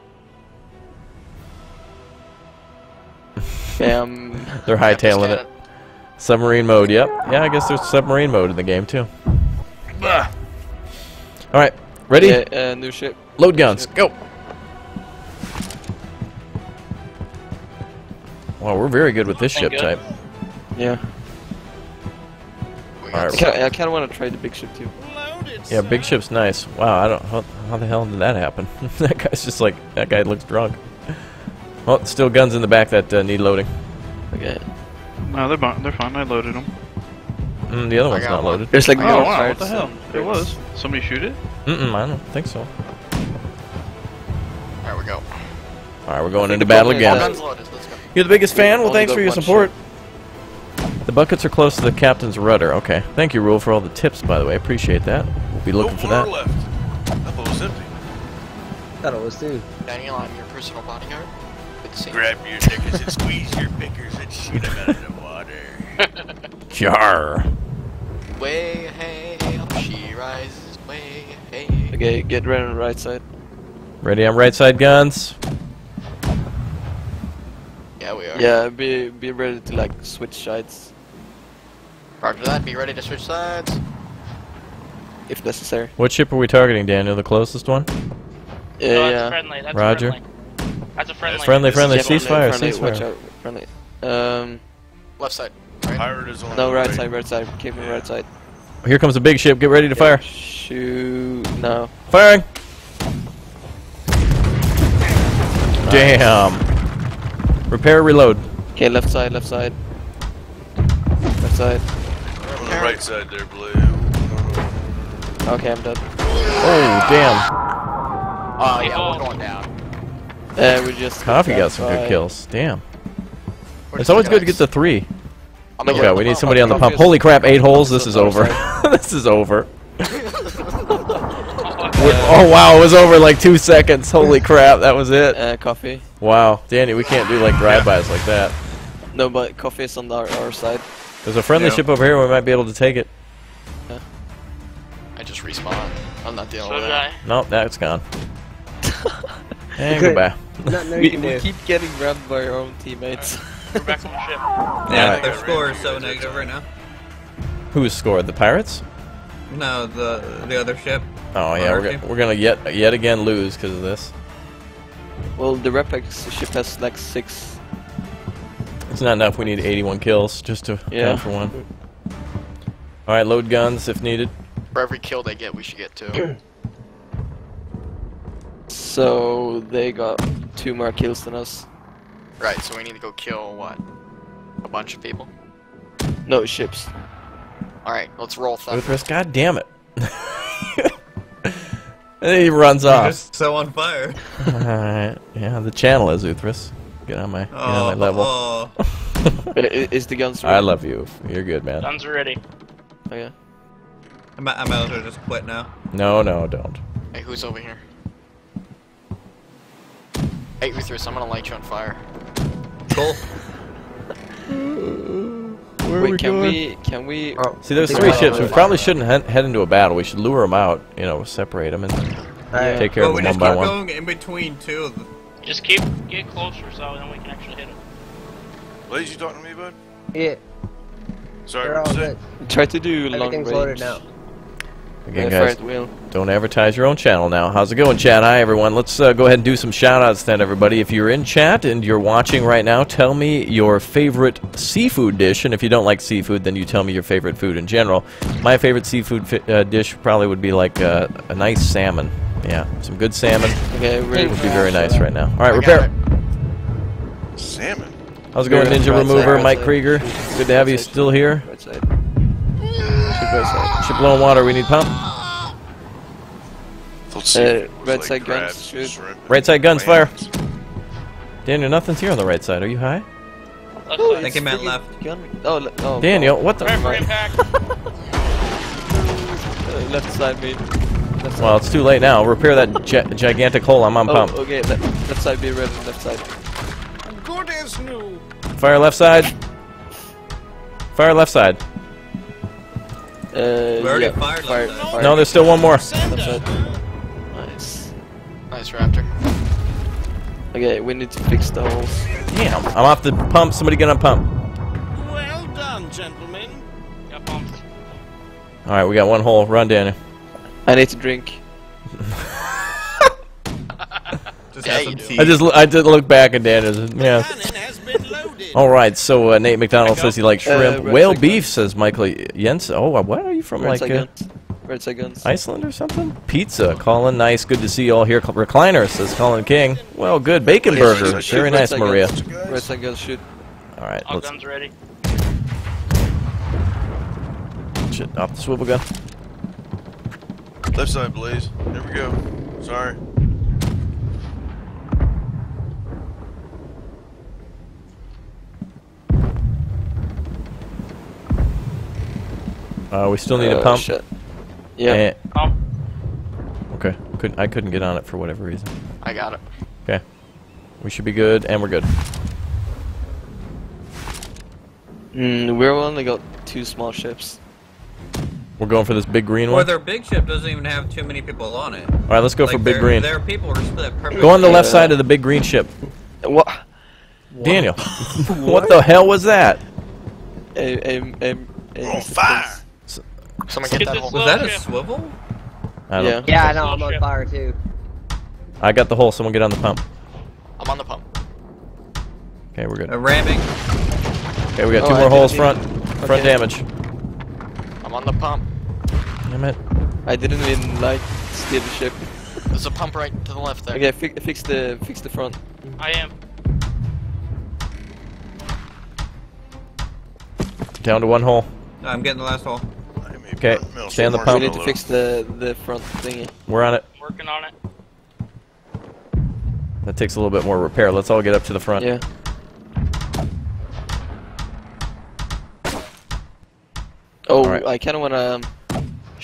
Yeah, um, They're hightailing it. Submarine mode, yep. Yeah, I guess there's submarine mode in the game, too. Alright, ready? Yeah, uh, new ship. Load guns, go! Wow, we're very good with this ship Good. type. Yeah. We Alright, I kinda, I kinda wanna try the big ship too. Yeah, big ship's nice. Wow, I don't. How, how the hell did that happen? that guy's just like that guy looks drunk. Well, still guns in the back that uh, need loading. Okay. No, they're fine. They're fine. I loaded them. Mm, the other I one's not one. loaded. There's like Oh no wow! What the hell? and There was. Somebody shoot it? Mm-mm, I don't think so. There we go. All right, we're going into the battle problem is again. That- Guns loaded. Let's go. You're the biggest fan. Well, thanks for your support. The buckets are close to the captain's rudder. Okay, thank you, Rule, for all the tips. By the way, appreciate that. We'll be looking no for water that. left. That boat was empty. Thought it was too. Daniel, I'm your personal bodyguard. Good to see you. Grab your knickers and squeeze your pickers and shoot them out of the water. Jar. Way hey up she rises. Way hey. Okay, get ready on the right side. Ready on right side guns. Yeah, we are. Yeah, be be ready to like switch sides Roger that. Be ready to switch sides. if necessary. What ship are we targeting, Daniel? The closest one? Yeah, no, that's yeah. friendly. That's Roger. friendly. That's a friendly. Friendly, friendly. Yeah, Ceasefire, friendly, Watch ceasefire. out, friendly. Um, Left side. Right. Pirate is on no, the right side, right side. Keep on right side. Here comes a big ship. Get ready to fire. Shoot. No. Firing. Damn. Repair, reload. Okay, left side, left side. Left side. On the right side there, Blue. Okay, I'm done. Oh, damn. Oh yeah, we're going down. Uh, we just Coffee got some good kills. Damn. Where's It's always good to get the three. I'm Okay, we need somebody on the pump. Holy crap, eight holes. This is over. this is over. Oh wow, it was over like two seconds. Holy crap, that was it. Uh, coffee. Wow, Danny, we can't do like drive-bys like that. No, but coffee is on our, our side. There's a friendly Yeah. ship over here. We might be able to take it. I just respawned. I'm not dealing So with did that. Nope, that's gone. and goodbye. Nothing there you We, we keep getting rammed by our own teammates. We're back on the ship. Yeah, Alright. their score is so negative right now. Who's scored? The Pirates? No, the the other ship. Oh yeah, we're team. gonna, we're gonna yet yet again lose because of this. well, the Rappack ship has like six. It's not enough. We need 81 kills just to Yeah. count for one. All right, load guns if needed. For every kill they get, we should get two. So they got two more kills than us. right, so we need to go kill what? A bunch of people? No ships. Alright, let's roll thunder. Uthras, god damn it! and he runs You're off. just so on fire. Alright, yeah, the channel is Uthras. Get on my, get on my level. Oh, I- i- Is the guns ready? I love you. You're good, man. Guns are ready. Oh, yeah. I might, I might as well just quit now. No, no, don't. Hey, who's over here? Hey, Uthras, I'm gonna light you on fire. Cool. Wait, can we? Can we? Oh, See, there's three ships. We probably shouldn't head, head into a battle. We should lure them out. You know, separate them and Alright. take care But of them one just by keep one. going in between two of them. Just keep get closer so then we can actually hit them. Blaze, you talking to me, bud? Yeah, Sorry, they're all what you good. say? Try to do long Everything's range. loaded now. Again, guys. Don't advertise your own channel now. How's it going, chat? Hi, everyone. Let's uh, go ahead and do some shout-outs then, everybody. If you're in chat and you're watching right now, tell me your favorite seafood dish. And if you don't like seafood, then you tell me your favorite food in general. My favorite seafood fi- uh, dish probably would be like uh, a nice salmon. Yeah, some good salmon Okay, would be very nice right now. All right, I repair. Salmon. How's it going, Ninja Remover, Mike. Krieger? Good to have you Right side, still here. Right side. Ship right side. Ship low on water. We need pump. Let's see. Uh, if right like side guns, shoot. Right side guns, fire. Daniel, nothing's here on the right side. Are you high? Oh, side. I think it's he meant left. Gun. Oh, le- oh, Daniel, what the? Prepare Right. impact. Uh, left side me. Left side. Well, it's too late now. Repair that gi- gigantic hole. I'm on oh, pump. okay. Le left side be ready. Left side. Good as new. Fire left side. Fire left side. Uh, We already yeah, fired left fire, side. fire. No, there's still one more. Nice. Nice Raptor. Okay, we need to fix the holes. Damn, I'm off the pump. Somebody get on pump. Well done, gentlemen. Got pumps. All right, we got one hole. Run, Daniel. I need to drink. Just Yeah, have you some tea. I just I did look back at Daniel's. Yeah. All right, so uh, Nate McDonald says he likes Uh, shrimp. red Whale beef guns. says Michael Jens. Oh, uh, what are you from? Red like uh. Red side guns. Iceland or something? Pizza. Colin, nice. Good to see you all here. Recliner says Colin King. Well, good. Bacon Yes, burger. yes, Very Red nice, Maria. Red side guns shoot. All right, All let's guns ready. shit off the swivel gun. Left side, Blaze. There we go. Sorry. Uh, we still need a Oh, pump. shit. Yeah. Eh, Pump. okay. Couldn't I couldn't get on it for whatever reason. I got it. Okay. We should be good, and we're good. Mm, we've only got two small ships. We're going for this big green Or one. their big ship doesn't even have too many people on it. All right, let's go for big green. Their people are split perfectly. Go on the left side of the big green ship. What? Daniel, what the hell was that? Aim, aim, aim, aim On fire! Someone Get get that hole. Was that a Ship. swivel? I don't. Yeah. Yeah, I know, I'm on fire too. I got the hole. Someone get on the pump. I'm on the pump. Okay, we're good. A ramming. Okay, we got Oh, two I more holes even- front. Front damage. I'm on the pump. Damn it. I didn't even like steer the ship. There's a pump right to the left there. Okay, fi fix the fix the front. I am. Down to one hole. I'm getting the last hole. Okay, stay on the We pump. need to fix the the front thingy. We're on it. Working on it. That takes a little bit more repair. Let's all get up to the front. Yeah. Oh, Alright. I kind of want to. Um,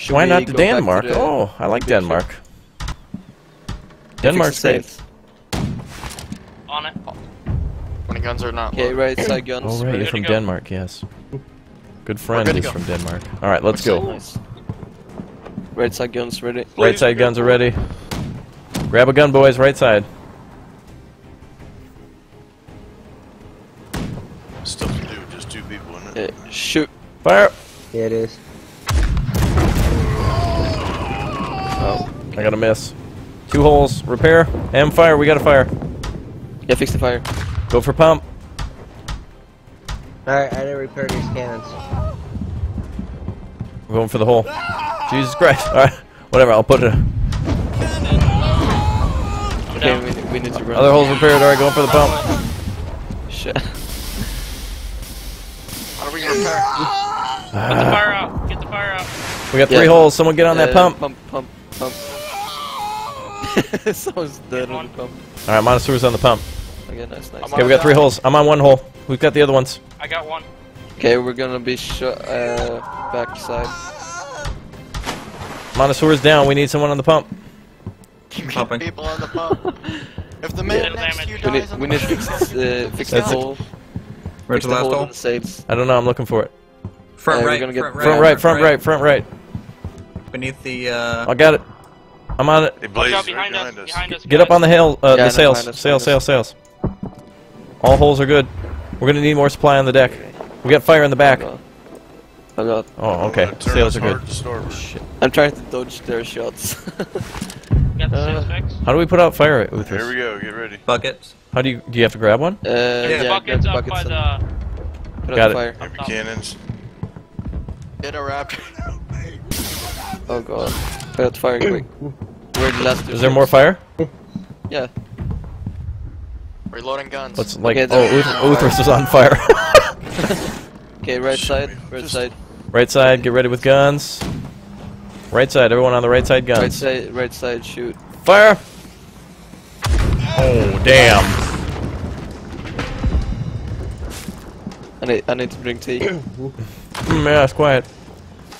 Why not to go back Denmark? the oh, I like big ship? Denmark. Yeah, fix Denmark's the great. On it. When the guns are not Okay, right side guns. Oh, right, you're from. Denmark, yes. Good friend good to is go. from Denmark. All right, let's go. Nice. Right side guns ready. Right side guns are ready. Grab a gun, boys. Right side. Stuff to do, just two people in it. Yeah, shoot. Fire! Yeah, it is. Oh. I got a miss. Two holes. Repair and fire. We got a fire. Yeah, fix the fire. Go for pump. Alright, I didn't repair these cannons. We're going for the hole. Jesus Christ. All right. Whatever. I'll put it. Okay, we, we need to run. Other holes repaired. All right, going for the pump. Shit. How do we repair? Get the fire out. Get the fire out. We got three Yeah. holes. Someone get on that Uh, pump. Pump, pump, pump. Someone's dead on the pump. All right, Monosaur's on the pump. Okay, nice, nice. Okay, we got three holes. I'm on one hole. Who's got the other ones? I got one. Okay, we're gonna be shot uh, back side. Monosaur's down. We need someone on the pump. Pumping. People on the pump. If the man Little next to you We need, dies on we need to fix, uh, fix the hole. Where's the the last hole the sails. I don't know. I'm looking for it. Front Uh, right, gonna get- front right. Front right, front right, front right. Beneath the, uh... I got it. I'm on it. Hey, Watch Blaze, right behind us. behind us. Behind us. Get up on the hill. Uh, Yeah, the sails. Sails, sails, sails. All holes are good. We're gonna need more supply on the deck. We got fire in the back. Oh god. Oh god. Oh, okay. Turn Sails are good. hard to starboard. Shit. I'm trying to dodge their shots. Got the Uh. How do we put out fire with Here we go, get ready. Buckets. How do you? Do you have to grab one? uh, There's yeah, buckets up buckets by the. put Got out it. the fire. Heavy cannons. Hit a raptor. Oh god. Put out the fire quick. We're the last Is there more fire? Yeah. Reloading guns. Let's like. Okay, oh, there- Uth- Uthras is on fire. Okay, right Shoot side. Right Just- side. right side. Get ready with guns. Right side. Everyone on the right side. Guns. Right side. Right side. Shoot. Fire. Oh damn. I need. I need to drink tea. Mm, yeah, it's quiet.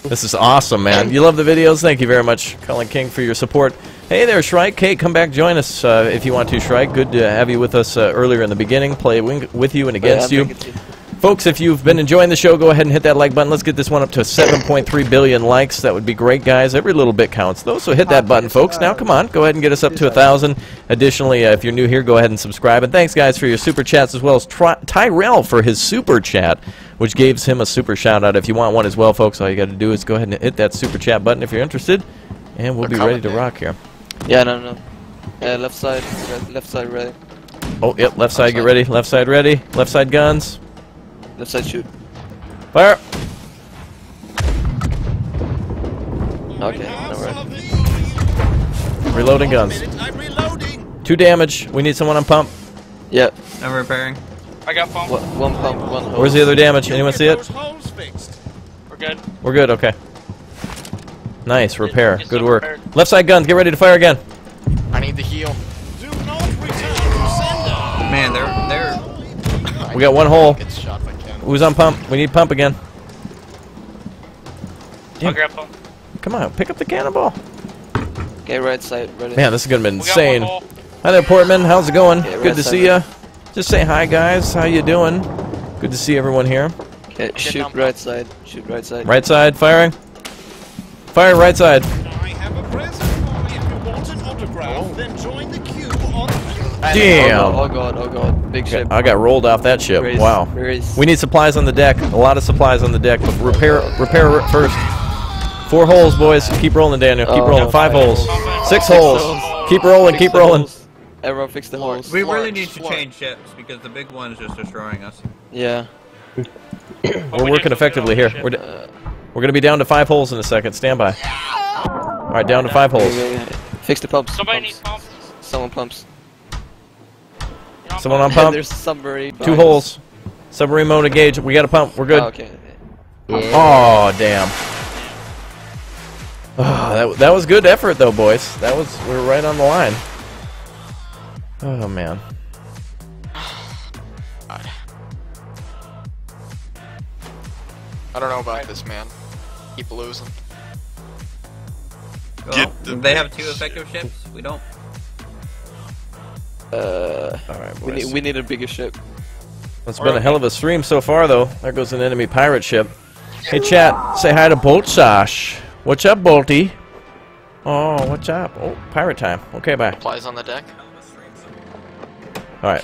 This is awesome, man. You love the videos? Thank you very much, Colin King, for your support. Hey there, Shrike. Kate, come back, join us uh, if you want to, Shrike. Good to have you with us uh, earlier in the beginning. Play with you and against you. I'm drinking tea. Folks, if you've been enjoying the show, go ahead and hit that like button. Let's get this one up to 7.3 billion likes. That would be great, guys. Every little bit counts, though, so hit that button, folks. Now, come on. Go ahead and get us up to a 1,000. Additionally, uh, if you're new here, go ahead and subscribe. And thanks, guys, for your super chats, as well as Tri- Tyrell for his super chat, which gives him a super shout-out. If you want one as well, folks, all you got to do is go ahead and hit that super chat button if you're interested. And we'll be ready to rock here. Yeah, no, no. Uh, left side. Right, left side. Ready. Oh, yep, left side, get ready. Left side ready. Left side guns. Left side. Shoot. Fire! Okay. No. Reloading guns. I'm reloading. Two damage. We need someone on pump. Yep. I'm repairing. I got pump. One, one pump. One hose. Where's the other damage? Anyone see it? Those holes fixed. We're good. We're good, okay. Nice, repair. Get Good work. repaired. Left side guns, get ready to fire again. I need the heal. Do not return to sender. Man, they're, they're... We got one hole. Get shot if I can. Who's on pump? We need pump again. I'll Damn. grab pump. Come on, pick up the cannonball. Okay, right side. Ready. Man, this is gonna be insane. Hi there, Portman. How's it going? Yeah, Good to see ya. Just say hi, guys. How you doing? Good to see everyone here. Okay, shoot right side. Shoot right side. Right side, firing. Fire right side. I have a present for you. If you want an autograph, then join the queue on. Damn. Oh god, oh god, oh god. Big ship. I got rolled off that ship. Race, Wow. race. We need supplies on the deck. A lot of supplies on the deck. But repair, repair first. Four holes, boys. Keep rolling, Daniel. Keep Oh, rolling. Five five holes. holes. Six Six holes. holes. Keep rolling. Fix Keep rolling. holes. Everyone fix the holes. We really need to change ships because the big one is just destroying us. Yeah. We're we working effectively here. the ship. Uh, We're, d- we're gonna be down to five holes in a second. Stand by. All right, down to five holes. okay, okay. Fix the pumps. Somebody pumps. needs pumps. Someone pumps. Someone on pump. pump. There's somebody. Two behind holes. Submarine mode engaged. We got a pump. We're good. Oh, okay. Oh damn. Oh, that that was good effort though, boys. That was we were right on the line. Oh man. God. I don't know about this, man. Keep losing. Well, they have two effective ships. We don't. Uh, All right, we need, we need a bigger ship. It's been a hell of a stream so far, though. There goes an enemy pirate ship. Hey, chat, say hi to Boltsash. What's up, Bolty? Oh, what's up? Oh, pirate time. Okay, bye. Supplies on the deck. All right.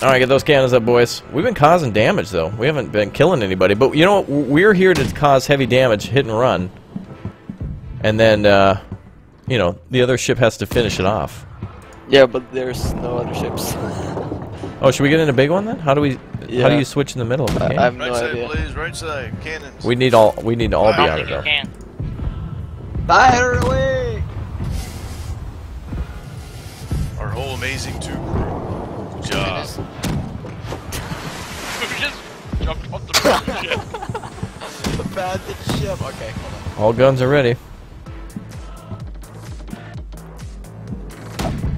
All right, get those cannons up, boys. We've been causing damage, though. We haven't been killing anybody, but you know what? We're here to cause heavy damage, hit and run, and then, uh, you know, the other ship has to finish it off. Yeah, but there's no other ships. Oh, should we get in a big one then? How do we? How do you switch in the middle of the I- game? I have no right side, idea. please. Right side. Cannons. We need all. We need to all be I on don't it think though. you can. Fire away! Our whole amazing two crew. Good job. We just jumped off the ship. Abandoned ship. Okay, hold on. All guns are ready.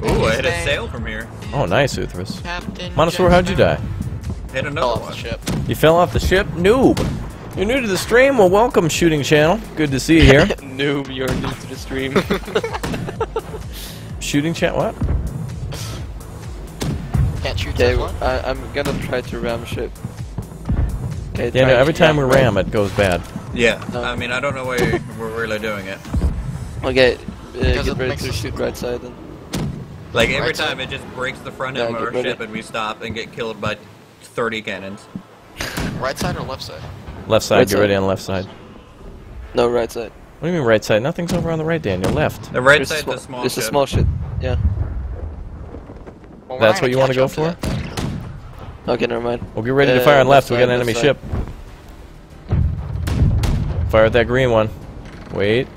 Ooh, I hit a sail from here. Oh, nice, Uthras. Captain. Monosaur, how'd you die? Hit Fell another off one. the ship. You fell off the ship? Noob! You're new to the stream? Well, welcome, Shooting Channel. Good to see you here. Noob, you're new to the stream. shooting Chat, what? Can't shoot Okay. I, I'm gonna try to ram ship. Okay, Yeah, no, every time we yeah, ram, it goes bad. Yeah, I mean, I don't know why we're really doing it. Okay, uh, Because get it ready makes to us- shoot right side then. Like every Right time side. it just breaks the front Yeah, end of our ready. ship and we stop and get killed by 30 cannons. Right side or left side? Left side, Right get side. ready on the left side. No, right side. What do you mean right side? Nothing's over on the right, Daniel. Left. The right There's side's sma- a small There's a small ship. Yeah. Well, That's what you want to go for? that. Okay, never mind. We'll get ready to Uh, fire on left. left We got an enemy left ship. Fire at that green one. Wait.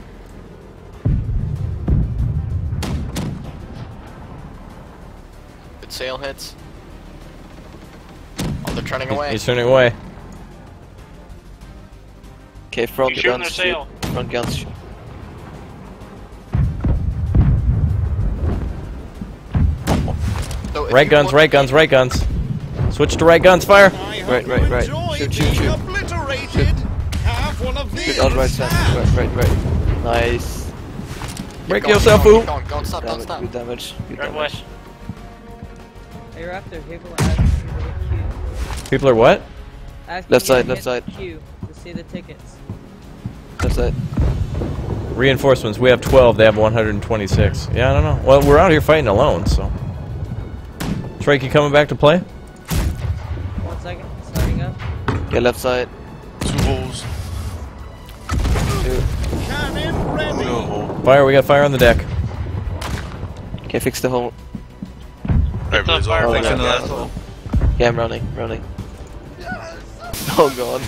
Good sail hits. Oh, they're turning He's, away. he's turning away. Okay, front You guns. their sail. shoot. Front guns. So Right guns, right guns, right guns. Switch to right guns, fire! Right, right, right. Shoot, shoot, shoot. Obliterated. Have one of these. Shoot on right side. Right, right, right. Nice. Break Going, yourself, going, Oop! Going, going, stop, don't Damage, stop. good damage. Good Red damage. Hey Raptor, people are asking you to hit Q. People are what? Asking Left side, left side. Q to see the tickets. Left side. Reinforcements. We have 12. They have 126. Yeah, I don't know. Well, we're out here fighting alone, so. Trake, you coming back to play? One second, starting up. Okay, left side. Two holes. Two. Cannon. No. Fire, we got fire on the deck. Okay, fix the hole. Alright, boys. fire All fix right. the last hole. Yeah, I'm running, running. Oh god.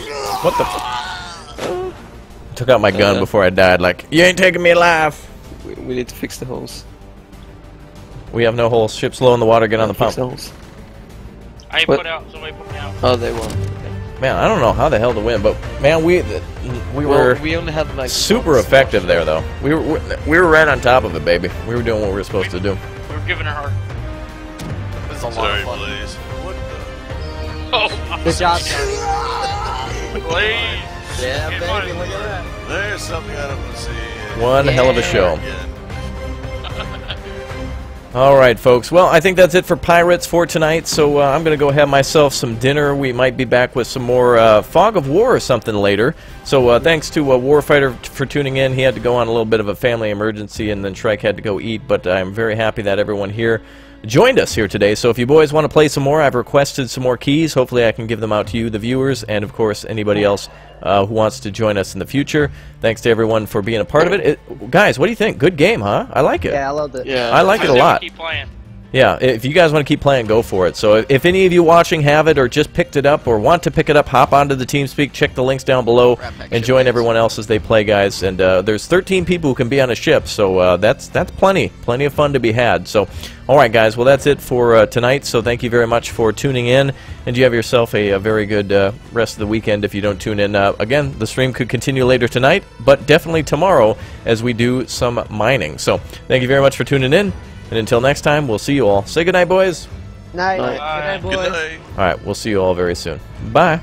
What the f- Took out my gun Uh, before I died, like, you ain't taking me alive! We, we need to fix the holes. We have no holes. Ship's low in the water, get on the Fix pump. holes. I ain't What? put out. Somebody put me out. Oh, they won. Man, I don't know how the hell to win, but man, we we Well, were we only had like super one effective there, though. We were we were right on top of it, baby. We were doing what we were supposed to do. We were giving her heart. This is a lot of fun. Blaze. What the? Oh, Good job, Johnny. please. Yeah, Get baby, money. look at that. There's something I don't want to see. One hell of a show. All right, folks. Well, I think that's it for Pirates for tonight. So uh, I'm going to go have myself some dinner. We might be back with some more uh, Fog of War or something later. So uh, thanks to uh, Warfighter for tuning in. He had to go on a little bit of a family emergency, and then Shrike had to go eat. But I'm very happy that everyone here joined us here today. So if you boys want to play some more, I've requested some more keys. Hopefully, I can give them out to you, the viewers, and of course anybody else uh, who wants to join us in the future. Thanks to everyone for being a part of it. it. Guys, what do you think? Good game, huh? I like it. Yeah, I loved it. Yeah. I like it a lot. Keep playing. Yeah, if you guys want to keep playing, go for it. So if, if any of you watching have it or just picked it up or want to pick it up, hop onto the TeamSpeak, check the links down below, and join everyone else as they play, guys. And uh, there's 13 people who can be on a ship, so uh, that's that's plenty, plenty of fun to be had. So, all right, guys. Well, that's it for uh, tonight. So thank you very much for tuning in, and you have yourself a, a very good uh, rest of the weekend. If you don't tune in, uh, again, the stream could continue later tonight, but definitely tomorrow as we do some mining. So thank you very much for tuning in And until next time, we'll see you all. Say goodnight, boys. Night. Night. Good night, boys. Good night. All right, we'll see you all very soon. Bye.